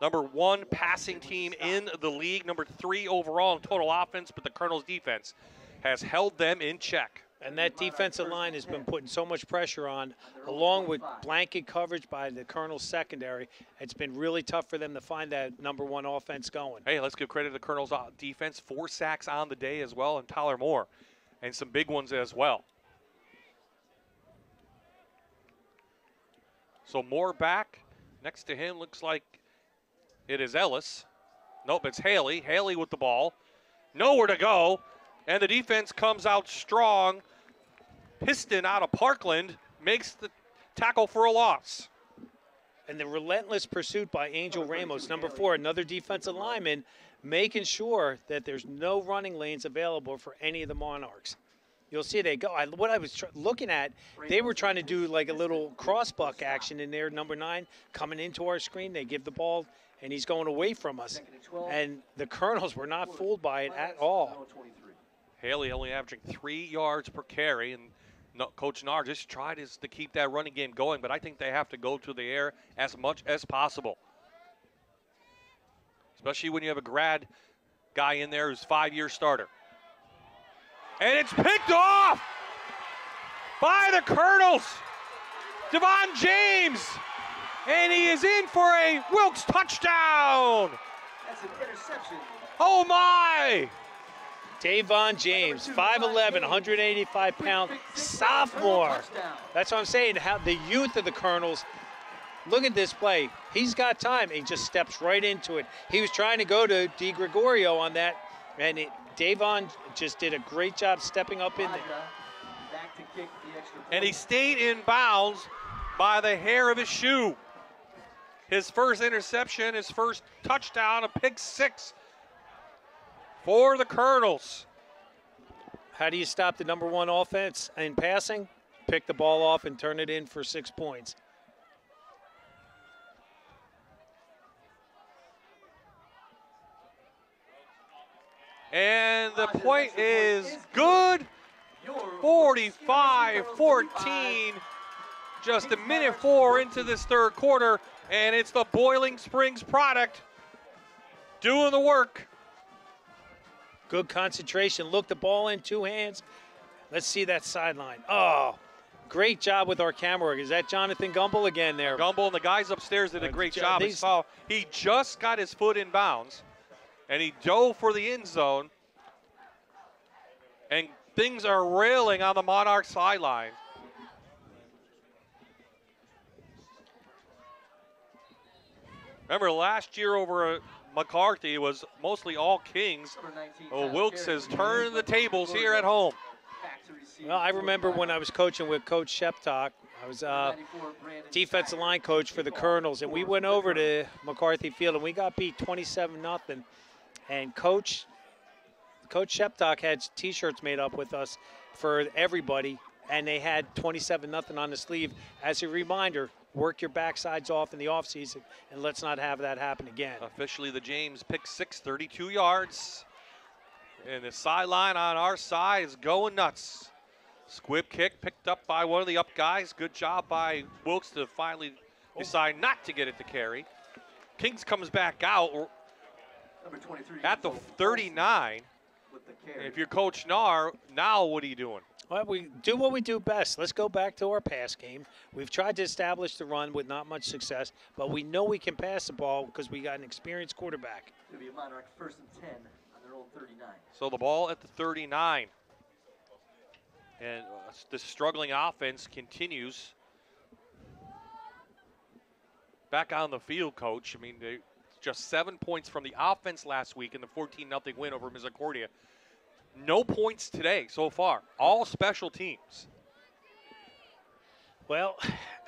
Speaker 4: number one passing team in the league, number three overall in total offense, but the Colonels defense has held them in check.
Speaker 6: And that defensive line has been putting so much pressure on, along with blanket coverage by the Colonel's secondary. It's been really tough for them to find that number one offense going.
Speaker 4: Hey, let's give credit to the Colonels' uh, defense. Four sacks on the day as well, and Tyler Moore, and some big ones as well. So Moore back. Next to him looks like it is Ellis. Nope, it's Haley. Haley with the ball. Nowhere to go. And the defense comes out strong. Piston out of Parkland makes the tackle for a loss.
Speaker 6: And the relentless pursuit by Angel Ramos, number four, another defensive lineman, making sure that there's no running lanes available for any of the Monarchs. You'll see they go. I, what I was looking at, they were trying to do like a little crossbuck action in there. Number nine coming into our screen, they give the ball, and he's going away from us. And the Colonels were not fooled by it at all.
Speaker 4: Haley only averaging three yards per carry, and Coach Knarr just tried to keep that running game going, but I think they have to go to the air as much as possible. Especially when you have a grad guy in there who's five-year starter. And it's picked off by the Colonels. Devon James. And he is in for a Wilkes touchdown.
Speaker 7: That's an interception.
Speaker 4: Oh my!
Speaker 6: Davon James, 5'11, 185 pound sophomore. That's what I'm saying. How the youth of the Colonels. Look at this play. He's got time. He just steps right into it. He was trying to go to Di Gregorio on that, and it, Davon just did a great job stepping up in there.
Speaker 4: And he stayed in bounds by the hair of his shoe. His first interception, his first touchdown, a pick six for the Colonels.
Speaker 6: How do you stop the number one offense in passing? Pick the ball off and turn it in for six points.
Speaker 4: And the point is good. 45 14. Just a minute four into this third quarter, and it's the Boiling Springs product doing the work.
Speaker 6: Good concentration. Look the ball in two hands. Let's see that sideline. Oh, great job with our camera work. Is that Jonathan Gumble again there?
Speaker 4: Gumble and the guys upstairs did a
Speaker 6: Uh,
Speaker 4: great
Speaker 6: Jo-
Speaker 4: job. He
Speaker 6: these-
Speaker 4: saw he just got his foot in bounds, and he dove for the end zone. And things are railing on the Monarch sideline. Remember last year over at McCarthy was mostly all Kings. Oh, Wilkes has turned the tables here at home.
Speaker 6: Well, I remember when I was coaching with Coach Sheptock. I was uh, defensive line coach for the Colonels, and we went over to McCarthy Field and we got beat 27 nothing. And Coach Coach Sheptock had T-shirts made up with us for everybody, and they had 27 nothing on the sleeve as a reminder. Work your backsides off in the offseason, and let's not have that happen again.
Speaker 4: Officially, the James pick six, 32 yards. And the sideline on our side is going nuts. Squib kick picked up by one of the up guys. Good job by Wilkes to finally decide not to get it to Carey. Kings comes back out
Speaker 7: Number 23.
Speaker 4: at the 39.
Speaker 7: With the carry.
Speaker 4: If you're Coach Knarr, now what are you doing?
Speaker 6: Well, we do what we do best. Let's go back to our pass game. We've tried to establish the run with not much success, but we know we can pass the ball because we got an experienced quarterback.
Speaker 7: It'll be a Monarch first and 10 on their own 39.
Speaker 4: So the ball at the 39. And uh, the struggling offense continues. Back on the field, coach. I mean, they just seven points from the offense last week in the 14 0 win over Misericordia. No points today so far. All special teams.
Speaker 6: Well,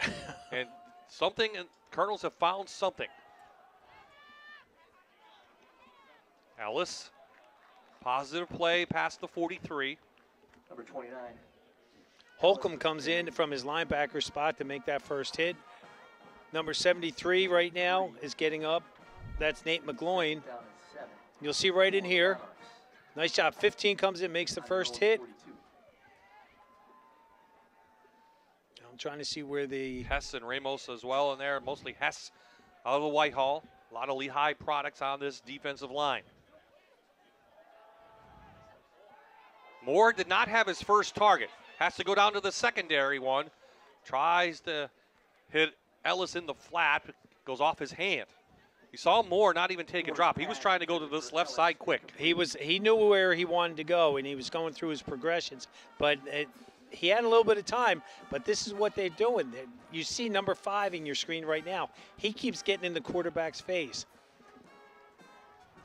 Speaker 4: and something, and Colonels have found something. Ellis, positive play past the 43.
Speaker 7: Number 29.
Speaker 6: Holcomb comes in from his linebacker spot to make that first hit. Number 73 right now is getting up. That's Nate McGloin. You'll see right in here. Nice job. 15 comes in, makes the first hit. I'm trying to see where the
Speaker 4: Hess and Ramos as well in there. Mostly Hess out of the Whitehall. A lot of Lehigh products on this defensive line. Moore did not have his first target. Has to go down to the secondary one. Tries to hit Ellis in the flat. Goes off his hand. You saw Moore not even take a drop. He was trying to go to this left side quick.
Speaker 6: He was he knew where he wanted to go and he was going through his progressions, but it, he had a little bit of time. But this is what they're doing. You see number five in your screen right now. He keeps getting in the quarterback's face.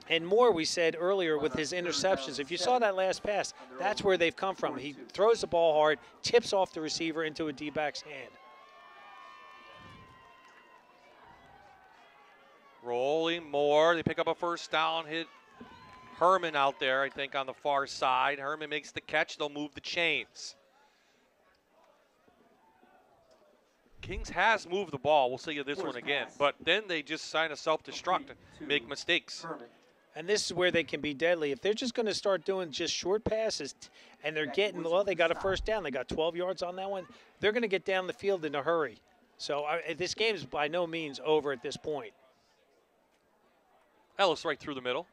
Speaker 6: And Moore, we said earlier with his interceptions, if you saw that last pass, that's where they've come from. He throws the ball hard, tips off the receiver into a D-back's hand.
Speaker 4: Rolling Moore. They pick up a first down, hit Herman out there, I think, on the far side. Herman makes the catch. They'll move the chains. Kings has moved the ball. We'll see you this one again. But then they just sign a self-destruct and make mistakes.
Speaker 6: And this is where they can be deadly. If they're just going to start doing just short passes and they're getting, well, they got a first down. They got 12 yards on that one. They're going to get down the field in a hurry. So I, this game is by no means over at this point.
Speaker 4: Ellis right through the middle.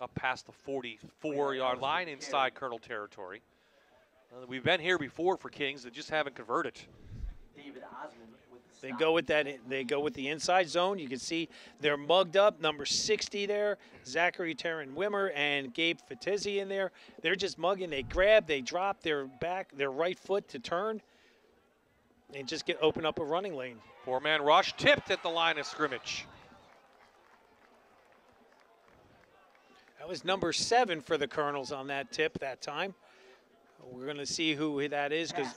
Speaker 4: Up past the 44 yard line inside Colonel territory. Uh, we've been here before for Kings that just haven't converted.
Speaker 7: David Osmond
Speaker 6: They go with that. They go with the inside zone. You can see they're mugged up. Number 60 there, Zachary Terran Wimmer and Gabe Fatizzi in there. They're just mugging. They grab. They drop their back, their right foot to turn, and just get open up a running lane.
Speaker 4: Four man rush tipped at the line of scrimmage.
Speaker 6: That was number seven for the Colonels on that tip that time. We're going to see who that is because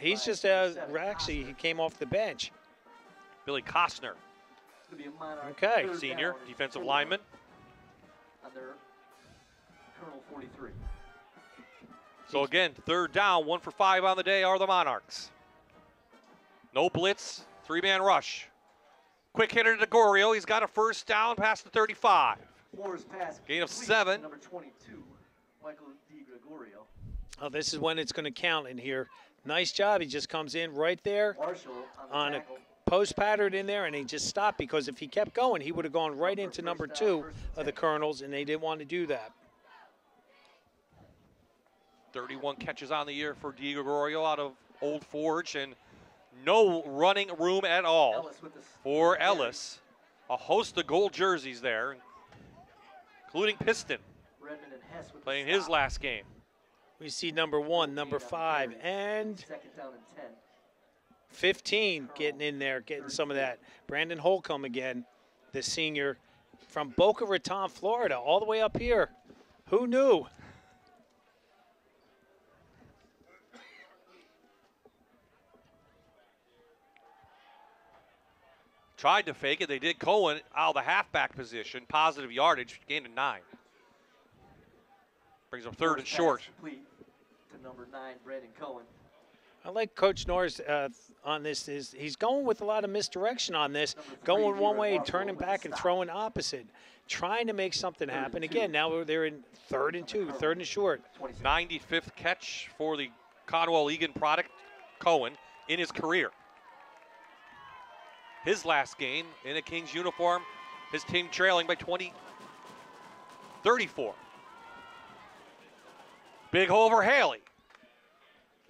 Speaker 6: he's just uh, actually he came off the bench.
Speaker 4: Billy Costner,
Speaker 7: It's going to be a Monarch
Speaker 6: Okay.
Speaker 4: senior defensive lineman.
Speaker 7: On their Colonel 43.
Speaker 4: So again, third down, one for five on the day are the Monarchs. No blitz, three man rush. Quick hitter to Gorio. He's got a first down past the 35.
Speaker 7: Moore's pass
Speaker 4: Gain of
Speaker 7: complete
Speaker 4: seven.
Speaker 7: Number 22, Michael Di Gregorio.
Speaker 6: Oh, this is when it's going to count in here. Nice job. He just comes in right there
Speaker 7: Marshall on the
Speaker 6: on a post pattern in there, and he just stopped because if he kept going, he would have gone right into number two of the Colonels, and they didn't want to do that.
Speaker 4: 31 catches on the year for Di Gregorio out of Old Forge, and no running room at all
Speaker 7: Ellis with the
Speaker 4: for Ellis. A host of gold jerseys there, including Piston playing his last game.
Speaker 6: We see number one, number five, and
Speaker 7: Second down and 10.
Speaker 6: 15 getting in there, getting some of that. Brandon Holcomb again, the senior from Boca Raton, Florida, all the way up here. Who knew?
Speaker 4: Tried to fake it. They did Cohen out of the halfback position, positive yardage, gained a nine. Brings them third and short.
Speaker 7: Complete to number nine, Brandon Cohen.
Speaker 6: I like Coach Norris uh, on this. Is he's going with a lot of misdirection on this, going one way, turning back, and throwing opposite, trying to make something happen. Again, now they're in third and two, third and short.
Speaker 4: 95th catch for the Conwell Egan product, Cohen, in his career. His last game in a Kings uniform, his team trailing by 20. 34. Big hole for Haley.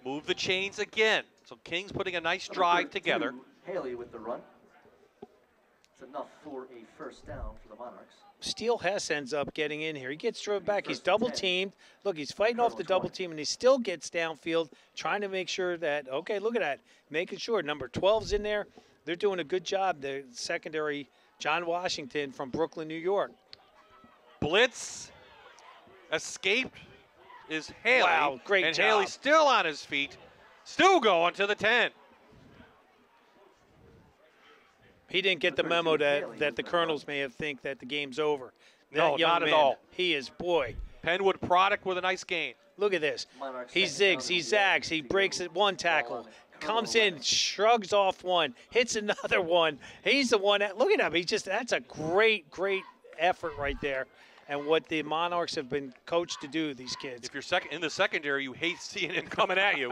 Speaker 4: Move the chains again. So Kings putting a nice drive together.
Speaker 7: Haley with the run. It's enough for a first down for the Monarchs.
Speaker 6: Steele Hess ends up getting in here. He gets driven back. He's double teamed. Look, he's fighting off the double team, and he still gets downfield, trying to make sure that, okay, look at that, making sure number 12's in there. They're doing a good job. The secondary, John Washington from Brooklyn, New York.
Speaker 4: Blitz escaped is Haley.
Speaker 6: Wow, great
Speaker 4: and
Speaker 6: job.
Speaker 4: Haley still on his feet, still going to the 10.
Speaker 6: He didn't get the memo that, that the Colonels may have think that the game's over. That
Speaker 4: No,
Speaker 6: young
Speaker 4: not at all.
Speaker 6: He is, boy.
Speaker 4: Penwood product with a nice gain.
Speaker 6: Look at this. He zigs, he zags, he breaks it one tackle, comes in, shrugs off one, hits another one. He's the one that, look at him. He just, that's a great, great effort right there. And what the Monarchs have been coached to do, these kids.
Speaker 4: If you're second in the secondary, you hate seeing him coming at you.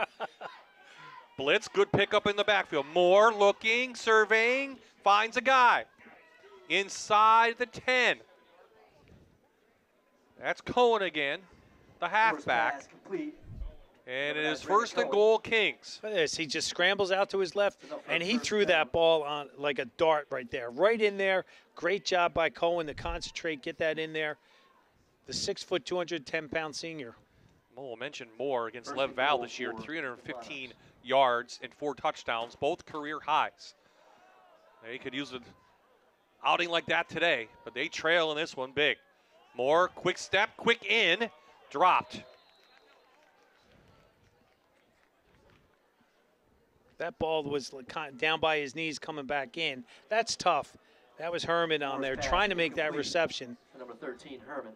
Speaker 4: Blitz, good pickup in the backfield. Moore looking, surveying, finds a guy inside the 10. That's Cohen again, the halfback.
Speaker 7: Pass complete.
Speaker 4: And it is first and goal, Kings.
Speaker 6: Look at this. He just scrambles out to his left, and he threw that ball on like a dart right there, right in there. Great job by Cohen to concentrate, get that in there. The six foot, 210 pound senior.
Speaker 4: We'll mention Moore against Lev Val this year, 315 yards and four touchdowns, both career highs. They could use an outing like that today, but they trail in this one big. Moore, quick step, quick in, dropped.
Speaker 6: That ball was like kind of down by his knees coming back in. That's tough. That was Herman on there trying to make that reception.
Speaker 7: Number 13, Herman.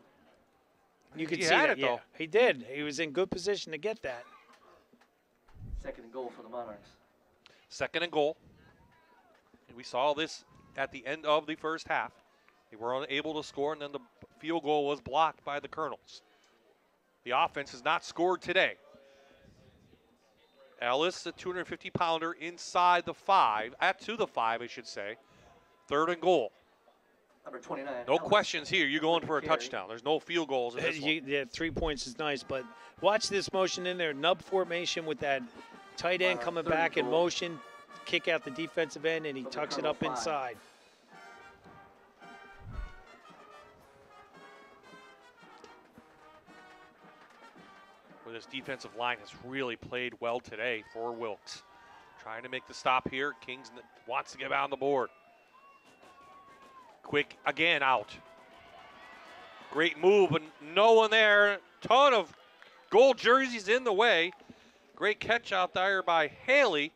Speaker 6: You could
Speaker 4: He
Speaker 6: see
Speaker 4: had
Speaker 6: that.
Speaker 4: it,
Speaker 6: yeah,
Speaker 4: though.
Speaker 6: he did. He was in good position to get that.
Speaker 7: Second and goal for the Monarchs.
Speaker 4: Second and goal. And we saw this at the end of the first half. They were unable to score, and then the field goal was blocked by the Colonels. The offense has not scored today. Ellis, a 250 pounder inside the five, at to the five, I should say. Third and goal.
Speaker 7: Number 29.
Speaker 4: No
Speaker 7: Ellis.
Speaker 4: questions here. You're going for a touchdown. There's no field goals in this
Speaker 6: You-
Speaker 4: one.
Speaker 6: yeah, three points is nice, but watch this motion in there. Nub formation with that tight end
Speaker 7: Uh,
Speaker 6: coming
Speaker 7: third and
Speaker 6: back in motion, kick out the defensive end, and he
Speaker 7: From
Speaker 6: tucks it up
Speaker 7: five.
Speaker 6: inside.
Speaker 4: Where this defensive line has really played well today for Wilkes. Trying to make the stop here. Kings wants to get on the board. Quick again out. Great move, but no one there. Ton of gold jerseys in the way. Great catch out there by Haley,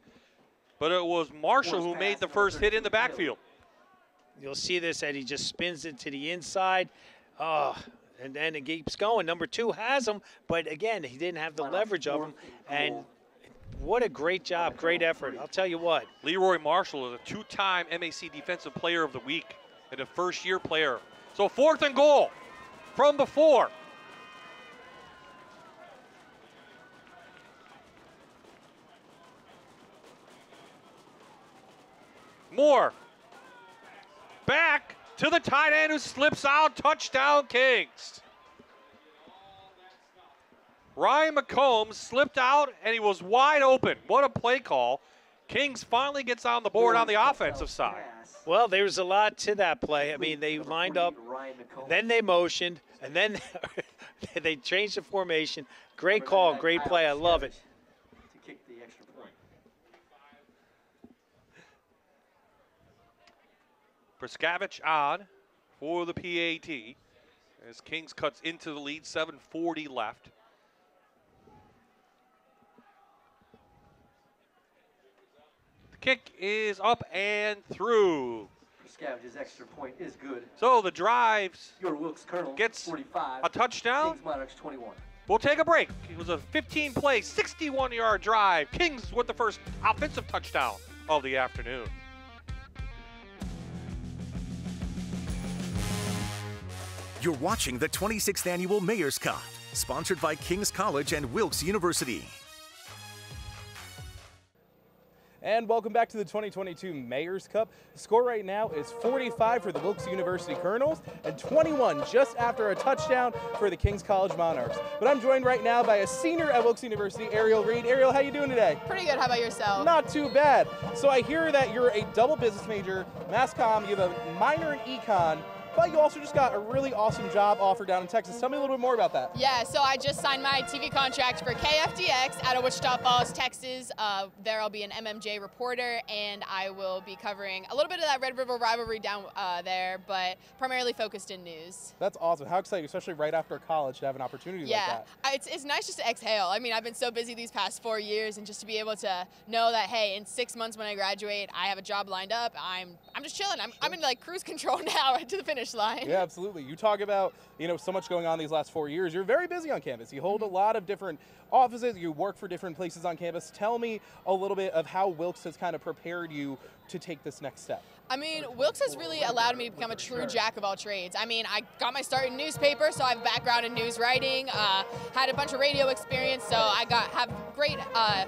Speaker 4: but it was Marshall who made the first hit in the backfield.
Speaker 6: You'll see this, he just spins it to the inside. Oh, and then it keeps going. Number two has him, but again, he didn't have the leverage of him. And what a great job, great effort. I'll tell you what.
Speaker 4: Leroy Marshall is a two-time MAC Defensive Player of the Week and a first-year player. So fourth and goal from the four. Moore back to the tight end who slips out. Touchdown, Kings. Ryan McCombs slipped out and he was wide open. What a play call. Kings finally gets on the board on the offensive side.
Speaker 6: Well, there was a lot to that play. I mean, they lined up, then they motioned, and then they changed the formation. Great call, great play. I love it.
Speaker 7: To kick the extra point.
Speaker 4: Prskavich on for the PAT as Kings cuts into the lead, 740 left. The kick is up and through.
Speaker 7: Scavenger's extra point is good.
Speaker 4: So the drives
Speaker 7: Your Wilkes Colonel
Speaker 4: Gets
Speaker 7: 45.
Speaker 4: a touchdown.
Speaker 7: Kings Monarchs 21.
Speaker 4: We'll take a break. It was a 15 play, 61 yard drive. Kings with the first offensive touchdown of the afternoon.
Speaker 1: You're watching the 26th Annual Mayor's Cup, sponsored by King's College and Wilkes University.
Speaker 5: And welcome back to the 2022 Mayor's Cup. The score right now is 45 for the Wilkes University Colonels and 21 just after a touchdown for the King's College Monarchs. But I'm joined right now by a senior at Wilkes University, Ariel Reed. Ariel, how you doing today?
Speaker 13: Pretty good. How about yourself?
Speaker 5: Not too bad. So I hear that you're a double business major, mass comm, you have a minor in econ, but you also just got a really awesome job offer down in Texas. Tell me a little bit more about that.
Speaker 13: Yeah, so I just signed my TV contract for KFDX out of Wichita Falls, Texas. Uh, there I'll be an MMJ reporter, and I will be covering a little bit of that Red River rivalry down uh, there, but primarily focused in news.
Speaker 5: That's awesome. How exciting, especially right after college, to have an opportunity
Speaker 13: yeah,
Speaker 5: like that.
Speaker 13: I- it's, it's nice just to exhale. I mean, I've been so busy these past four years, and just to be able to know that, hey, in six months when I graduate, I have a job lined up. I'm I'm just chilling. I'm, I'm in like cruise control now to the finish line.
Speaker 5: Yeah, absolutely. You talk about, you know, so much going on these last four years. You're very busy on campus. You hold a lot of different offices. You work for different places on campus. Tell me a little bit of how Wilkes has kind of prepared you to take this next step.
Speaker 13: I mean, Wilkes has really allowed me to become a true jack of all trades. I mean, I got my start in newspaper, so I have a background in news writing. Uh, had a bunch of radio experience, so I got have great. Uh,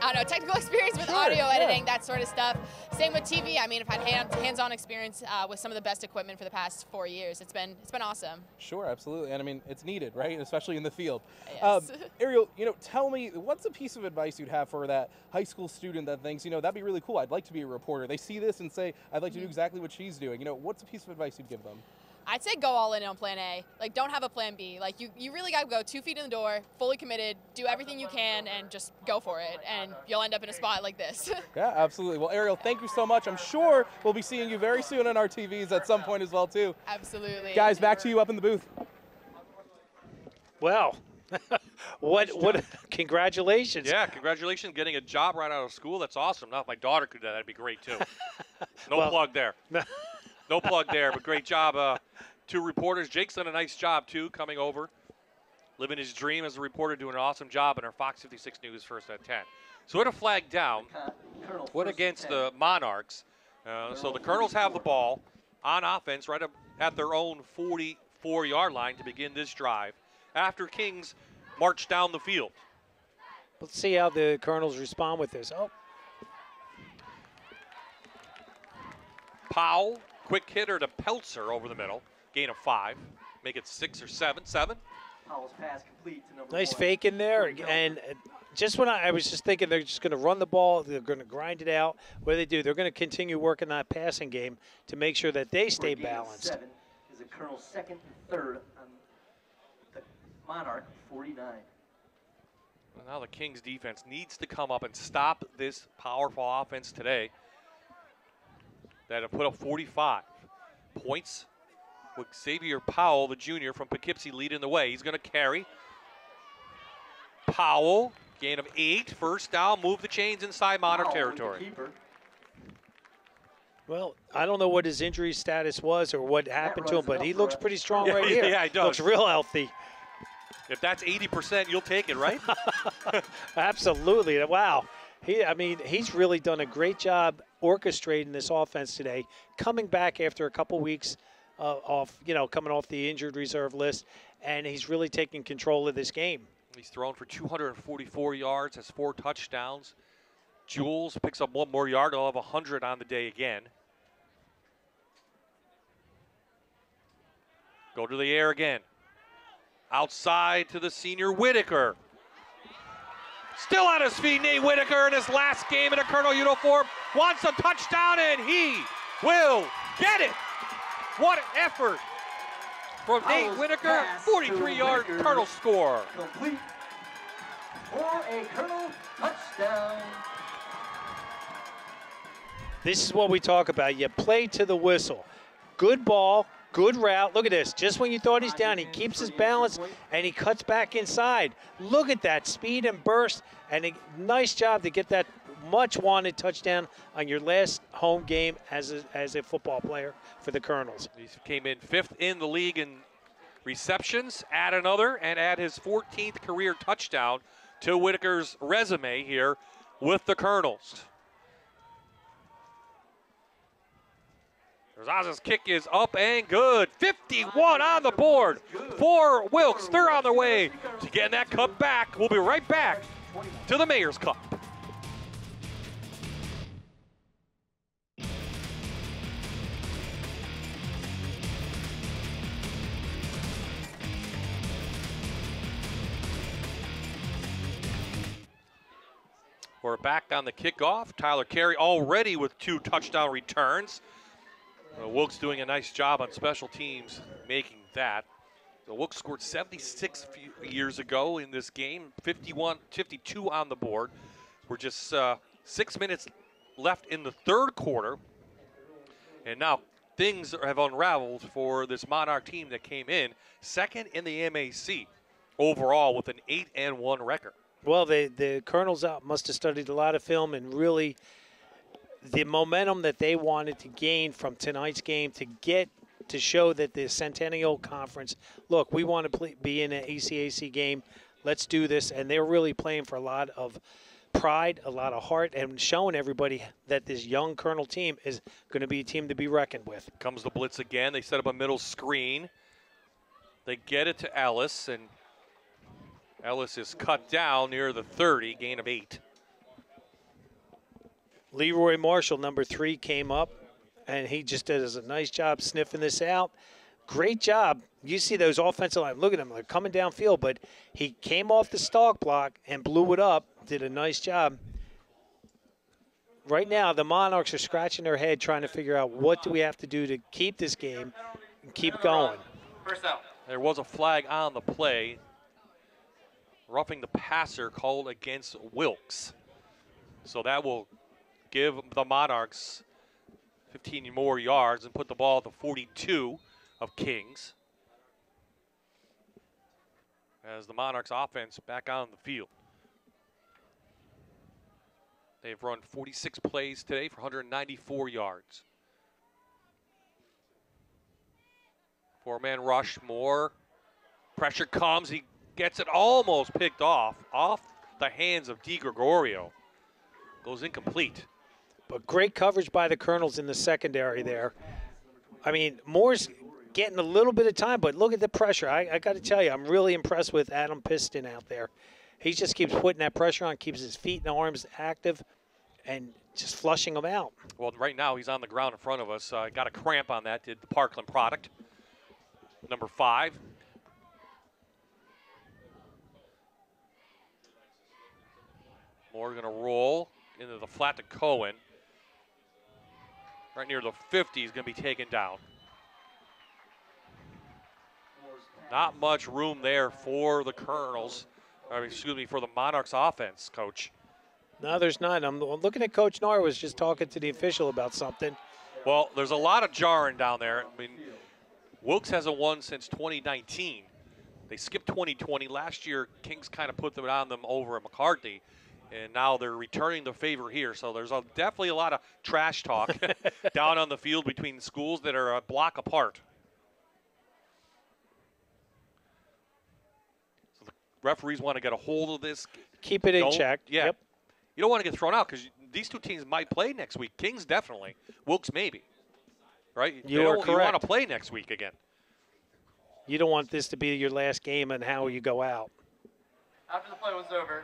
Speaker 13: I don't know, technical experience with
Speaker 5: Sure,
Speaker 13: audio
Speaker 5: yeah.
Speaker 13: editing, that sort of stuff. Same with TV. I mean, I've had hand, hands-on experience uh, with some of the best equipment for the past four years. It's been it's been awesome.
Speaker 5: Sure, absolutely. And I mean, it's needed, right? Especially in the field.
Speaker 13: Yes.
Speaker 5: Um, Ariel, you know, tell me, what's a piece of advice you'd have for that high school student that thinks, you know, that'd be really cool. I'd like to be a reporter. They see this and say, I'd like to do exactly what she's doing. You know, what's a piece of advice you'd give them?
Speaker 13: I'd say go all in on plan A. Like, don't have a plan B. Like, you, you really got to go two feet in the door, fully committed, do everything you can, and just go for it. And you'll end up in a spot like this.
Speaker 5: Yeah, absolutely. Well, Ariel, thank you so much. I'm sure we'll be seeing you very soon on our TVs at some point as well, too.
Speaker 13: Absolutely.
Speaker 5: Guys, back to you up in the booth.
Speaker 6: Well, what what congratulations.
Speaker 4: Yeah, congratulations getting a job right out of school. That's awesome. Now, if my daughter could do that, that'd be great too. No
Speaker 6: Well-
Speaker 4: plug there. No plug there, but great job. Uh, two reporters. Jake's done a nice job too, coming over, living his dream as a reporter, doing an awesome job in our Fox 56 News first at 10. So we're a flag down. What against the Monarchs? Uh, so the Colonels have the ball on offense right up at their own 44-yard line to begin this drive. After Kings march down the field.
Speaker 6: Let's see how the Colonels respond with this. Oh,
Speaker 4: Powell, quick hitter to Peltzer over the middle. Gain of five. Make it six or seven. Seven.
Speaker 7: Powell's pass complete to number
Speaker 6: nice
Speaker 7: one.
Speaker 6: fake in there. And just when I, I was just thinking they're just going to run the ball, they're going to grind it out. What do they do? They're going to continue working that passing game to make sure that they stay balanced.
Speaker 7: Seven is the Colonel's second and third on the Monarch 49.
Speaker 4: Well, now the Kings defense needs to come up and stop this powerful offense today. That have put up 45 points with Xavier Powell, the junior from Poughkeepsie, leading the way. He's going to carry. Powell, gain of eight, first down, move the chains inside Monarch
Speaker 7: Powell,
Speaker 4: territory.
Speaker 6: Well, I don't know what his injury status was or what happened to him, but he looks pretty strong
Speaker 4: Yeah,
Speaker 6: right
Speaker 4: yeah,
Speaker 6: here.
Speaker 4: yeah, he does.
Speaker 6: Looks real healthy.
Speaker 4: If that's 80%, you'll take it, right?
Speaker 6: Absolutely. Wow. He, I mean, he's really done a great job orchestrating this offense today. Coming back after a couple weeks uh, off, you know, coming off the injured reserve list, and he's really taking control of this game.
Speaker 4: He's thrown for 244 yards, has four touchdowns. Jules picks up one more yard. He'll have 100 on the day again. Go to the air again. Outside to the senior Whitaker. Still on his feet, Nate Whitaker in his last game in a Colonel uniform. Wants a touchdown, and he will get it. What an effort from Nate Whitaker. 43 yard
Speaker 7: Whitaker.
Speaker 4: Colonel score.
Speaker 7: Complete for a Colonel touchdown.
Speaker 6: This is what we talk about. You play to the whistle. Good ball, good route. Look at this. Just when you thought he's down, he keeps his balance and he cuts back inside. Look at that speed and burst. And a nice job to get that much wanted touchdown on your last home game as a, as a football player for the Colonels.
Speaker 4: He came in fifth in the league in receptions. Add another and add his 14th career touchdown to Whitaker's resume here with the Colonels. Rosaz's kick is up and good. 51 on the board for Wilkes. They're on their way to getting that cup back. We'll be right back to the Mayor's Cup. We're back on the kickoff. Tyler Carey already with two touchdown returns. Uh, Wilkes doing a nice job on special teams making that. The Wilkes scored 76 years ago in this game, 51, 52 on the board. We're just uh, six minutes left in the third quarter. And now things have unraveled for this Monarch team that came in second in the MAC overall with an 8 and 1 record.
Speaker 6: Well, the the Colonels out must have studied a lot of film and really the momentum that they wanted to gain from tonight's game to get to show that the Centennial Conference, look, we want to play, be in an ECAC game. Let's do this, and they're really playing for a lot of pride, a lot of heart, and showing everybody that this young Colonel team is going to be a team to be reckoned with.
Speaker 4: Comes the blitz again. They set up a middle screen. They get it to Ellis, and Ellis is cut down near the 30, gain of eight.
Speaker 6: Leroy Marshall, number three, came up, and he just does a nice job sniffing this out. Great job. You see those offensive line. Look at them. They're coming downfield, but he came off the stalk block and blew it up. Did a nice job. Right now, the Monarchs are scratching their head trying to figure out what do we have to do to keep this game and keep going.
Speaker 8: First out.
Speaker 4: There was a flag on the play. Roughing the passer called against Wilkes. So that will give the Monarchs 15 more yards and put the ball at the 42 of Kings. As the Monarchs offense back on the field. They've run 46 plays today for 194 yards. Four man rush, more pressure comes. He gets it almost picked off, off the hands of Di Gregorio. Goes incomplete.
Speaker 6: But great coverage by the Colonels in the secondary there. I mean, Moore's getting a little bit of time, but look at the pressure. I, I got to tell you, I'm really impressed with Adam Piston out there. He just keeps putting that pressure on, keeps his feet and arms active, and just flushing them out.
Speaker 4: Well, right now he's on the ground in front of us. Uh, got a cramp on that, did the Parkland product. Number five. Moore going to roll into the flat to Cohen. Right near the 50 is going to be taken down. Not much room there for the Colonels, or excuse me, for the Monarchs offense, coach.
Speaker 6: No, there's not. I'm looking at Coach Knarr was just talking to the official about something.
Speaker 4: Well, there's a lot of jarring down there. I mean, Wilkes hasn't won since 2019. They skipped 2020. Last year, Kings kind of put them on them over at McCarthy, and now they're returning the favor here. So there's a, definitely a lot of trash talk down on the field between schools that are a block apart. So the referees want to get a hold of this.
Speaker 6: Keep it in
Speaker 4: Don't-
Speaker 6: check.
Speaker 4: Yeah.
Speaker 6: Yep.
Speaker 4: You don't want to get thrown out because these two teams might play next week. Kings definitely. Wilkes maybe. Right?
Speaker 6: You
Speaker 4: They
Speaker 6: are
Speaker 4: don't- You want to play next week again.
Speaker 6: You don't want this to be your last game and how you go out.
Speaker 8: After the play was over,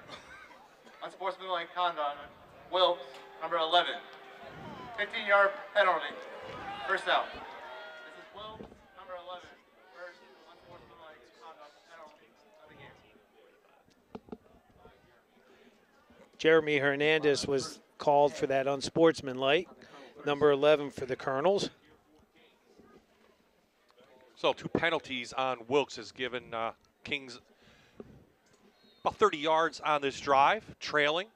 Speaker 8: unsportsmanlike conduct, Wilkes, number 11. 15 yard penalty. First out. This is Wilkes, number 11. First unsportsmanlike conduct penalty of the game.
Speaker 6: Jeremy Hernandez was called for that unsportsmanlike. Number 11 for the Colonels.
Speaker 4: So two penalties on Wilkes has given uh, Kings about 30 yards on this drive, trailing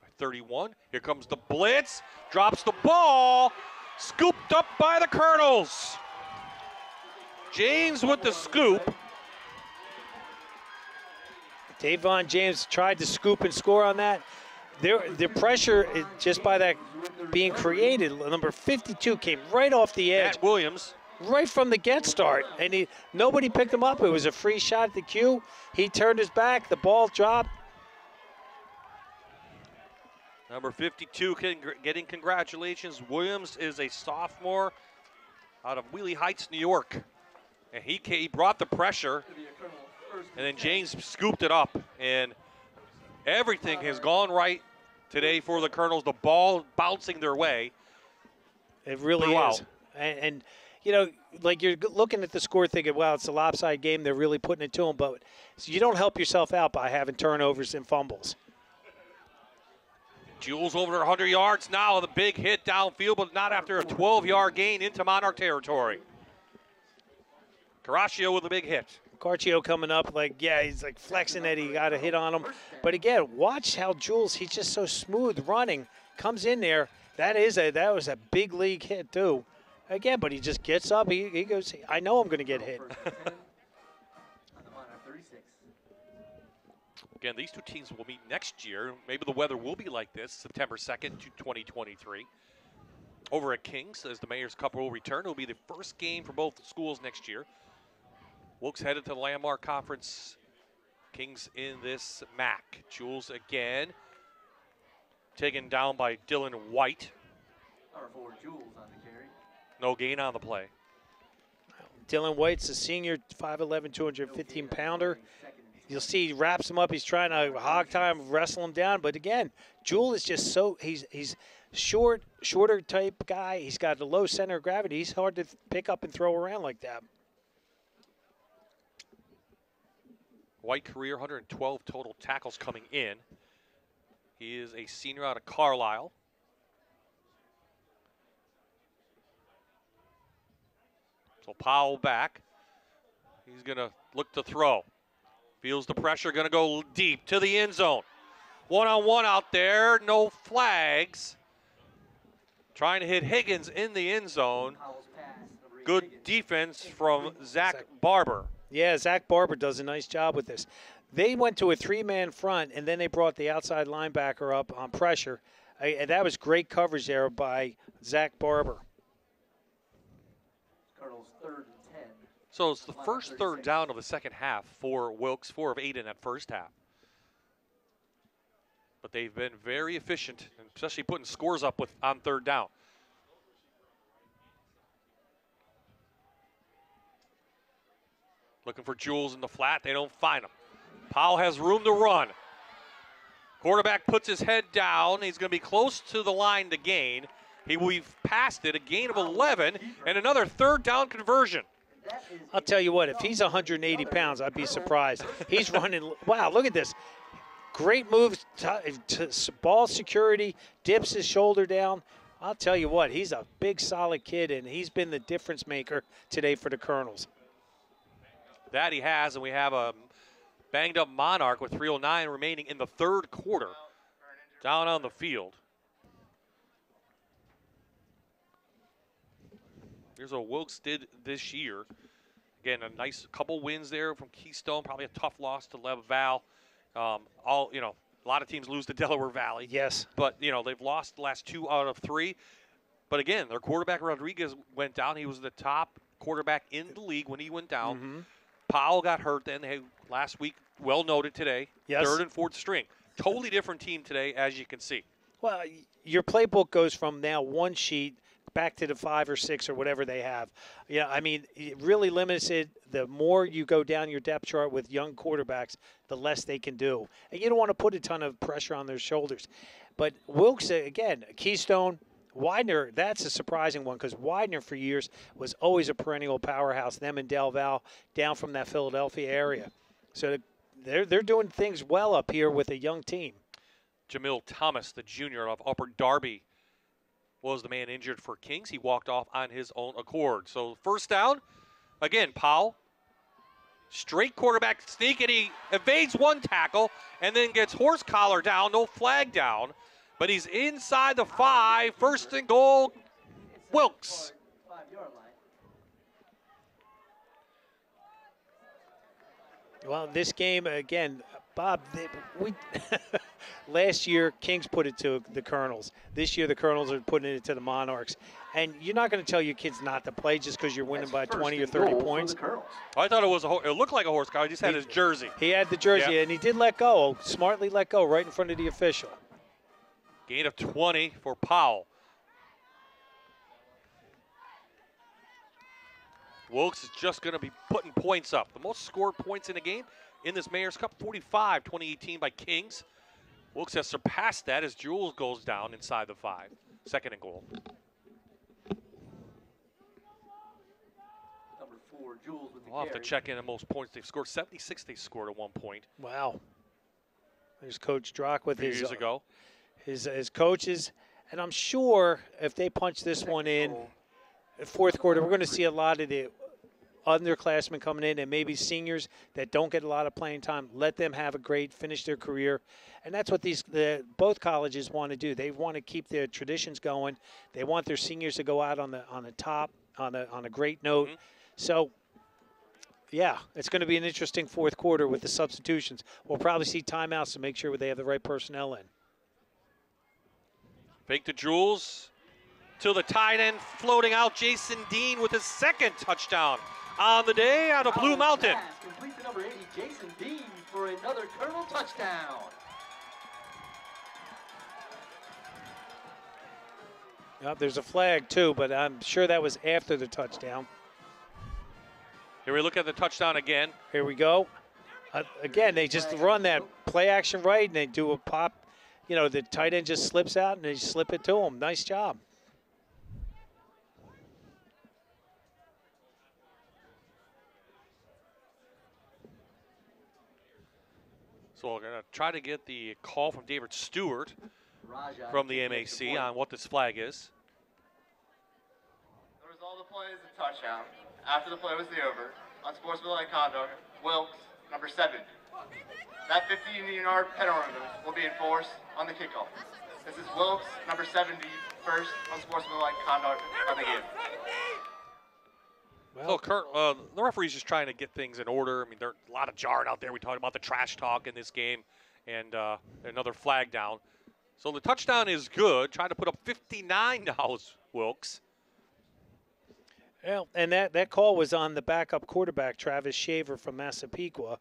Speaker 4: by 31. Here comes the blitz, drops the ball, scooped up by the Colonels. James with the scoop.
Speaker 6: Davon James tried to scoop and score on that. There, the pressure just by that being created. Number 52 came right off the edge.
Speaker 4: Matt Williams.
Speaker 6: Right from the get start, and he nobody picked him up. It was a free shot at the cue. He turned his back. The ball dropped.
Speaker 4: Number 52 congr- getting congratulations. Williams is a sophomore out of Wheatley Heights, New York. And he, he brought the pressure, and then James scooped it up. And everything has gone right today for the Colonels. The ball bouncing their way.
Speaker 6: It really
Speaker 4: throughout.
Speaker 6: is. And, and you know, like you're looking at the score thinking, wow, it's a lopsided game. They're really putting it to them. But you don't help yourself out by having turnovers and fumbles.
Speaker 4: Jules over 100 yards now. The big hit downfield, but not after a 12 yard gain into Monarch territory. Caraccio with a big hit.
Speaker 6: Carcio coming up, like, yeah, he's like flexing that he got a hit on him. But again, watch how Jules, he's just so smooth running, comes in there. That is a that was a big league hit too. Again, but he just gets up. He, he goes, I know I'm going to get hit.
Speaker 7: On the Monarch 36.
Speaker 4: Again, these two teams will meet next year. Maybe the weather will be like this September 2nd to 2023. Over at Kings, as the Mayor's Cup will return, it will be the first game for both schools next year. Wilkes headed to the Landmark Conference. Kings in this MAC. Jules again, taken down by Dylan White.
Speaker 7: Number four, Jules on the carry.
Speaker 4: No gain on the play.
Speaker 6: Dylan White's a senior, 5'11", 215 pounder. You'll see he wraps him up. He's trying to hog time, wrestle him down. But again, Jules is just so he's he's short, shorter type guy. He's got a low center of gravity. He's hard to pick up and throw around like that.
Speaker 4: White career 112 total tackles coming in. He is a senior out of Carlisle. So Powell back. He's going to look to throw. Feels the pressure, going to go deep to the end zone. One on one out there, no flags. Trying to hit Higgins in the end zone. Good defense from Zach Barber.
Speaker 6: Yeah, Zach Barber does a nice job with this. They went to a three-man front, and then they brought the outside linebacker up on pressure. I, and that was great coverage there by Zach Barber.
Speaker 7: Cardinals third and 10.
Speaker 4: So it's the first third down of the second half for Wilkes, four of eight in that first half. But they've been very efficient, especially putting scores up with on third down. Looking for Jules in the flat. They don't find him. Powell has room to run. Quarterback puts his head down. He's going to be close to the line to gain. He we've passed it, a gain of 11, and another third down conversion.
Speaker 6: I'll tell you what, if he's 180 pounds, I'd be surprised. He's running. Wow, look at this. Great move, ball security, dips his shoulder down. I'll tell you what, he's a big, solid kid, and he's been the difference maker today for the Colonels.
Speaker 4: That he has, and we have a banged up Monarch with 309 remaining in the third quarter down on the field. Here's what Wilkes did this year. Again, a nice couple wins there from Keystone. Probably a tough loss to Leb Val. Um, all you know, a lot of teams lose to Delaware Valley.
Speaker 6: Yes,
Speaker 4: but you know they've lost the last two out of three. But again, their quarterback Rodriguez went down. He was the top quarterback in the league when he went down.
Speaker 6: Mm-hmm.
Speaker 4: Powell got hurt then. They last week, well noted today.
Speaker 6: Yes.
Speaker 4: Third and fourth string. Totally different team today, as you can see.
Speaker 6: Well, your playbook goes from now one sheet back to the five or six or whatever they have. Yeah, I mean, it really limits it. The more you go down your depth chart with young quarterbacks, the less they can do. And you don't want to put a ton of pressure on their shoulders. But Wilkes, uh, again, Keystone, Widener, that's a surprising one because Widener for years was always a perennial powerhouse. Them and Del Val down from that Philadelphia area. So they're, they're doing things well up here with a young team.
Speaker 4: Jamil Thomas, the junior of Upper Darby, was the man injured for Kings. He walked off on his own accord. So first down, again, Powell. Straight quarterback sneak, and he evades one tackle and then gets horse collar down, no flag down. But he's inside the five. First and goal, Wilkes.
Speaker 6: Well, this game again, Bob. they- We last year Kings put it to the Colonels. This year the Colonels are putting it to the Monarchs. And you're not going to tell your kids not to play just because you're winning by 20 or 30 points.
Speaker 4: I thought it was a. ho- It looked like a horse collar. He just had his jersey.
Speaker 6: He had the jersey
Speaker 4: Yeah.
Speaker 6: and he did let go, smartly let go right in front of the official.
Speaker 4: Gain of 20 for Powell. Wilkes is just going to be putting points up. The most scored points in a game in this Mayor's Cup, 45, 2018 by Kings. Wilkes has surpassed that as Jules goes down inside the five. Second and goal.
Speaker 7: Jules with the
Speaker 4: We'll have to check in on most points they've scored. 76 they scored at one point.
Speaker 6: Wow. There's Coach Drach with
Speaker 4: Few
Speaker 6: his
Speaker 4: years
Speaker 6: uh,
Speaker 4: ago.
Speaker 6: his his coaches, and I'm sure if they punch this one in, the fourth quarter, we're going to see a lot of the underclassmen coming in and maybe seniors that don't get a lot of playing time. Let them have a great finish their career, and that's what these the both colleges want to do. They want to keep their traditions going. They want their seniors to go out on the on the top on a on a great note. Mm-hmm. So. Yeah, it's going to be an interesting fourth quarter with the substitutions. We'll probably see timeouts to make sure they have the right personnel in.
Speaker 4: Fake to Jules. To the tight end, floating out. Jason Dean with his second touchdown on the day out of Blue Mountain.
Speaker 7: Complete to number 80, Jason Dean for another Colonel touchdown.
Speaker 6: Yep, there's a flag too, but I'm sure that was after the touchdown.
Speaker 4: Here we look at the touchdown again.
Speaker 6: Here we go. Uh, again, they just run that play action right, and they do a pop. You know, the tight end just slips out, and they slip it to him. Nice job.
Speaker 4: So we're going to try to get the call from David Stewart
Speaker 7: Raja
Speaker 4: from the
Speaker 7: kicking it to
Speaker 4: MAC on what this flag is.
Speaker 8: The result of the play is a touchdown. After the play was the over. on Unsportsmanlike conduct. Wilkes, number seven. That 15-yard penalty will be enforced on the kickoff. This is Wilkes, number 70, first unsportsmanlike conduct of the game.
Speaker 4: So Kurt, uh, the referee's just trying to get things in order. I mean, there's a lot of jarring out there. We talked about the trash talk in this game, and uh, another flag down. So the touchdown is good. Trying to put up 59 now, is Wilkes.
Speaker 6: Well, and that, that call was on the backup quarterback, Travis Shaver from Massapequa.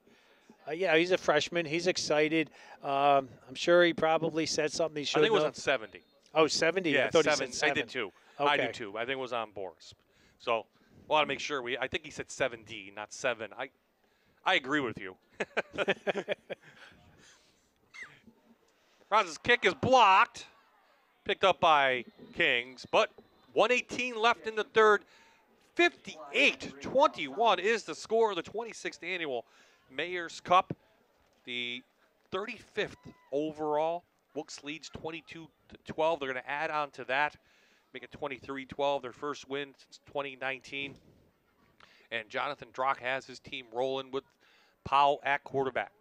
Speaker 6: Uh, yeah, he's a freshman. He's excited. Um, I'm sure he probably said something he should
Speaker 4: I think it was
Speaker 6: have.
Speaker 4: on 70.
Speaker 6: Oh, 70?
Speaker 4: Yeah,
Speaker 6: I thought
Speaker 4: seven.
Speaker 6: he said seven.
Speaker 4: I did too. I
Speaker 6: Okay.
Speaker 4: did too. I think it was on Boris. So we want to make sure we. I think he said 7D, not seven. I, I agree with you. Rounds' kick is blocked, picked up by Kings, but 118 left in the third. 58-21 is the score of the 26th annual Mayor's Cup. The 35th overall. Wilkes leads 22 to 12. They're going to add on to that, make it 23-12, their first win since 2019. And Jonathan Drach has his team rolling with Powell at quarterback.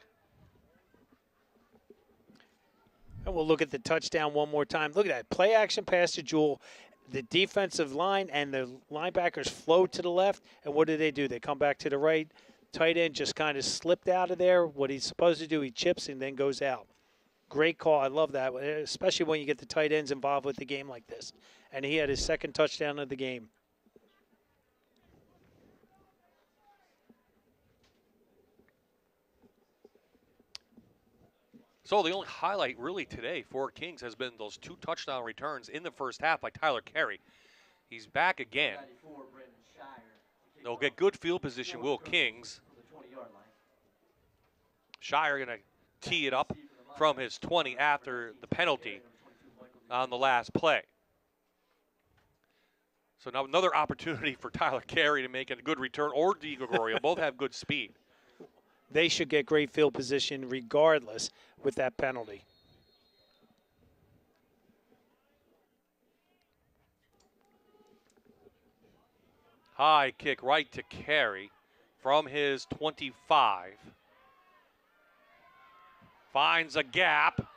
Speaker 6: And we'll look at the touchdown one more time. Look at that play action pass to Jules. The defensive line and the linebackers flow to the left. And what do they do? They come back to the right. Tight end just kind of slipped out of there. What he's supposed to do, he chips and then goes out. Great call. I love that, eh, especially when you get the tight ends involved with the game like this. And he had his second touchdown of the game.
Speaker 4: So the only highlight really today for Kings has been those two touchdown returns in the first half by Tyler Carey. He's back again.
Speaker 7: 94, Brendan Shire.
Speaker 4: They'll get good field position, Will Kings.
Speaker 7: From the 20-yard line.
Speaker 4: Shire going to tee it up from his 20 after the penalty on the last play. So now another opportunity for Tyler Carey to make a good return, or Di Gregorio. Both have good speed.
Speaker 6: They should get great field position regardless with that penalty.
Speaker 4: High kick right to Carey from his 25. Finds a gap.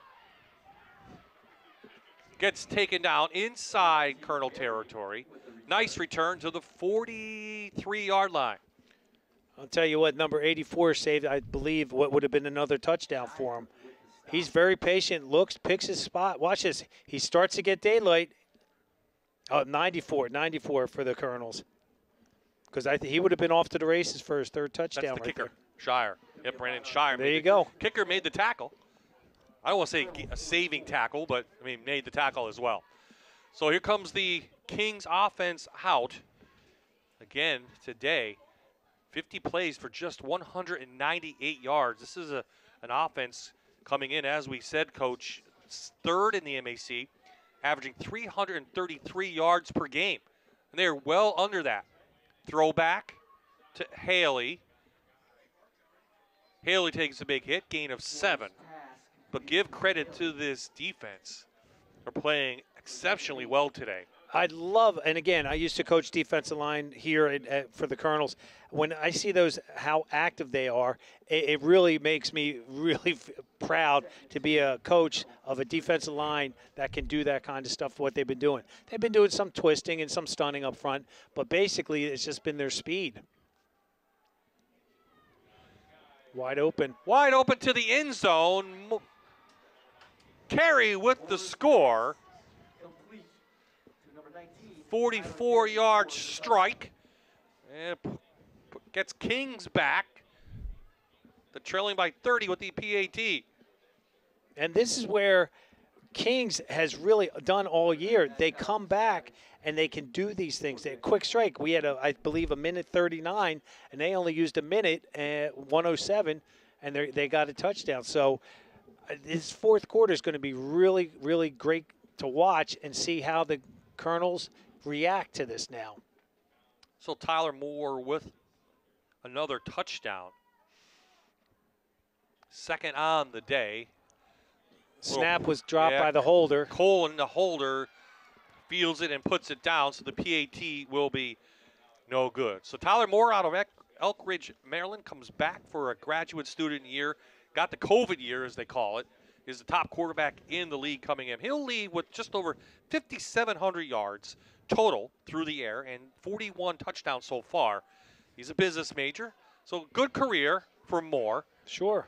Speaker 4: Gets taken down inside Colonel territory. Nice return to the 43 yard line.
Speaker 6: I'll tell you what, number 84 saved, I believe, what would have been another touchdown for him. He's very patient, looks, picks his spot. Watch this. He starts to get daylight. Oh, 94, 94 for the Colonels. Because I think he would have been off to the races for his third touchdown.
Speaker 4: That's the
Speaker 6: right
Speaker 4: kicker, Shire. Yep, Brandon Shire.
Speaker 6: There you go.
Speaker 4: Kicker made the tackle. I don't want to say a saving tackle, but I mean made the tackle as well. So here comes the Kings offense out again today. 50 plays for just 198 yards. This is a an offense coming in, as we said, Coach, third in the MAC, averaging 333 yards per game, and they're well under that. Throwback to Haley. Haley takes a big hit, gain of seven. But give credit to this defense. They're playing exceptionally well today.
Speaker 6: I'd love, and again, I used to coach defensive line here at, at, for the Colonels. When I see those, how active they are, it, it really makes me really f- proud to be a coach of a defensive line that can do that kind of stuff. What they've been doing, they've been doing some twisting and some stunning up front, but basically, it's just been their speed. Wide open.
Speaker 4: Wide open to the end zone. Carey with the score. 44 yard strike. Eh, and gets Kings back. The trailing by 30 with the PAT.
Speaker 6: And this is where Kings has really done all year. They come back and they can do these things. They quick strike. We had, a, I believe, a minute 39, and they only used a minute at 107, and they they got a touchdown. So uh, this fourth quarter is going to be really, really great to watch and see how the Colonels react to this now.
Speaker 4: So Tyler Moore with another touchdown. Second on the day.
Speaker 6: Snap was dropped yeah, by the holder.
Speaker 4: Cole and the holder fields it and puts it down, so the PAT will be no good. So Tyler Moore out of Elk Ridge, Maryland, comes back for a graduate student year. Got the COVID year, as they call it. Is the top quarterback in the league coming in. He'll lead with just over 5,700 yards total through the air and 41 touchdowns so far. He's a business major, so good career for Moore.
Speaker 6: Sure.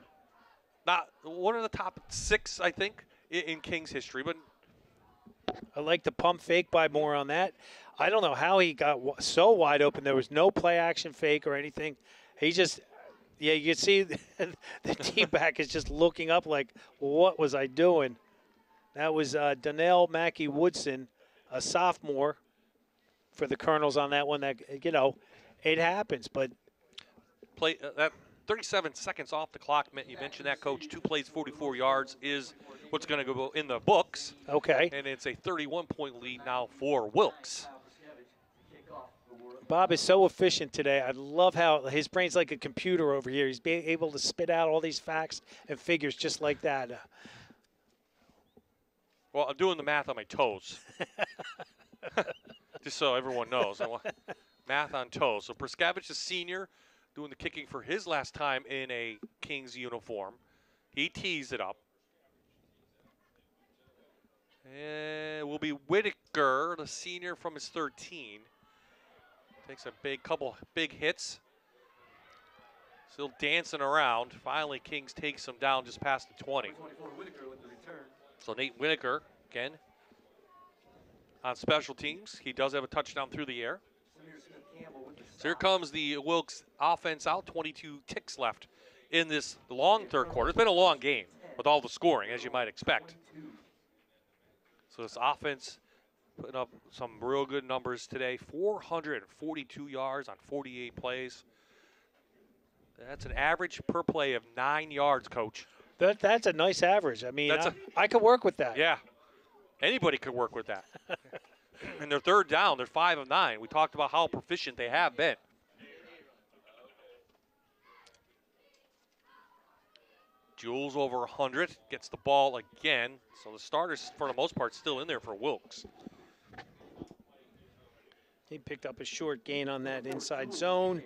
Speaker 4: Not one of the top six, I think, in, in Kings history, but
Speaker 6: I like the pump fake by Moore on that. I don't know how he got so wide open. There was no play action fake or anything. He just, yeah, you see the team back is just looking up like, what was I doing? That was uh, Donnell Mackey Woodson, a sophomore for the Colonels on that one. That you know, it happens, but
Speaker 4: play uh, that 37 seconds off the clock. You mentioned that, Coach. Two plays, 44 yards is what's going to go in the books.
Speaker 6: Okay.
Speaker 4: And it's a 31 point lead now for Wilkes.
Speaker 6: Bob is so efficient today. I love how his brain's like a computer over here. He's being able to spit out all these facts and figures just like that.
Speaker 4: Well, I'm doing the math on my toes. just so everyone knows. math on toes. So Prskavich is senior, doing the kicking for his last time in a Kings uniform. He tees it up. And will be Whitaker, the senior from his 13. Takes a big couple big hits. Still dancing around. Finally, Kings takes him down just past the 20. So Nate Whitaker, again, on special teams. He does have a touchdown through the air. So here comes the Wilkes offense out. 22 ticks left in this long third quarter. It's been a long game with all the scoring, as you might expect. So this offense putting up some real good numbers today. 442 yards on 48 plays. That's an average per play of nine yards, coach.
Speaker 6: That, that's a nice average. I mean, I, I could work with that.
Speaker 4: Yeah. Anybody could work with that. and they're third down. They're five of nine. We talked about how proficient they have been. Jules over 100, gets the ball again. So the starters, for the most part, still in there for Wilkes.
Speaker 6: He picked up a short gain on that inside zone.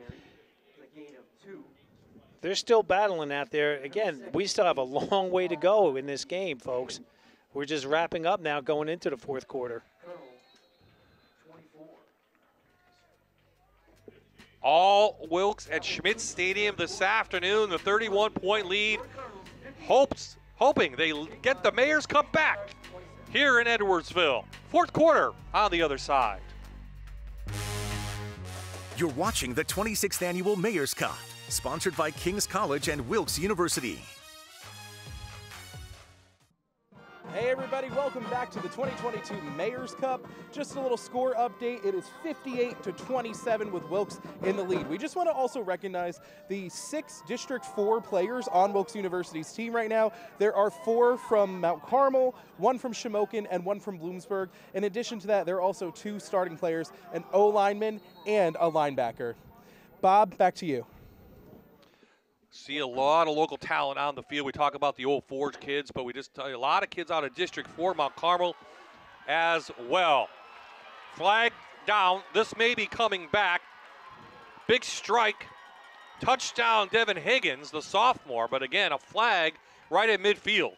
Speaker 6: They're still battling out there. Again, we still have a long way to go in this game, folks. We're just wrapping up now going into the fourth quarter.
Speaker 4: All Wilkes at Schmidt Stadium this afternoon. The 31 point lead hopes, hoping they get the Mayor's Cup back here in Edwardsville. Fourth quarter on the other side.
Speaker 1: You're watching the 26th Annual Mayor's Cup, sponsored by King's College and Wilkes University.
Speaker 5: Hey everybody, welcome back to the 2022 Mayor's Cup. Just a little score update. It is 58 to 27 with Wilkes in the lead. We just want to also recognize the six District 4 players on Wilkes University's team right now. There are four from Mount Carmel, one from Shamokin, and one from Bloomsburg. In addition to that, there are also two starting players, an O lineman and a linebacker. Bob, back to you.
Speaker 4: See a lot of local talent on the field. We talk about the old Forge kids, but we just tell you a lot of kids out of District 4, Mount Carmel as well. Flag down. This may be coming back. Big strike. Touchdown, Devin Higgins, the sophomore, but again, a flag right at midfield.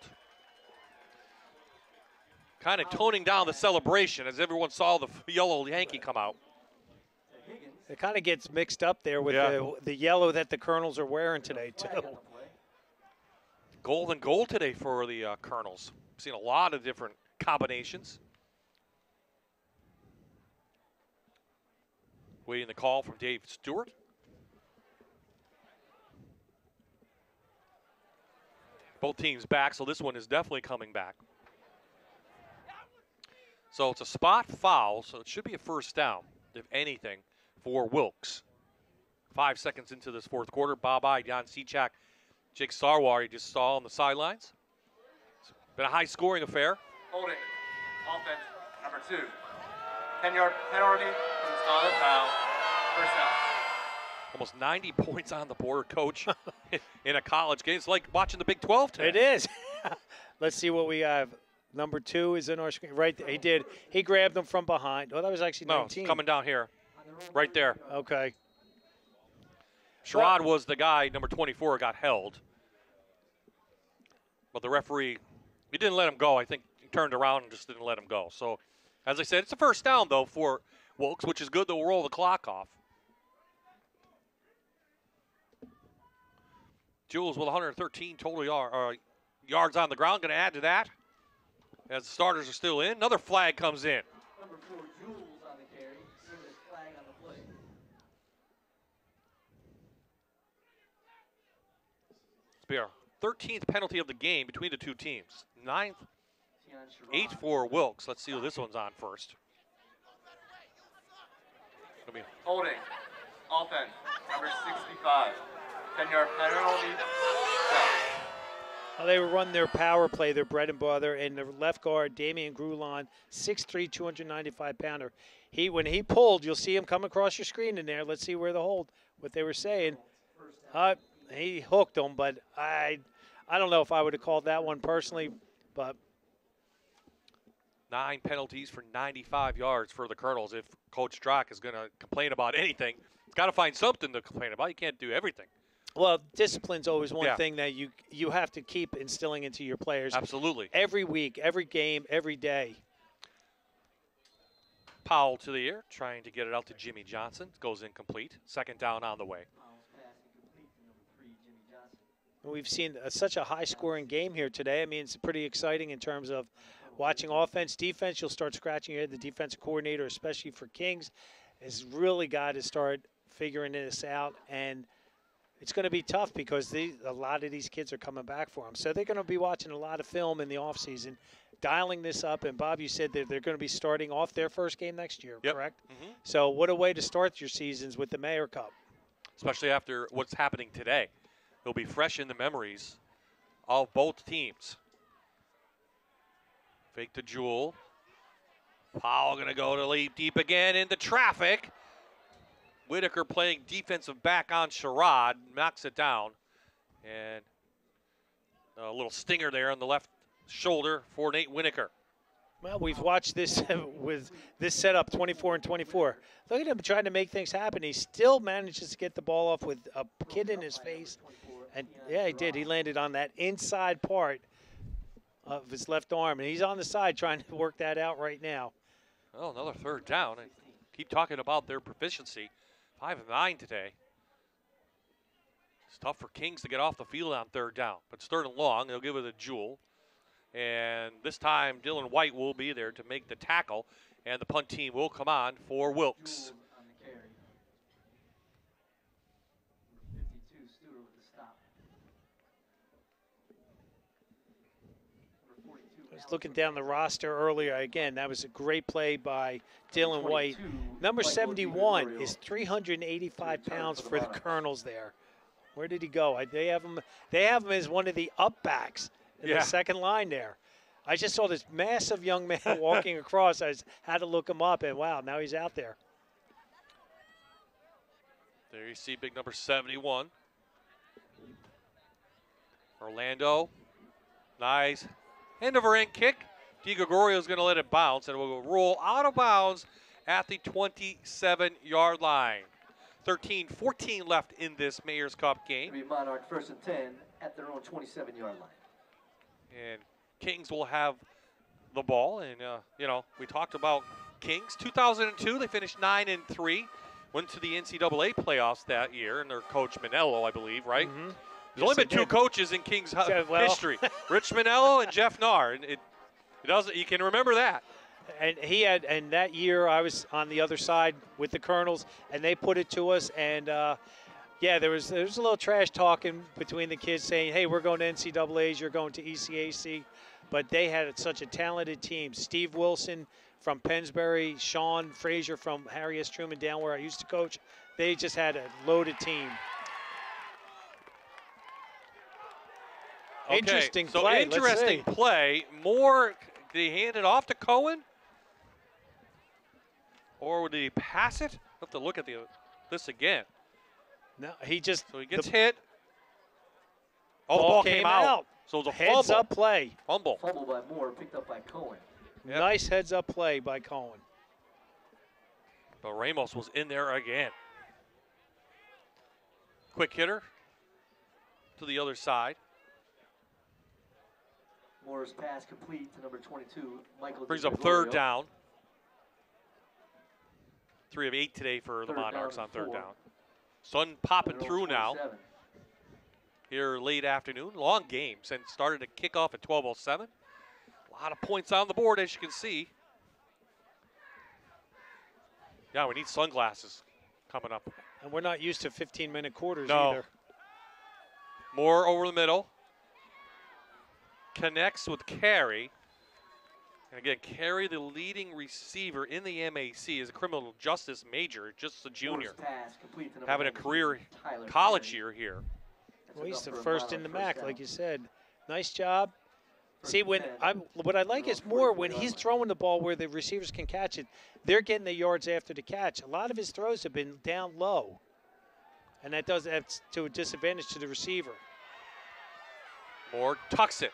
Speaker 4: Kind of toning down the celebration as everyone saw the yellow Yankee come out.
Speaker 6: It kind of gets mixed up there with
Speaker 4: Yeah.
Speaker 6: the, the yellow that the Colonels are wearing today, too.
Speaker 4: Gold and gold today for the uh, Colonels. Seen a lot of different combinations. Waiting the call from Dave Stewart. Both teams back, so this one is definitely coming back. So it's a spot foul, so it should be a first down, if anything, for Wilkes. Five seconds into this fourth quarter, Bob I, Jan Sechak, Jake Sarwar, you just saw on the sidelines. It's been a high scoring affair.
Speaker 8: Holding. Offense number two. 10 yard penalty from the start foul. First down.
Speaker 4: Almost 90 points on the board, coach, in a college game. It's like watching the Big 12 today.
Speaker 6: It is. Let's see what we have. Number two is in our screen. Right, there. he did. He grabbed him from behind. Oh, that was actually
Speaker 4: No,
Speaker 6: 19.
Speaker 4: coming down here. Right there.
Speaker 6: Okay.
Speaker 4: Sherrod was the guy, number 24, got held. But the referee, he didn't let him go. I think he turned around and just didn't let him go. So, as I said, it's a first down, though, for Wilkes, which is good. They'll roll the clock off. Jules with 113 total yard, uh, yards on the ground. Going to add to that as the starters are still in. Another flag comes in.
Speaker 7: Number four, Jules on the carry. Service flag on the play.
Speaker 4: It's be our 13th penalty of the game between the two teams. Ninth, eight for Wilkes. Let's see who this one's on first. Be
Speaker 8: Holding. Offense number 65. 10 yard penalty. Foul.
Speaker 6: Well, they were running their power play, their bread and butter, and the left guard, Damian Grulon, 6'3", 295 pounder. He when he pulled, you'll see him come across your screen in there. Let's see where the hold. What they were saying. Uh, he hooked him, but I, I don't know if I would have called that one personally, but
Speaker 4: nine penalties for 95 yards for the Colonels. If Coach Drach is going to complain about anything, he's got to find something to complain about. You can't do everything.
Speaker 6: Well, discipline's always one
Speaker 4: Yeah.
Speaker 6: thing that you you have to keep instilling into your players.
Speaker 4: Absolutely.
Speaker 6: Every week, every game, every day.
Speaker 4: Powell to the air, trying to get it out to Jimmy Johnson. Goes incomplete. Second down on the way.
Speaker 6: We've seen uh such a high-scoring game here today. I mean, it's pretty exciting in terms of watching offense, defense. You'll start scratching your head. The defensive coordinator, especially for Kings, has really got to start figuring this out. And it's going to be tough because these, a lot of these kids are coming back for them. So they're going to be watching a lot of film in the offseason, dialing this up. And Bob, you said that they're going to be starting off their first game next year, correct?
Speaker 4: Mhm.
Speaker 6: So what a way to start your seasons with the Mayor Cup.
Speaker 4: especially after what's happening today. It'll be fresh in the memories of both teams. Fake to Jules. Powell going to go to leap deep again into traffic. Whitaker playing defensive back on Sherrod, knocks it down. And a little stinger there on the left shoulder for Nate Whitaker.
Speaker 6: Well, we've watched this with this setup 24 and 24. Look at him trying to make things happen. He still manages to get the ball off with a kid in his face. And yeah, he did. He landed on that inside part of his left arm. And he's on the side trying to work that out right now.
Speaker 4: Well, another third down. And keep talking about their proficiency. Five and nine today. It's tough for Kings to get off the field on third down. But it's third and long. They'll give it a Jules. And this time, Dylan White will be there to make the tackle. And the punt team will come on for Wilkes.
Speaker 7: on the carry. Number 52, Stewart with the stop. Number 42,
Speaker 6: I was looking down the roster earlier. Again, that was a great play by Dylan White. Number 71 is 385 pounds
Speaker 7: for the
Speaker 6: for the
Speaker 7: Monarchs.
Speaker 6: Colonels there. Where did he go? They have him. They have him as one of the up backs in
Speaker 4: Yeah.
Speaker 6: the second line there. I just saw this massive young man walking across. I had to look him up, and wow, now he's out there.
Speaker 4: There you see big number 71. Orlando. Nice. End of over end kick. DiGregorio is going to let it bounce, and it will roll out of bounds at the 27 yard line. 13 14 left in this Mayor's Cup game.
Speaker 7: Be Monarch first and 10 at their own 27 yard line.
Speaker 4: And Kings will have the ball. And, uh, you know, we talked about Kings. 2002, they finished 9 and 3. Went to the NCAA playoffs that year, and their coach Manello, I believe, right?
Speaker 6: Mm-hmm.
Speaker 4: There's only been two coaches in Kings history: Rich Manello and Jeff Knarr. And it, it doesn't. You can remember that.
Speaker 6: And he had, and that year I was on the other side with the Colonels, and they put it to us. And uh, yeah, there was there was a little trash talking between the kids saying, "Hey, we're going to NCAA's, you're going to ECAC," but they had such a talented team. Steve Wilson from Pennsbury, Sean Frazier from Harry S. Truman down where I used to coach. They just had a loaded team.
Speaker 4: Okay,
Speaker 6: Interesting
Speaker 4: so
Speaker 6: play. Let's
Speaker 4: interesting
Speaker 6: see.
Speaker 4: play. More. Did he hand it off to Cohen, or did he pass it? I have to look at the this again.
Speaker 6: No, he just
Speaker 4: So he gets
Speaker 6: the
Speaker 4: hit. Oh, the
Speaker 6: ball
Speaker 4: ball
Speaker 6: came
Speaker 4: came out.
Speaker 6: out.
Speaker 4: So it was a
Speaker 6: heads
Speaker 4: fumble.
Speaker 6: up play.
Speaker 4: Fumble.
Speaker 7: Fumble by Moore, picked up by Cohen.
Speaker 4: Yep.
Speaker 6: Nice heads up play by Cohen.
Speaker 4: But Ramos was in there again. Quick hitter to the other side.
Speaker 7: Moore's pass complete to number 22, Michael.
Speaker 4: Brings up third down. Three of eight today for the
Speaker 7: Third down
Speaker 4: Monarchs on third
Speaker 7: four.
Speaker 4: down. Sun popping through now here late afternoon. Long game since started to kick off at 12:07. A lot of points on the board as you can see. Yeah, we need sunglasses coming up.
Speaker 6: And we're not used to 15 minute quarters
Speaker 4: No.
Speaker 6: either.
Speaker 4: Moore over the middle. Connects with Carey. And again, Carey, the leading receiver in the MAC, is a criminal justice major, just a junior.
Speaker 7: Pass complete to number
Speaker 4: Having a career
Speaker 7: Tyler
Speaker 4: college
Speaker 7: Carey.
Speaker 4: year here.
Speaker 6: Well, he's the
Speaker 7: enough for a
Speaker 6: first in the
Speaker 7: first
Speaker 6: MAC,
Speaker 7: down.
Speaker 6: like you said. Nice job.
Speaker 7: First
Speaker 6: See, when I'm, what I like is more when he's throwing the ball where the receivers can catch it, they're getting the yards after the catch. A lot of his throws have been down low, and that does that's to a disadvantage to the receiver.
Speaker 4: Moore tucks it.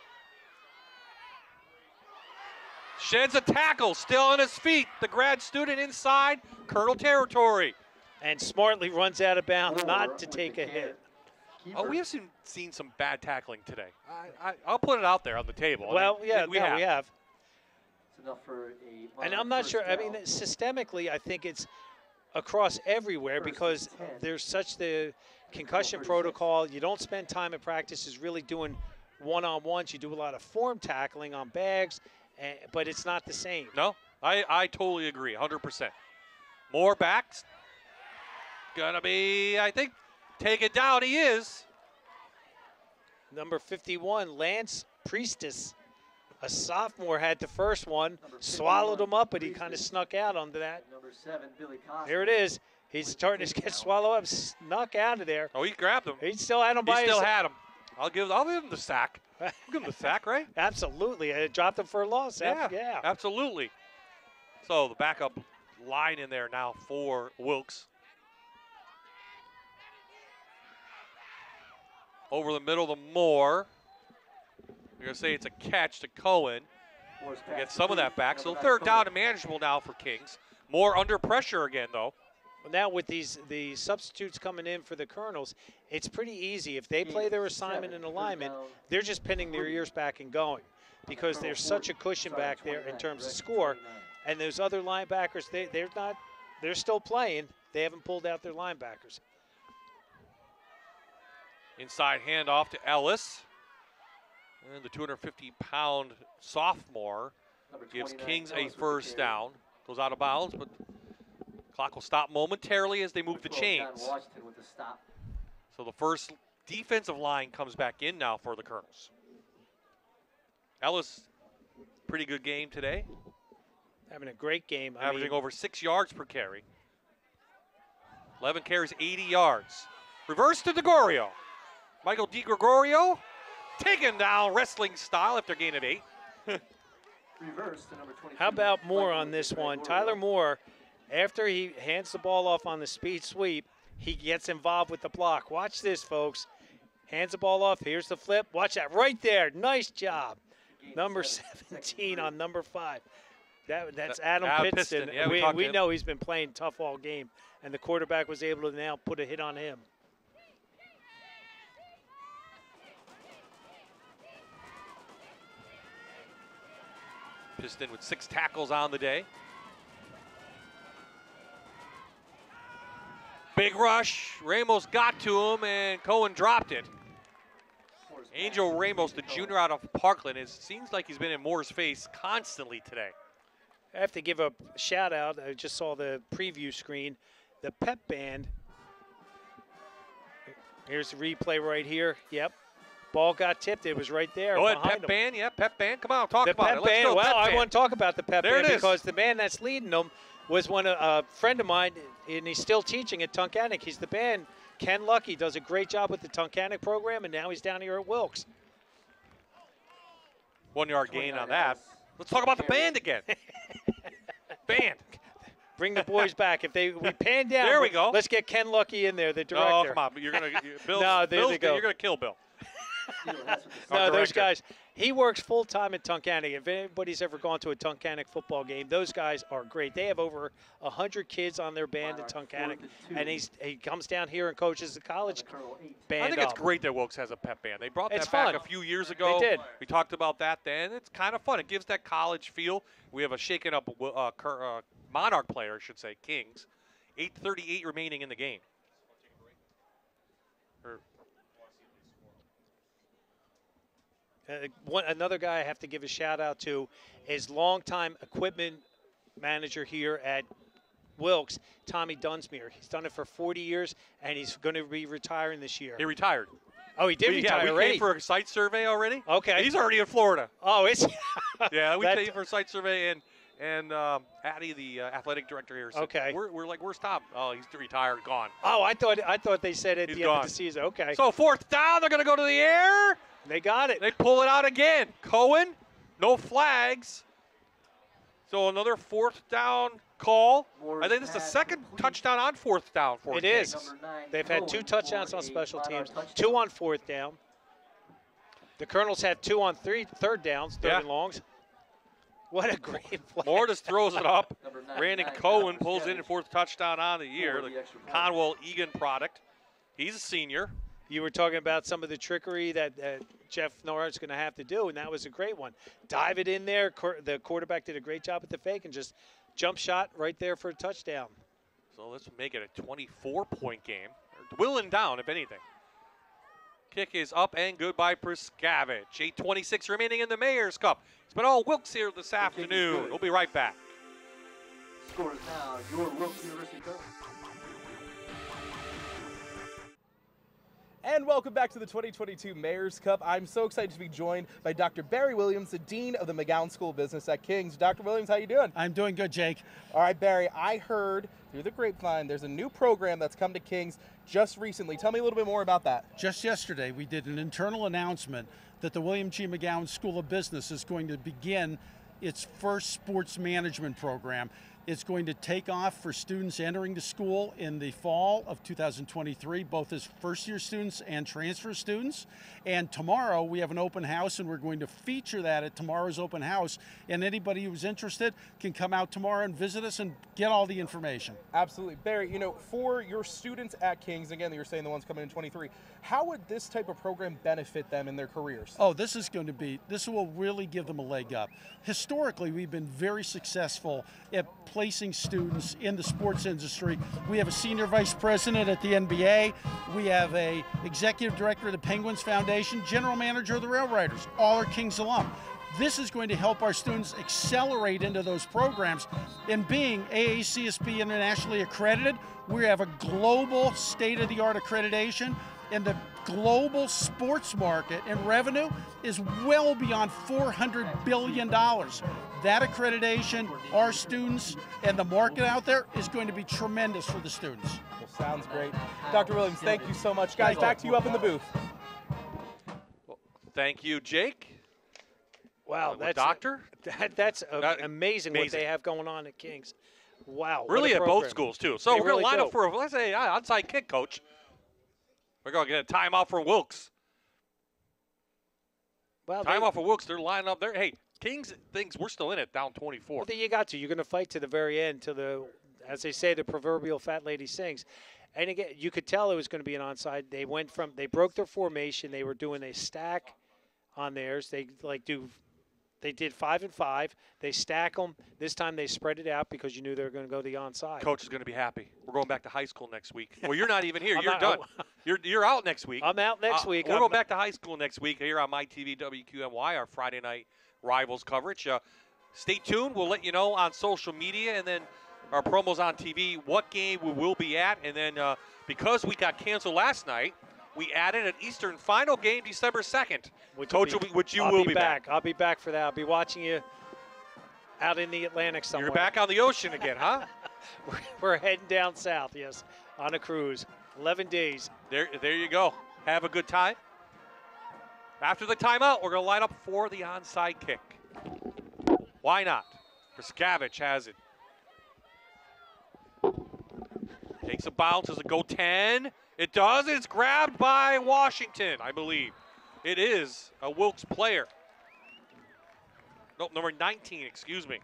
Speaker 4: Sheds a tackle, still on his feet. The grad student inside, Colonel territory.
Speaker 6: And smartly runs out of bounds, not to take a hit.
Speaker 4: Oh, we have seen, seen some bad tackling today. I, I, I'll put it out there on the table. I
Speaker 6: Well,
Speaker 4: mean,
Speaker 6: yeah,
Speaker 4: we
Speaker 6: no,
Speaker 4: have.
Speaker 6: we have.
Speaker 7: It's enough for a
Speaker 6: And I'm not
Speaker 7: first
Speaker 6: sure. I mean, systemically, I think it's across everywhere
Speaker 7: First
Speaker 6: because there's such the concussion
Speaker 7: 36.
Speaker 6: protocol. You don't spend time in practice is really doing one-on-ones. You do a lot of form tackling on bags, eh, but it's not the same.
Speaker 4: No, I, I totally agree, 100%. Moore backs. Gonna be, I think, take it down. He is.
Speaker 6: Number 51, Lance Priestess, a sophomore, had the first one, swallowed him up, but he kind of snuck out onto that.
Speaker 7: Number seven, Billy Costa.
Speaker 6: Here it is. He's starting to get swallowed up, snuck out of there.
Speaker 4: Oh, he grabbed him.
Speaker 6: He still had him
Speaker 4: He
Speaker 6: by
Speaker 4: still
Speaker 6: his
Speaker 4: had him. I'll give, I'll give him the sack. I'll give him the sack, right?
Speaker 6: Absolutely. I dropped him for a loss.
Speaker 4: Yeah,
Speaker 6: yeah.
Speaker 4: absolutely. So the backup line in there now for Wilkes. Over the middle to Moore. You're going to say it's a catch to Cohen.
Speaker 7: Moore's
Speaker 4: get some of that back. So
Speaker 7: number nine,
Speaker 4: third down
Speaker 7: Cohen.
Speaker 4: and manageable now for Kings. Moore under pressure again, though.
Speaker 6: Well, now with these the substitutes coming in for the Colonels, it's pretty easy. If they play their assignment
Speaker 7: Seven,
Speaker 6: and alignment, they're just pinning their ears back and going because there's such a cushion back there in terms of score. And those other linebackers, they, they're not, they're still playing. They haven't pulled out their linebackers.
Speaker 4: Inside handoff to Ellis. And the 250 pound sophomore gives Kings a
Speaker 7: Ellis with the
Speaker 4: first down. Goes out of bounds, but clock will stop momentarily as they move the
Speaker 7: Number 12, John
Speaker 4: chains.
Speaker 7: Washington with the stop.
Speaker 4: So the first defensive line comes back in now for the Colonels. Ellis, pretty good game today,
Speaker 6: Having a great game. I
Speaker 4: averaging
Speaker 6: mean,
Speaker 4: over six yards per carry. 11 carries, 80 yards. Reverse to Di Gregorio. Michael Di Gregorio taken down wrestling style after gain of eight.
Speaker 7: Reverse to number 22.
Speaker 6: How about Moore on this one? Tyler Moore, after he hands the ball off on the speed sweep, he gets involved with the block. Watch this, folks. Hands the ball off. Here's the flip. Watch that right there. Nice job. Number 17 on number five. That, that's Adam,
Speaker 4: Adam
Speaker 6: Piston.
Speaker 4: Piston. Yeah, we
Speaker 6: we we know he's been playing tough all game, and the quarterback was able to now put a hit on him.
Speaker 4: Piston with six tackles on the day. Big rush. Ramos got to him, and Cohen dropped it. Angel Ramos, the junior out of Parkland, it seems like he's been in Moore's face constantly today.
Speaker 6: I have to give a shout out. I just saw the preview screen. The pep band. Here's the replay right here. Yep. Ball got tipped. It was right there.
Speaker 4: Go ahead, Pep
Speaker 6: him.
Speaker 4: Band. Yeah, Pep Band. Come on, talk
Speaker 6: the
Speaker 4: about
Speaker 6: pep
Speaker 4: it. Let's
Speaker 6: band.
Speaker 4: go,
Speaker 6: well,
Speaker 4: Pep
Speaker 6: I
Speaker 4: Band.
Speaker 6: want to talk about the pep
Speaker 4: There
Speaker 6: band because the man that's leading them was one a, a friend of mine, and he's still teaching at Tunkhannock. He's the band. Ken Lucky does a great job with the Tunkhannock program, and now he's down here at Wilkes.
Speaker 4: One yard gain on that. Let's talk about the band again. band.
Speaker 6: Bring the boys back. If they we pan down,
Speaker 4: There we go.
Speaker 6: Let's get Ken Lucky in there, the oh, director.
Speaker 4: Oh, come on. You're going to Bill.
Speaker 6: No, there
Speaker 4: Bill's
Speaker 6: they go.
Speaker 4: You're going to kill Bill.
Speaker 6: no, those guys. He works full time at Tunkhannock. If anybody's ever gone to a Tunkhannock football game, those guys are great. They have over hundred kids on their band at Tunkhannock, and he's he comes down here and coaches the college band.
Speaker 4: I think it's
Speaker 6: up.
Speaker 4: great that Wilkes has a pep band. They brought that
Speaker 6: It's
Speaker 4: back
Speaker 6: fun.
Speaker 4: a few years ago.
Speaker 6: They did.
Speaker 4: We talked about that then. It's kind of fun. It gives that college feel. We have a shaken up uh, uh, Monarch player, I should say, Kings. 8:38 remaining in the game. Or-
Speaker 6: Uh, one, another guy I have to give a shout out to is longtime equipment manager here at Wilkes, Tommy Dunsmuir. He's done it for 40 years, and he's going to be retiring this year.
Speaker 4: He retired.
Speaker 6: Oh, he did
Speaker 4: we,
Speaker 6: retire
Speaker 4: yeah, we
Speaker 6: already.
Speaker 4: came for a site survey already.
Speaker 6: Okay.
Speaker 4: He's already in Florida.
Speaker 6: Oh, is he?
Speaker 4: yeah, we came for a site survey, and and um, Addie, the uh, athletic director here, said,
Speaker 6: Okay.
Speaker 4: We're, we're like, where's Tom? Oh, he's retired, gone.
Speaker 6: Oh, I thought I thought they said at
Speaker 4: He's
Speaker 6: the end of the season. Okay.
Speaker 4: So fourth down, they're going to go to the air.
Speaker 6: They got it.
Speaker 4: They pull it out again. Cohen, no flags. So another fourth down call. I think this is the second touchdown on fourth down for
Speaker 6: It
Speaker 4: Kings.
Speaker 6: is. They've had two touchdowns on special teams, two on fourth down. The Colonels have two on three third downs, third
Speaker 4: Yeah.
Speaker 6: and longs. What a great play.
Speaker 4: Mortis throws it up. Brandon Cohen pulls in and fourth touchdown on the year. The Conwell Egan product. He's a senior.
Speaker 6: You were talking about some of the trickery that uh, Jeff Norris is going to have to do, and that was a great one. Dive it in there. Quar- The quarterback did a great job at the fake and just jump shot right there for a touchdown.
Speaker 4: So let's make it a 24 point game. Will and down, if anything. Kick is up and good by Priscavage. 8.26 remaining in the Mayor's Cup. It's been all Wilkes here this afternoon. We'll be right back.
Speaker 7: Scores now your Wilkes University Colonels.
Speaker 5: And welcome back to the 2022 Mayor's Cup. I'm so excited to be joined by Dr. Barry Williams, the Dean of the McGowan School of Business at King's. Dr. Williams, how are you doing?
Speaker 11: I'm doing good, Jake.
Speaker 5: All right, Barry, I heard through the grapevine there's a new program that's come to King's just recently. Tell me a little bit more about that.
Speaker 11: Just yesterday, we did an internal announcement that the William G. McGowan School of Business is going to begin its first sports management program. It's going to take off for students entering the school in the fall of 2023, both as first year students and transfer students. And tomorrow we have an open house, and we're going to feature that at tomorrow's open house. And anybody who's interested can come out tomorrow and visit us and get all the information.
Speaker 5: Absolutely. Barry, you know, for your students at King's, again, you're saying the ones coming in 23, how would this type of program benefit them in their careers?
Speaker 11: Oh, this is going to be, this will really give them a leg up. Historically, we've been very successful at placing students in the sports industry. We have a senior vice president at the NBA. We have a executive director of the Penguins Foundation, general manager of the Rail Riders, all are King's alum. This is going to help our students accelerate into those programs. And being AACSB internationally accredited, we have a global state of the art accreditation and the global sports market and revenue is well beyond $400 billion. That accreditation, our students, and the market out there is going to be tremendous for the students.
Speaker 5: Well, sounds great. Dr. Williams, thank you so much. Guys, back to you up in the booth.
Speaker 4: Well, Thank you, Jake.
Speaker 6: Wow,
Speaker 4: Uh,
Speaker 6: that's
Speaker 4: doctor?
Speaker 6: That, that's a-
Speaker 4: That-
Speaker 6: amazing, what they have going on at Kings. Wow.
Speaker 4: Really
Speaker 6: a
Speaker 4: at both schools too. So
Speaker 6: They
Speaker 4: we're going to line
Speaker 6: do.
Speaker 4: up for a let's say uh, onside kick, coach. We're going to get a timeout for Wilkes.
Speaker 6: Well,
Speaker 4: Time
Speaker 6: they-
Speaker 4: off for Wilkes. They're lining up there. Hey, Kings thinks we're still in it, down 24.
Speaker 6: Well, then you got to. You're going to fight to the very end, to the, as they say, the proverbial fat lady sings. And again, you could tell it was going to be an onside. They went from they broke their formation. They were doing a stack on theirs. They like do. They did five and five. They stack them. This time they spread it out because you knew they were going to go the onside.
Speaker 4: Coach is going to be happy. We're going back to high school next week. Well, you're not even here. You're done. You're you're out next week.
Speaker 6: I'm out next
Speaker 4: Uh,
Speaker 6: week.
Speaker 4: We're
Speaker 6: I'm-
Speaker 4: going back to high school next week here on my TV WQMY, our Friday night rivals coverage. Uh, stay tuned. We'll let you know on social media and then our promos on TV what game we will be at. And then uh, because we got canceled last night, we added an Eastern final game December 2nd.
Speaker 6: Which
Speaker 4: Coach,
Speaker 6: will be-
Speaker 4: which you
Speaker 6: I'll
Speaker 4: will
Speaker 6: be,
Speaker 4: be
Speaker 6: back. I'll be back for that. I'll be watching you out in the Atlantic somewhere.
Speaker 4: You're back on the ocean again, huh?
Speaker 6: We're heading down south. Yes, on a cruise. 11 days.
Speaker 4: There, there you go. Have a good time. After the timeout, we're going to line up for the onside kick. Why not? Praskavich has it. Takes a bounce. Does it go 10? It does. It's grabbed by Washington, I believe. It is a Wilkes player. Nope, number 19, excuse me.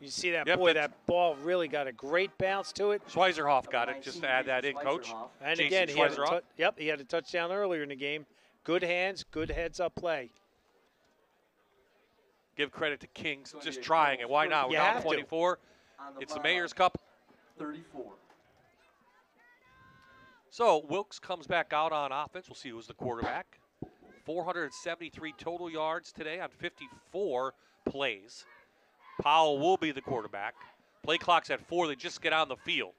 Speaker 6: You see that
Speaker 4: Yep,
Speaker 6: boy? That ball really got a great bounce to it.
Speaker 4: Schweizerhoff got it. Just to add that in, coach.
Speaker 6: And
Speaker 4: Jason
Speaker 6: again, he had a yep, he had a touchdown earlier in the game. Good hands, good heads-up play.
Speaker 4: Give credit to Kings just trying it. Why not? We're down
Speaker 6: have to.
Speaker 4: 24. It's the Mayor's Cup.
Speaker 7: 34.
Speaker 4: So Wilkes comes back out on offense. We'll see who's the quarterback. 473 total yards today on 54 plays. Powell will be the quarterback. Play clock's at four. They just get on the field.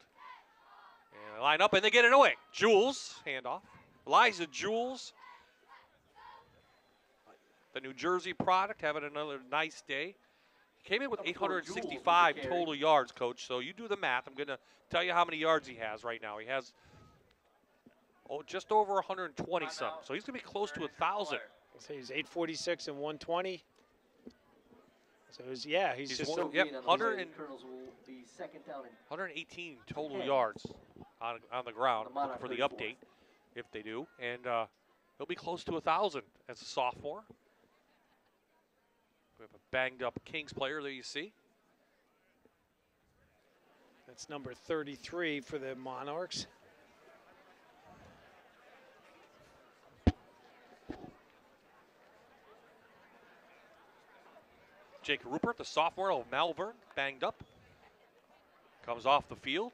Speaker 4: And they line up and they get it away. Jules, handoff. Elijah Jules, the New Jersey product, having another nice day. He came in with
Speaker 7: Number four, Jules with the
Speaker 4: 865 total yards, coach. So you do the math. I'm going to tell you how many yards he has right now. He has oh, just over 120 some. So he's going to be close to a 1,000.
Speaker 6: So he's 846 and 120. So he's, yeah, he's,
Speaker 4: He's
Speaker 6: just
Speaker 4: one-
Speaker 7: So
Speaker 4: yep,
Speaker 7: gain on the
Speaker 4: 100 and-
Speaker 7: will be second down and
Speaker 4: 118 total
Speaker 7: Ten.
Speaker 4: yards on, on the ground
Speaker 7: The
Speaker 4: for the update, if they do. And uh, he'll be close to a 1,000 as a sophomore. We have a banged up Kings player there you see.
Speaker 6: that's number 33 for the Monarchs.
Speaker 4: Jake Rupert, the sophomore of Malvern, banged up. Comes off the field.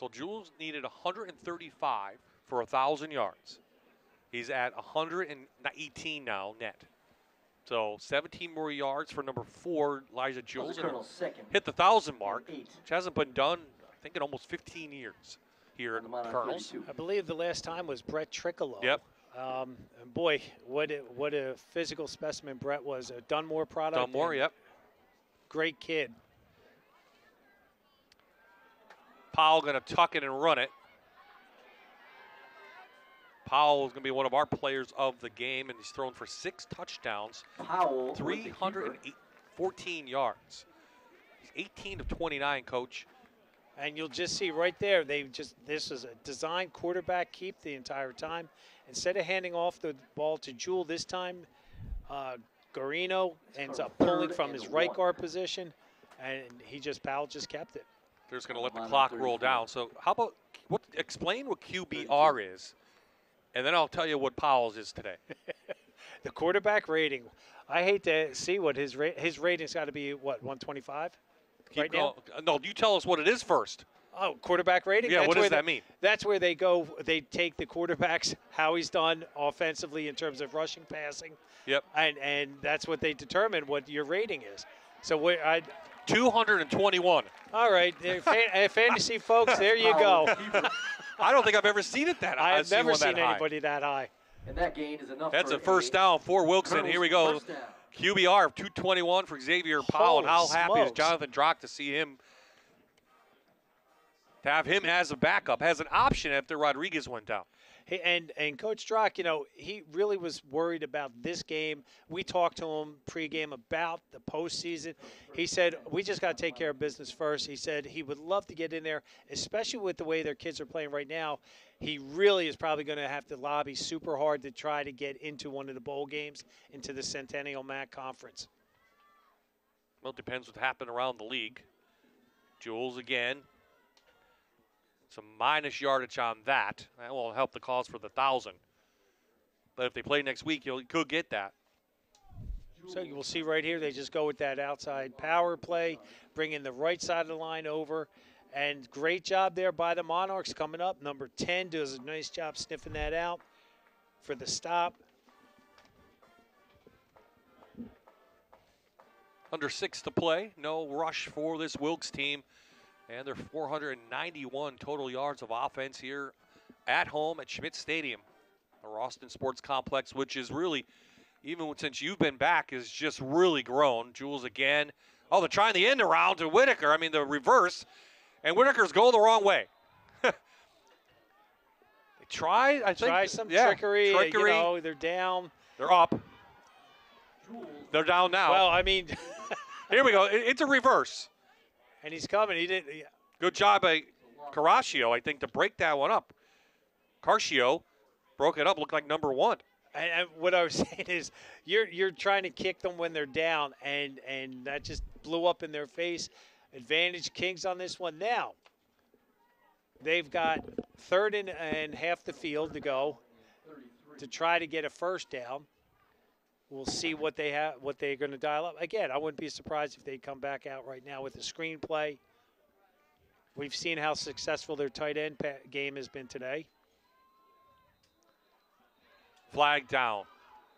Speaker 4: So Jules needed 135 for 1,000 yards. He's at 118 now net. So 17 more yards for number four, Elijah Jules.
Speaker 7: second.
Speaker 4: Hit the 1,000 mark,
Speaker 7: Eight.
Speaker 4: which hasn't been done, I think, in almost 15 years here in
Speaker 7: the Monarch
Speaker 4: Colonels.
Speaker 6: I believe the last time was Brett Trickolo.
Speaker 4: Yep.
Speaker 6: Um, and boy, what a, what a physical specimen Brett was. A Dunmore product.
Speaker 4: Dunmore, yep.
Speaker 6: Great kid.
Speaker 4: Powell going to tuck it and run it. Powell is going to be one of our players of the game, and he's thrown for six touchdowns,
Speaker 7: Powell with the keeper.
Speaker 4: 314 yards. He's 18 of 29, coach.
Speaker 6: And you'll just see right there, they just this is a designed quarterback keep the entire time. Instead of handing off the ball to Jules this time, uh, Garino ends up pulling from
Speaker 7: and
Speaker 6: his right guard position, and he just Powell just kept it.
Speaker 4: They're just going to let the clock roll down. So how about what? Explain what QBR is, and then I'll tell you what Powell's is today.
Speaker 6: The quarterback rating, I hate to see what his ra- his rating's got to be. What 125?
Speaker 4: Keep
Speaker 6: right now?
Speaker 4: going. No, you tell us what it is first.
Speaker 6: Oh, quarterback rating.
Speaker 4: Yeah,
Speaker 6: That's
Speaker 4: what does that mean?
Speaker 6: That's where they go. They take the quarterbacks, how he's done offensively in terms of rushing, passing,
Speaker 4: Yep.
Speaker 6: and and that's what they determine what your rating is. So we I.
Speaker 4: 221.
Speaker 6: All right, there- fan- uh, fantasy folks, there you go.
Speaker 7: with the keeper.
Speaker 4: I don't think I've ever seen it that.
Speaker 6: high.
Speaker 4: I've
Speaker 6: have never
Speaker 4: one that
Speaker 6: seen
Speaker 4: high.
Speaker 6: anybody that high.
Speaker 7: And that gain is enough
Speaker 4: That's
Speaker 7: for
Speaker 4: a first down for Wilkson.
Speaker 7: Colonels
Speaker 4: Here we go. QBR of 221 for Xavier Powell. and how
Speaker 6: Holy
Speaker 4: happy is. Jonathan Drach to see him to have him as a backup, as an option after Rodriguez went down.
Speaker 6: And and Coach Drach, you know, he really was worried about this game. We talked to him pregame about the postseason. He said we just got to take care of business first. He said he would love to get in there, especially with the way their kids are playing right now. He really is probably going to have to lobby super hard to try to get into one of the bowl games, into the Centennial MAC conference.
Speaker 4: Well, it depends what happened around the league. Jules again. Some minus yardage on that. That will help the cause for the thousand. But if they play next week, you could get that.
Speaker 6: So you will see right here, they just go with that outside power play, bringing the right side of the line over. And great job there by the Monarchs coming up. Number 10 does a nice job sniffing that out for the stop.
Speaker 4: Under six to play. No rush for this Wilkes team. And they're 491 total yards of offense here at home at Schmidt Stadium, the Ralston Sports Complex, which is really, even since you've been back, is just really grown. Jules again. Oh, they're trying the end around to Whitaker. I mean, the reverse. And Whitaker's going the wrong way. they try, I think.
Speaker 6: Try some
Speaker 4: yeah,
Speaker 6: trickery.
Speaker 4: Trickery.
Speaker 6: You know, they're down.
Speaker 4: They're up. They're down now.
Speaker 6: Well, I mean.
Speaker 4: Here we go. It's a reverse.
Speaker 6: And he's coming. He didn't.
Speaker 4: Good job by Caraccio, I think, to break that one up. Carcio broke it up, looked like number one.
Speaker 6: And, and what I was saying is, you're you're trying to kick them when they're down, and and that just blew up in their face. Advantage Kings on this one now. They've got third and, and half the field to go to try to get a first down. We'll see what they have, what they're going to dial up. Again, I wouldn't be surprised if they come back out right now with a screenplay. We've seen how successful their tight end game has been today.
Speaker 4: Flag down.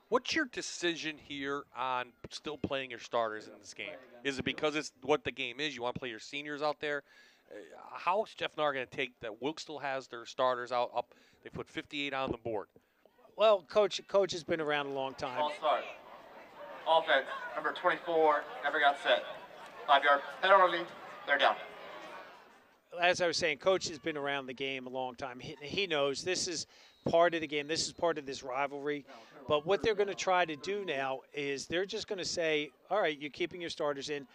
Speaker 4: What's your decision here on still playing your starters in this game? Is it because it's what the game is? You want to play your seniors out there? Uh, how is Jeff Knarr going to take that? Wilkes still has their starters out up. They put 58 on the board.
Speaker 6: Well, coach, coach has been around a long time.
Speaker 8: All start. Offense, number 24, never got set. Five yard penalty, they're down.
Speaker 6: As I was saying, coach has been around the game a long time. He, he knows this is part of the game. This is part of this rivalry. But what they're going to try to do now is they're just going to say, all right, you're keeping your starters in.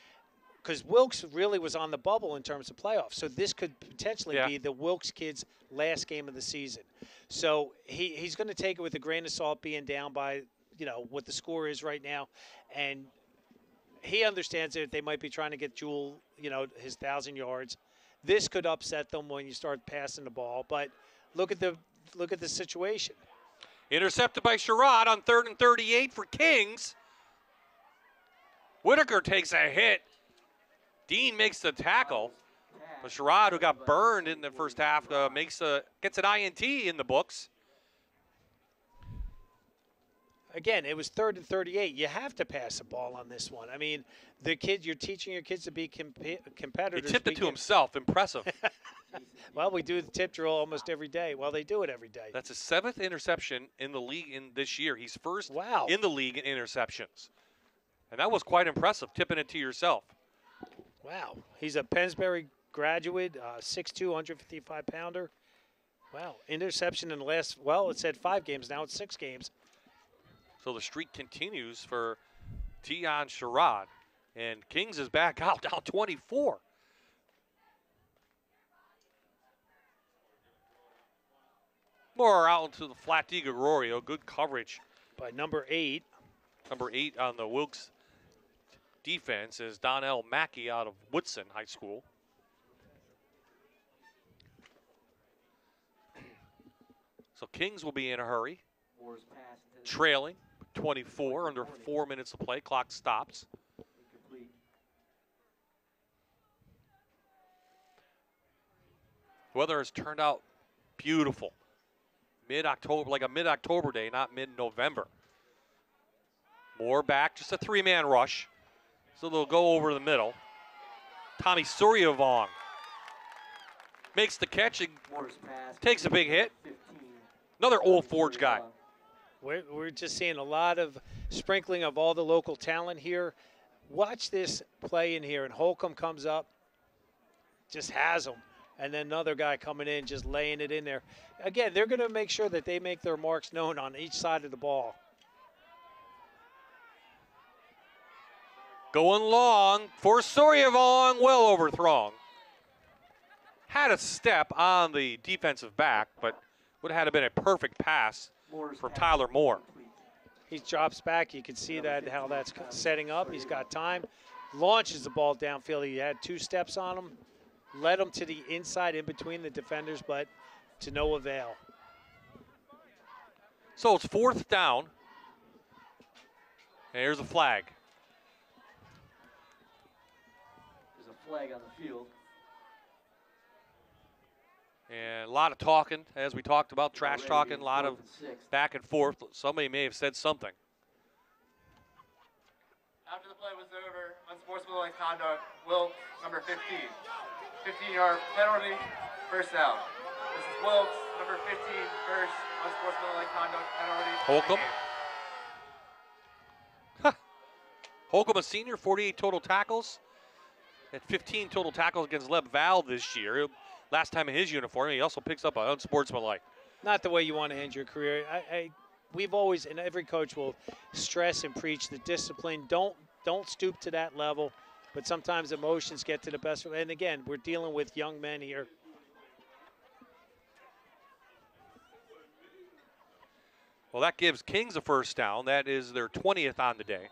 Speaker 6: Because Wilkes really was on the bubble in terms of playoffs. So this could potentially
Speaker 4: Yeah.
Speaker 6: be the Wilkes kids' last game of the season. So he, he's going to take it with a grain of salt being down by, you know, what the score is right now. And he understands that they might be trying to get Jules, you know, his thousand yards. This could upset them when you start passing the ball. But look at the look at the situation.
Speaker 4: Intercepted by Sherrod on third and 38 for Kings. Whitaker takes a hit. Dean makes the tackle. But Sherrod, who got burned in the first half, uh, makes a gets an INT in the books.
Speaker 6: Again, it was third and 38. You have to pass the ball on this one. I mean, the kids, you're teaching your kids to be comp-
Speaker 4: He tipped it to himself. Impressive.
Speaker 6: well, we do the tip drill almost every day. Well, they do it every day.
Speaker 4: That's his seventh interception in the league in this year. He's first
Speaker 6: Wow.
Speaker 4: in the league in interceptions. And that was quite impressive, tipping it to yourself.
Speaker 6: Wow. He's a Pennsbury graduate, uh, 6'2", 155 pounder. Wow. Interception in the last, well, it said five games. Now it's six games.
Speaker 4: So the streak continues for Tion Sherrod. And Kings is back out, down 24. Moore out into the flat Di Gregorio. Good coverage.
Speaker 6: By number eight.
Speaker 4: Number eight on the Wilkes defense is Donnell Mackey out of Woodson High School. So Kings will be in a hurry. Trailing 24 under four minutes of play. Clock stops. Weather has turned out beautiful. Mid October, like a mid October day, not mid November. Moore back, just a three man rush. So they'll go over the middle. Tommy Suryavong makes the catch and takes a big hit. Another Old Forge guy.
Speaker 6: We're, we're just seeing a lot of sprinkling of all the local talent here. Watch this play in here, and Holcomb comes up, just has him. and then another guy coming in just laying it in there. Again, they're going to make sure that they make their marks known on each side of the ball.
Speaker 4: Going long for Soryavong, well overthrown. Had a step on the defensive back, but would have had been a perfect pass from Tyler Moore.
Speaker 6: He drops back. You can see that how that's setting up. He's got time. Launches the ball downfield. He had two steps on him. Led him to the inside in between the defenders, but to no avail.
Speaker 4: So it's fourth down. And here's a flag.
Speaker 7: There's a flag on the field.
Speaker 4: And a lot of talking, as we talked about, trash talking, a lot of back and forth. Somebody may have said something.
Speaker 8: After the play was over, unsportsmanlike conduct, Wilkes, number 15. 15-yard penalty, first down. This is Wilkes, number 15, first unsportsmanlike conduct penalty.
Speaker 4: Holcomb. Huh. Holcomb, a senior, 48 total tackles. Had 15 total tackles against Leb Val this year. Last time in his uniform, he also picks up an unsportsmanlike.
Speaker 6: Not the way you want to end your career. I, I, we've always, and every coach will stress and preach the discipline. Don't don't stoop to that level. But sometimes emotions get to the best. And again, we're dealing with young men here.
Speaker 4: Well, that gives Kings a first down. That is their 20th on the day.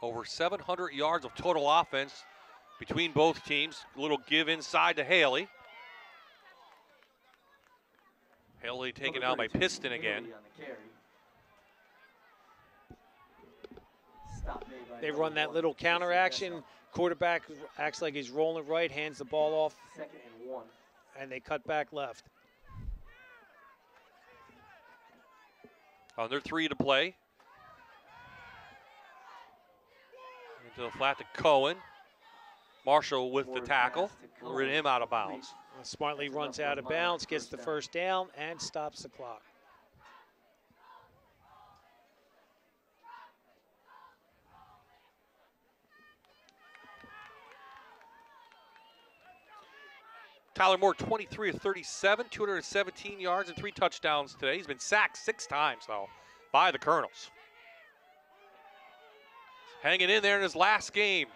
Speaker 4: Over 700 yards of total offense between both teams. A little give inside to Haley. Haley taken out by Piston again.
Speaker 6: They run that little counter action. Quarterback acts like he's rolling right, hands the ball off.
Speaker 7: Second and one.
Speaker 6: And they cut back left.
Speaker 4: Under three to play. Into the flat to Cohen. Marshall with the tackle. Rid him out of bounds.
Speaker 6: Uh, Smartly runs out of bounds, gets the first down, and stops the clock.
Speaker 4: Tyler Moore, 23 of 37, 217 yards and three touchdowns today. He's been sacked six times, though, by the Colonels. Hanging in there in his last game.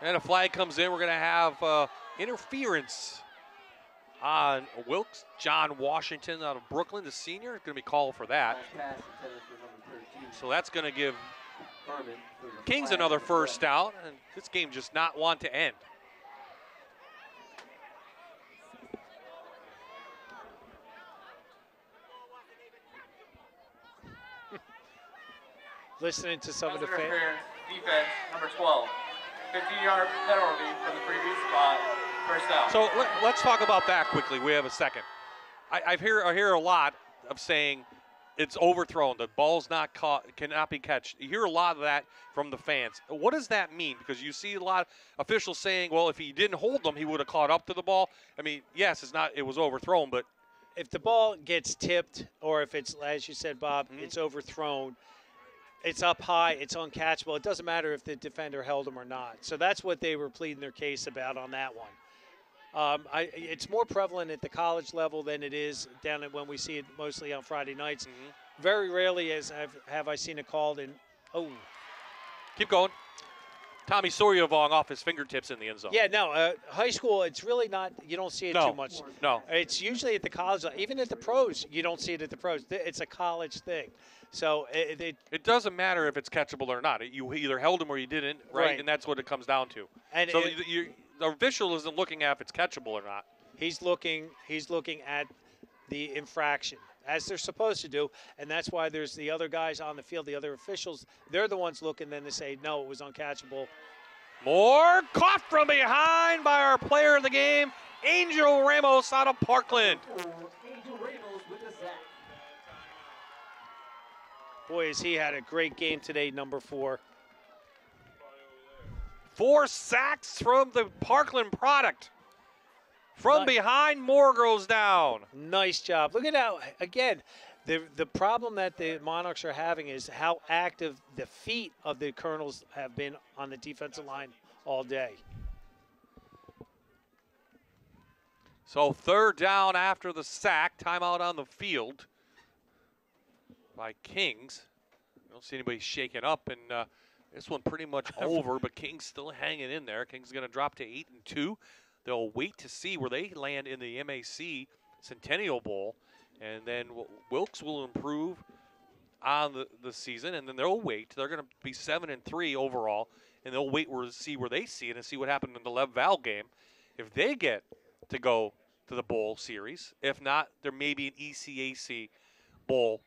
Speaker 4: And a flag comes in. We're going to have uh, interference on Wilkes. John Washington out of Brooklyn, the senior, is going to be called for that. So that's going to give Kings another first out, and this game just not want to end.
Speaker 6: Listening to some of the
Speaker 8: fans.
Speaker 6: fans.
Speaker 8: Defense, number 12. 15-yard penalty from the previous spot. First down.
Speaker 4: So let, us talk about that quickly. We have a second. I, I hear I hear a lot of saying it's overthrown. The ball's not caught, cannot be catched. You hear a lot of that from the fans. What does that mean? Because you see a lot of officials saying, "Well, if he didn't hold them, he would have caught up to the ball." I mean, yes, it's not. It was overthrown, but
Speaker 6: if the ball gets tipped, or if it's, as you said, Bob,
Speaker 4: Mm-hmm.
Speaker 6: it's overthrown. It's up high. It's uncatchable. It doesn't matter if the defender held him or not. So that's what they were pleading their case about on that one. Um, I, it's more prevalent at the college level than it is down at when we see it mostly on Friday nights.
Speaker 4: Mm-hmm.
Speaker 6: Very rarely as have, have I seen it called in. Oh,
Speaker 4: keep going. Tommy Soryavong off his fingertips in the end zone.
Speaker 6: yeah, no. Uh, high school, it's really not. You don't see it
Speaker 4: No.
Speaker 6: too much.
Speaker 4: No.
Speaker 6: It's usually at the college, even at the pros. You don't see it at the pros. It's a college thing. So it, it,
Speaker 4: It doesn't matter if it's catchable or not. You either held him or you didn't, right?
Speaker 6: Right.
Speaker 4: And that's what it comes down to.
Speaker 6: And
Speaker 4: so
Speaker 6: it-
Speaker 4: the, you, the official isn't looking at if it's catchable or not.
Speaker 6: he's looking he's looking at the infraction as they're supposed to do and that's why there's the other guys on the field the other officials they're the ones looking then to say no it was uncatchable
Speaker 4: Moore caught from behind by our player of the game, Angel Ramos out of Parkland.
Speaker 6: Boy has he had a great game today number four
Speaker 4: Four sacks from the Parkland product. From
Speaker 6: Nice.
Speaker 4: behind, Moore goes down.
Speaker 6: nice job look at how again The, the problem that the Monarchs are having is how active the feet of the Colonels have been on the defensive line all day.
Speaker 4: So third down after the sack, timeout on the field by Kings. I don't see anybody shaking up, and uh, this one pretty much over. But Kings still hanging in there. Kings going to drop to eight and two. They'll wait to see where they land in the MAC Centennial Bowl, and then Wilkes will improve on the, the season, and then they'll wait. They're going to be seven and three overall, and they'll wait to see where they see it and see what happened in the Leb Val game. If they get to go to the bowl series. If not, there may be an ECAC bowl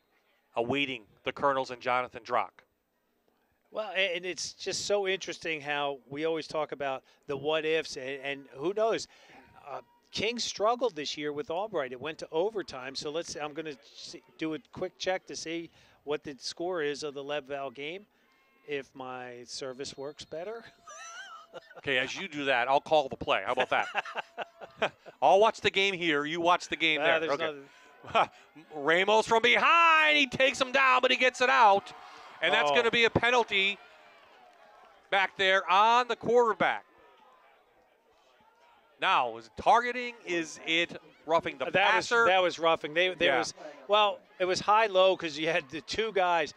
Speaker 4: awaiting the Colonels and Jonathan Drach.
Speaker 6: Well, and it's just so interesting how we always talk about the what ifs, and, and who knows. Uh, Kings struggled this year with Albright. It went to overtime. So let's. I'm going to do a quick check to see what the score is of the Leb Val game. If my service works better.
Speaker 4: okay, as you do that, I'll call the play. How about that? I'll watch the game here. You watch the game
Speaker 6: ah,
Speaker 4: there. Okay. Ramos from behind. He takes him down, but he gets it out. And that's oh. going to be a penalty back there on the quarterback. Now, is targeting? Is it roughing the
Speaker 6: that
Speaker 4: passer?
Speaker 6: Was, that was roughing. They, there yeah. was well, it was high low because you had the two guys.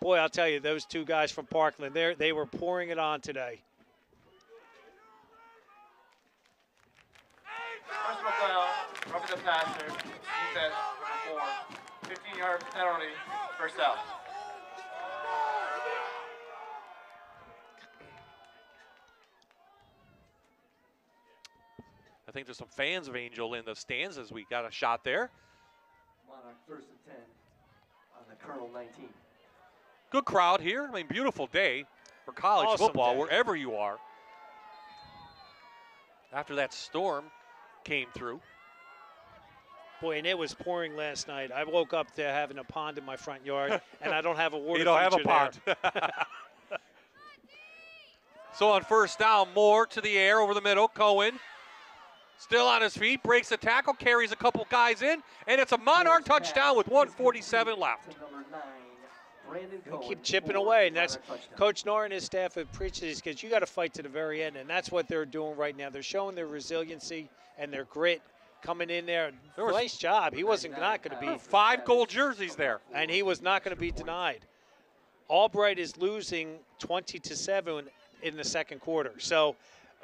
Speaker 6: Boy, I'll tell you, those two guys from Parkland, they they were pouring it on today.
Speaker 8: Personal foul, roughing the passer, defense, number four. 15 yard penalty, first out.
Speaker 4: I think there's some fans of Angel in the stands as we got a shot there.
Speaker 7: Monarch first and 10 on the Colonel 19.
Speaker 4: Good crowd here. I mean, beautiful day for college
Speaker 6: awesome
Speaker 4: football,
Speaker 6: day.
Speaker 4: wherever you are. After that storm came through.
Speaker 6: Boy, and it was pouring last night. I woke up to having a pond in my front yard, and I don't have a water.
Speaker 4: you don't have a pond. so on first down, Moore to the air over the middle. Cohen still on his feet, breaks the tackle, carries a couple guys in, and it's a Monarch touchdown with 147 left.
Speaker 6: We keep chipping away, and that's Coach Knarr and his staff have preached to these kids. You got to fight to the very end, and that's what they're doing right now. They're showing their resiliency and their grit coming in there. there nice job. He wasn't not going to be
Speaker 4: five gold jerseys there,
Speaker 6: and he was not going to be denied. Albright is losing 20 to seven in the second quarter, so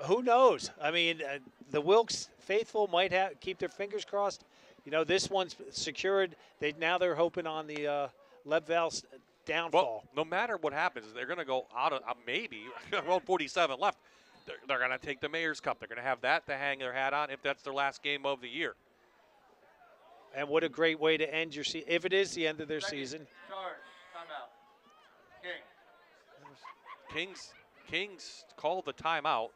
Speaker 6: who knows? I mean, uh, the Wilkes faithful might have keep their fingers crossed. You know, this one's secured. They now they're hoping on the uh, Leb Val downfall.
Speaker 4: Well, no matter what happens, they're going to go out of uh, maybe 147 left. They're, they're going to take the Mayor's Cup. They're going to have that to hang their hat on if that's their last game of the year.
Speaker 6: And what a great way to end your season, if it is the end of their Second season.
Speaker 8: Charge, timeout.
Speaker 4: King. Kings, Kings called the timeout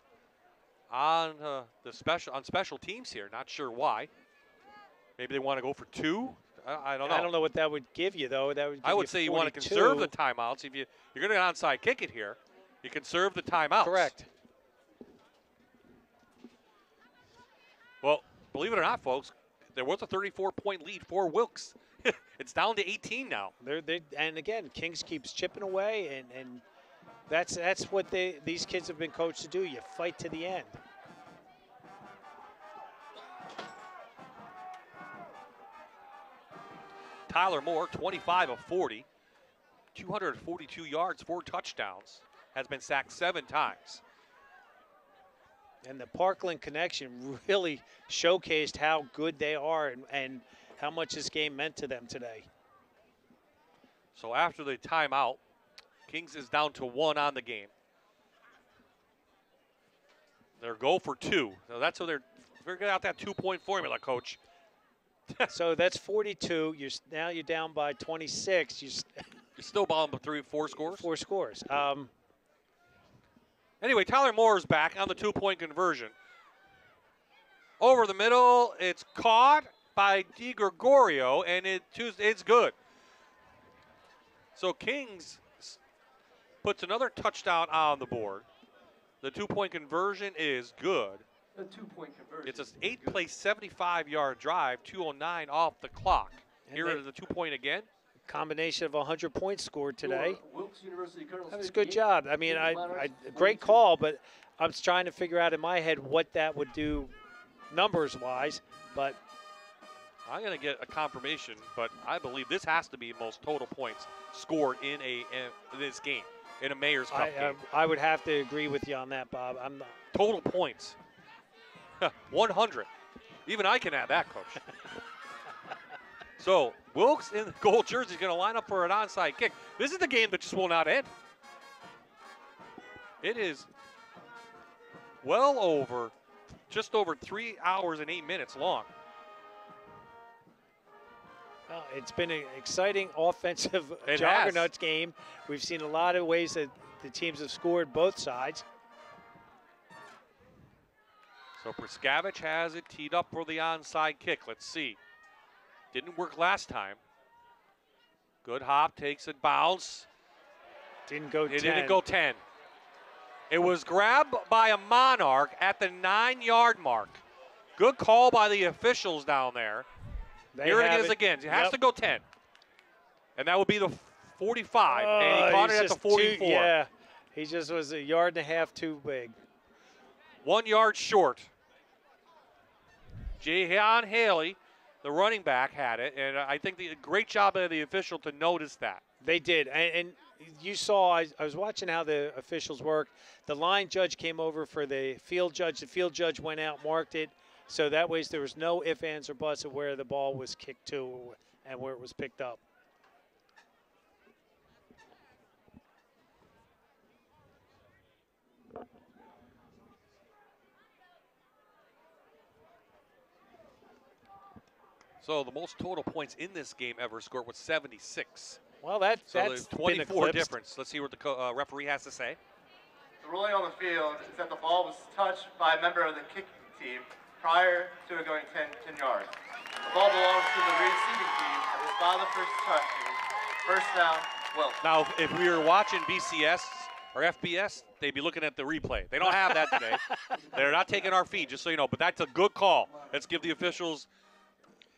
Speaker 4: on uh, the special on special teams here. Not sure why. Maybe they want to go for two. I, I, don't know.
Speaker 6: I don't know what that would give you though. That would.
Speaker 4: I would
Speaker 6: you
Speaker 4: say
Speaker 6: 42.
Speaker 4: you want to conserve the timeouts. If you you're going to onside kick it here, you conserve the timeouts.
Speaker 6: Correct.
Speaker 4: Well, believe it or not, folks, there was a 34 point lead for Wilkes. it's down to 18 now.
Speaker 6: They're, they and again, Kings keeps chipping away, and, and that's that's what they these kids have been coached to do. You fight to the end.
Speaker 4: Tyler Moore, 25 of 40, 242 yards, four touchdowns, has been sacked seven times.
Speaker 6: And the Parkland connection really showcased how good they are and, and how much this game meant to them today.
Speaker 4: So after the timeout, Kings is down to one on the game. They're go for two. So that's what they're figuring out that two-point formula, coach.
Speaker 6: so that's 42. You're now you're down by 26. You're,
Speaker 4: you're still by three, four scores.
Speaker 6: Four scores. Um,
Speaker 4: Anyway, Tyler Moore is back on the two point conversion. Over the middle, it's caught by Di Gregorio, and it, it's good. So Kings puts another touchdown on the board. The two point conversion is good.
Speaker 7: The two point conversion.
Speaker 4: It's an eight play, 75 yard drive, 209 off the clock. Here
Speaker 6: they-
Speaker 4: are the two point again.
Speaker 6: Combination of 100 points scored today.
Speaker 7: Wilkes University Colonels
Speaker 6: That was a good job. I mean, I, I great call, but I was trying to figure out in my head what that would do numbers wise. But
Speaker 4: I'm going to get a confirmation, but I believe this has to be most total points scored in a in this game in a Mayor's Cup
Speaker 6: I,
Speaker 4: game.
Speaker 6: I, I would have to agree with you on that, Bob. I'm not.
Speaker 4: total points, 100. Even I can add that, coach. so Wilkes in the gold jersey is going to line up for an onside kick. This is the game that just will not end. It is well over, just over three hours and eight minutes long.
Speaker 6: Well, it's been an exciting offensive
Speaker 4: It has.
Speaker 6: juggernauts game. We've seen a lot of ways that the teams have scored both sides.
Speaker 4: So Praskavich has it teed up for the onside kick. Let's see. Didn't work last time. Good hop, takes it, bounce.
Speaker 6: Didn't go
Speaker 4: It
Speaker 6: 10.
Speaker 4: didn't go 10. It was grabbed by a Monarch at the nine yard mark. Good call by the officials down there.
Speaker 6: They
Speaker 4: Here it again. It has
Speaker 6: Yep.
Speaker 4: to go 10. And that would be the 45. and
Speaker 6: Oh,
Speaker 4: he caught it at the
Speaker 6: just too-
Speaker 4: 44.
Speaker 6: yeah, he just was a yard and a half too big.
Speaker 4: One yard short. Jahan Haley, the running back, had it. And I think the great job of the official to notice that.
Speaker 6: They did, and, and you saw. I, I was watching how the officials work. The line judge came over for the field judge. The field judge went out, marked it, so that way there was no ifs, ands, or buts of where the ball was kicked to and where it was picked up.
Speaker 4: So the most total points in this game ever scored was 76.
Speaker 6: Well, that
Speaker 4: So
Speaker 6: that's
Speaker 4: there's
Speaker 6: been
Speaker 4: 24
Speaker 6: eclipsed.
Speaker 4: difference. Let's see what the co- uh, referee has to say.
Speaker 8: The ruling on the field is that the ball was touched by a member of the kicking team prior to it going 10, 10 yards. The ball belongs to the receiving team and was by the first touch. First down, Wilkes.
Speaker 4: Now, if we were watching BCS or FBS, they'd be looking at the replay. They don't have that today. They're not taking our feed, just so you know. But that's a good call. Let's give the officials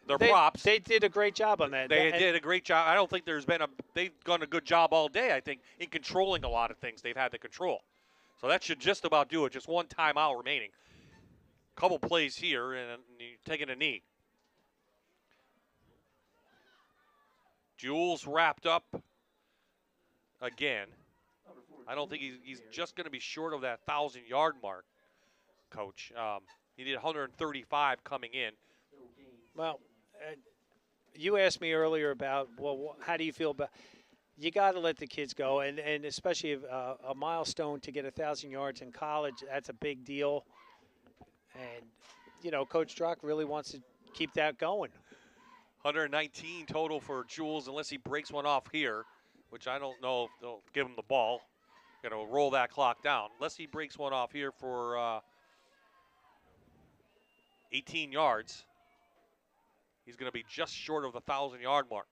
Speaker 4: their
Speaker 6: They,
Speaker 4: props.
Speaker 6: they did a great job on that.
Speaker 4: They
Speaker 6: And-
Speaker 4: did a great job. I don't think there's been a. They've done a good job all day. I think in controlling a lot of things they've had to control. So that should just about do it. Just one timeout remaining. Couple plays here, and taking a knee. Jules wrapped up again. I don't think he's, he's just going to be short of that thousand yard mark, coach. Um, he did 135 coming in.
Speaker 6: Well, you asked me earlier about well, how do you feel about? You got to let the kids go, and and especially if, uh, a milestone to get a thousand yards in college. That's a big deal, and you know, Coach Drach really wants to keep that going.
Speaker 4: 119 total for Jules, unless he breaks one off here, which I don't know if they'll give him the ball. To roll that clock down. Unless he breaks one off here for uh, 18 yards, he's going to be just short of the 1,000 yard mark.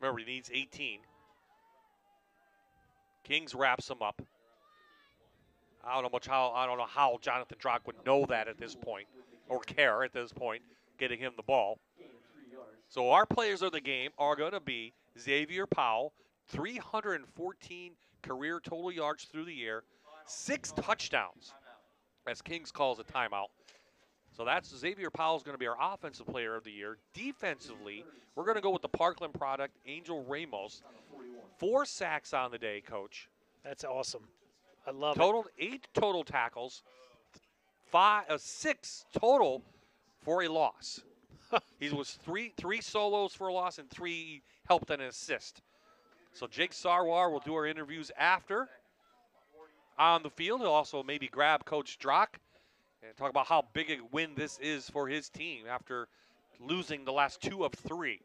Speaker 4: Remember, he needs 18. Kings wraps him up. I don't know much how I don't know how Jonathan Drach would know that at this point or care at this point, getting him the ball. So our players of the game are going to be Xavier Powell, 314 career total yards through the air, six touchdowns, as Kings calls a timeout. So that's Xavier Powell's going to be our offensive player of the year. Defensively, we're going to go with the Parkland product, Angel Ramos. Four sacks on the day, coach.
Speaker 6: That's awesome. I love it.
Speaker 4: total eight total tackles, five, uh, six total for a loss. he was three three solos for a loss and three helped and an assist. So Jake Sarwar will do our interviews after on the field. He'll also maybe grab Coach Drach and talk about how big a win this is for his team after losing the last two of three.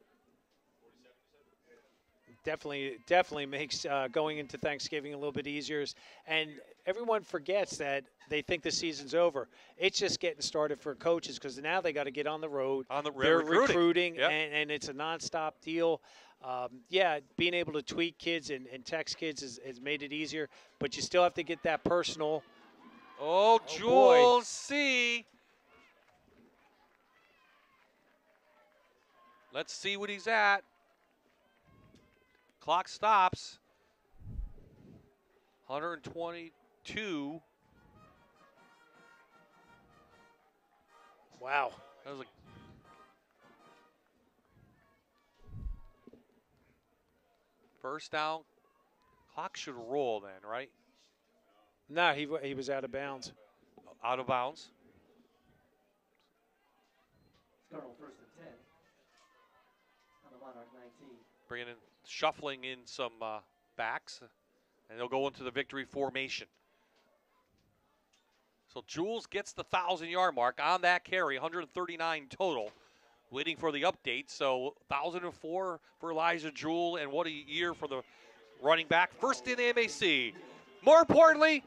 Speaker 6: definitely definitely makes uh, going into Thanksgiving a little bit easier. And everyone forgets that they think the season's over. It's just getting started for coaches because now they got to get on the road.
Speaker 4: On the road,
Speaker 6: They're
Speaker 4: recruiting.
Speaker 6: recruiting,
Speaker 4: Yep.
Speaker 6: and, and it's a nonstop deal. Um, yeah, being able to tweet kids and, and text kids has, has made it easier, but you still have to get that personal.
Speaker 4: Oh, oh,
Speaker 6: boy.
Speaker 4: Jules C. Let's see what he's at. Clock stops. 122.
Speaker 6: Wow.
Speaker 4: That was a first down. Clock should roll then, right?
Speaker 6: No, he, he was out of bounds.
Speaker 4: Out of bounds.
Speaker 7: Cardinal first and 10. On the Monarch 19.
Speaker 4: Bringing in, shuffling in some uh, backs, and they'll go into the victory formation. So Jules gets the thousand yard mark on that carry, 139 total. Waiting for the update. So 1,004 for Elijah Jules, and what a year for the running back. First in the MAC. More importantly,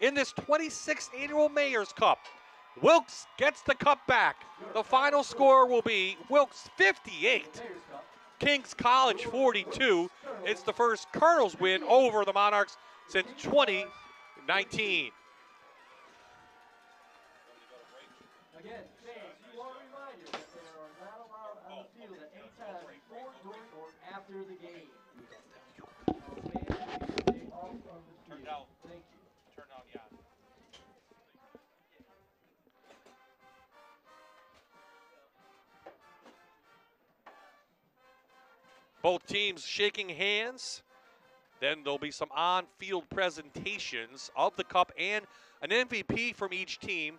Speaker 4: in this 26th annual Mayor's Cup, Wilkes gets the cup back. The final score will be Wilkes 58, Kings College 42. It's the first Colonels win over the Monarchs since 2019.
Speaker 7: Again, fans, you are reminded that they are not allowed on the field at any time before, during, or after the game. Fans, stay off of the field. Thank you.
Speaker 4: Both teams shaking hands. Then there'll be some on field presentations of the Cup and an MVP from each team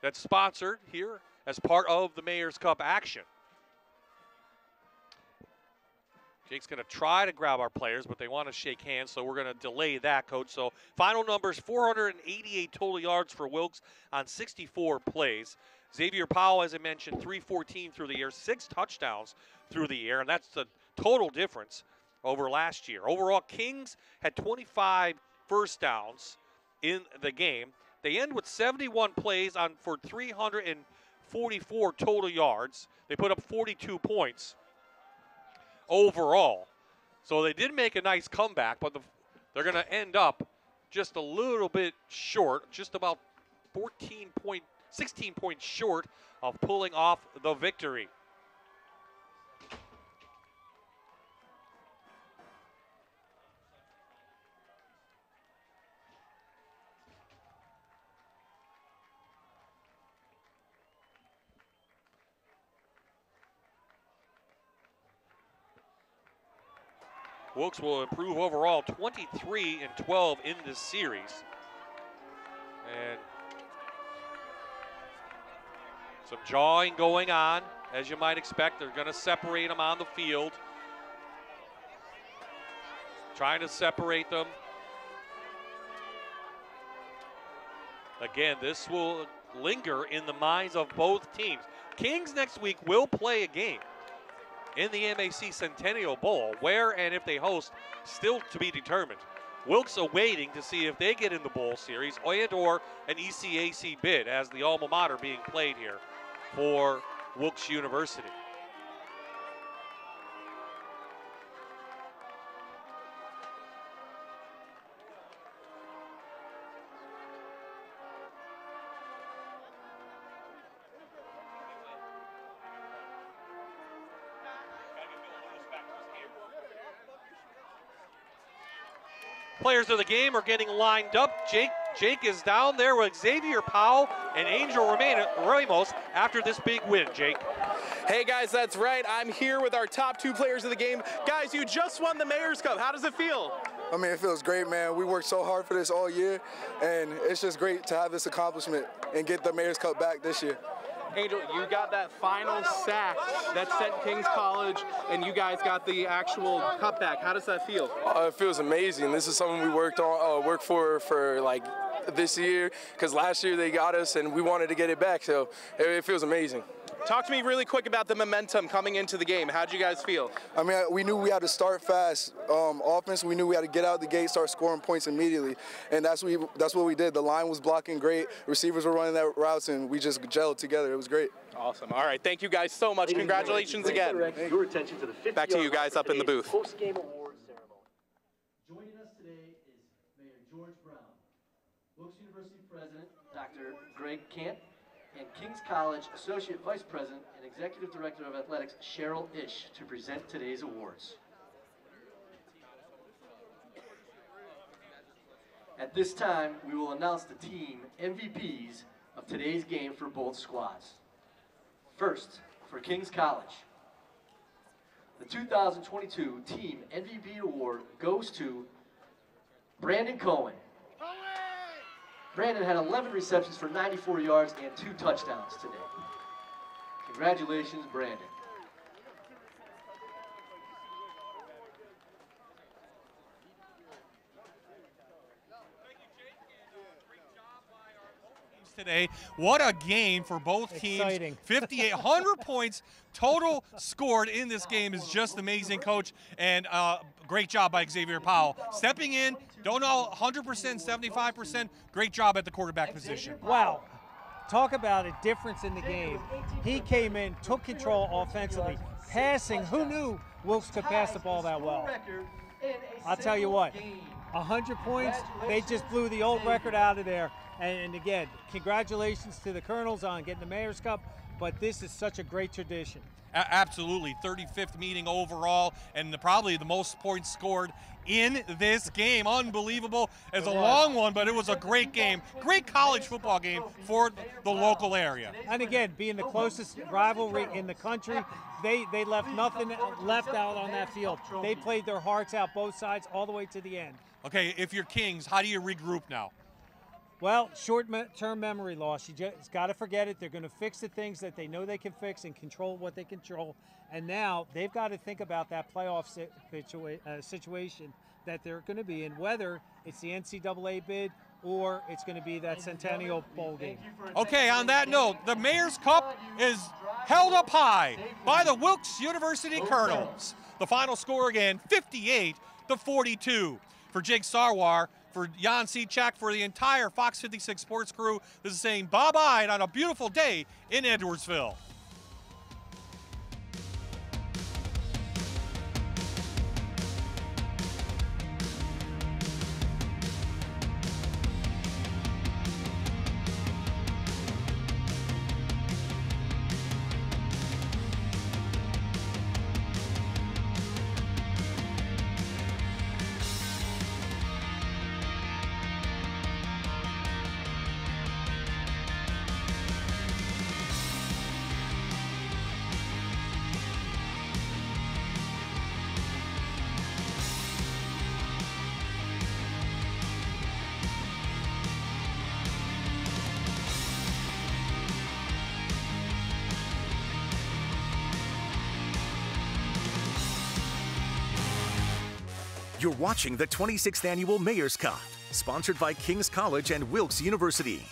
Speaker 4: that's sponsored here as part of the Mayor's Cup action. Jake's going to try to grab our players, but they want to shake hands, so we're going to delay that, coach. So final numbers 488 total yards for Wilkes on 64 plays. Xavier Powell, as I mentioned, 314 through the air, six touchdowns through the air, and that's the total difference over last year. Overall, Kings had 25 first downs in the game. They end with 71 plays on for 344 total yards. They put up 42 points overall. So they did make a nice comeback, but the, they're going to end up just a little bit short, just about 14 point, 16 points short of pulling off the victory. Wilkes will improve overall 23 and 12 in this series. And some jawing going on, as you might expect. They're going to separate them on the field. Trying to separate them. Again, this will linger in the minds of both teams. Kings next week will play a game in the MAC Centennial Bowl. Where and if they host, still to be determined. Wilkes awaiting to see if they get in the bowl series and or an ECAC bid as the alma mater being played here for Wilkes University. Players of the game are getting lined up. Jake Jake is down there with Xavier Powell and Angel Remain- Ramos after this big win, Jake.
Speaker 5: Hey guys, that's right. I'm here with our top two players of the game. Guys, you just won the Mayor's Cup. How does it feel?
Speaker 14: I mean, it feels great, man. We worked so hard for this all year, and it's just great to have this accomplishment and get the Mayor's Cup back this year.
Speaker 5: Angel, you got that final sack that sent Kings College, and you guys got the actual cup back. How does that feel?
Speaker 15: Uh, it feels amazing. This is something we worked on, uh, worked for for like this year, because last year they got us and we wanted to get it back. So it, it feels amazing.
Speaker 5: Talk to me really quick about the momentum coming into the game. How'd you guys feel?
Speaker 14: I mean, we knew we had to start fast. Um, offense, we knew we had to get out the gate, start scoring points immediately, and that's what we, that's what we did. The line was blocking great, receivers were running that routes, and we just gelled together. It was great.
Speaker 5: Awesome. All right. Thank you guys so much. Congratulations again.
Speaker 7: Your attention to the
Speaker 5: Back to you guys up in the booth.
Speaker 7: Post-game award ceremony. Joining us today is Mayor George Brown, Wilkes University President Dr. Greg Cant, and King's College Associate Vice President and Executive Director of Athletics, Cheryl Ish, to present today's awards. At this time, we will announce the team MVPs of today's game for both squads. First, for King's College, the 2022 Team MVP Award goes to Brandon Cohen. Brandon had 11 receptions for 94 yards and two touchdowns today. Congratulations, Brandon.
Speaker 4: Today. What a game for both teams.
Speaker 3: Exciting.
Speaker 4: 5,800 points total scored in this game is just amazing, coach. And uh, great job by Xavier Powell. Stepping in, don't know 100%, 75%. Great job at the quarterback position.
Speaker 3: Wow. Talk about a difference in the game. He came in, took control offensively, passing. Who knew Wilkes could pass the ball that well? I'll tell you what, 100 points, they just blew the old record out of there. And, and again, congratulations to the Colonels on getting the Mayor's Cup, but this is such a great tradition.
Speaker 4: Absolutely, 35th meeting overall, and the, probably the most points scored in this game. Unbelievable. It's a long one, but it was a great game. Great college football game for the local area.
Speaker 3: And again, being the closest rivalry in the country, they, they left nothing left out on that field. They played their hearts out both sides all the way to the end.
Speaker 4: Okay, if you're Kings, how do you regroup now?
Speaker 3: Well, short-term memory loss. You just got to forget it. They're going to fix the things that they know they can fix and control what they control. And now they've got to think about that playoff uh, situation that they're going to be in, whether it's the NCAA bid or it's going to be that Centennial Bowl game.
Speaker 4: Okay, on that note, the Mayor's Cup is held up high by the Wilkes University Colonels. The final score again, 58 to 42. For Jake Sarwar, for Jan Cichak, for the entire Fox 56 sports crew, this is saying bye-bye on a beautiful day in Edwardsville.
Speaker 1: You're watching the 26th Annual Mayor's Cup, sponsored by King's College and Wilkes University.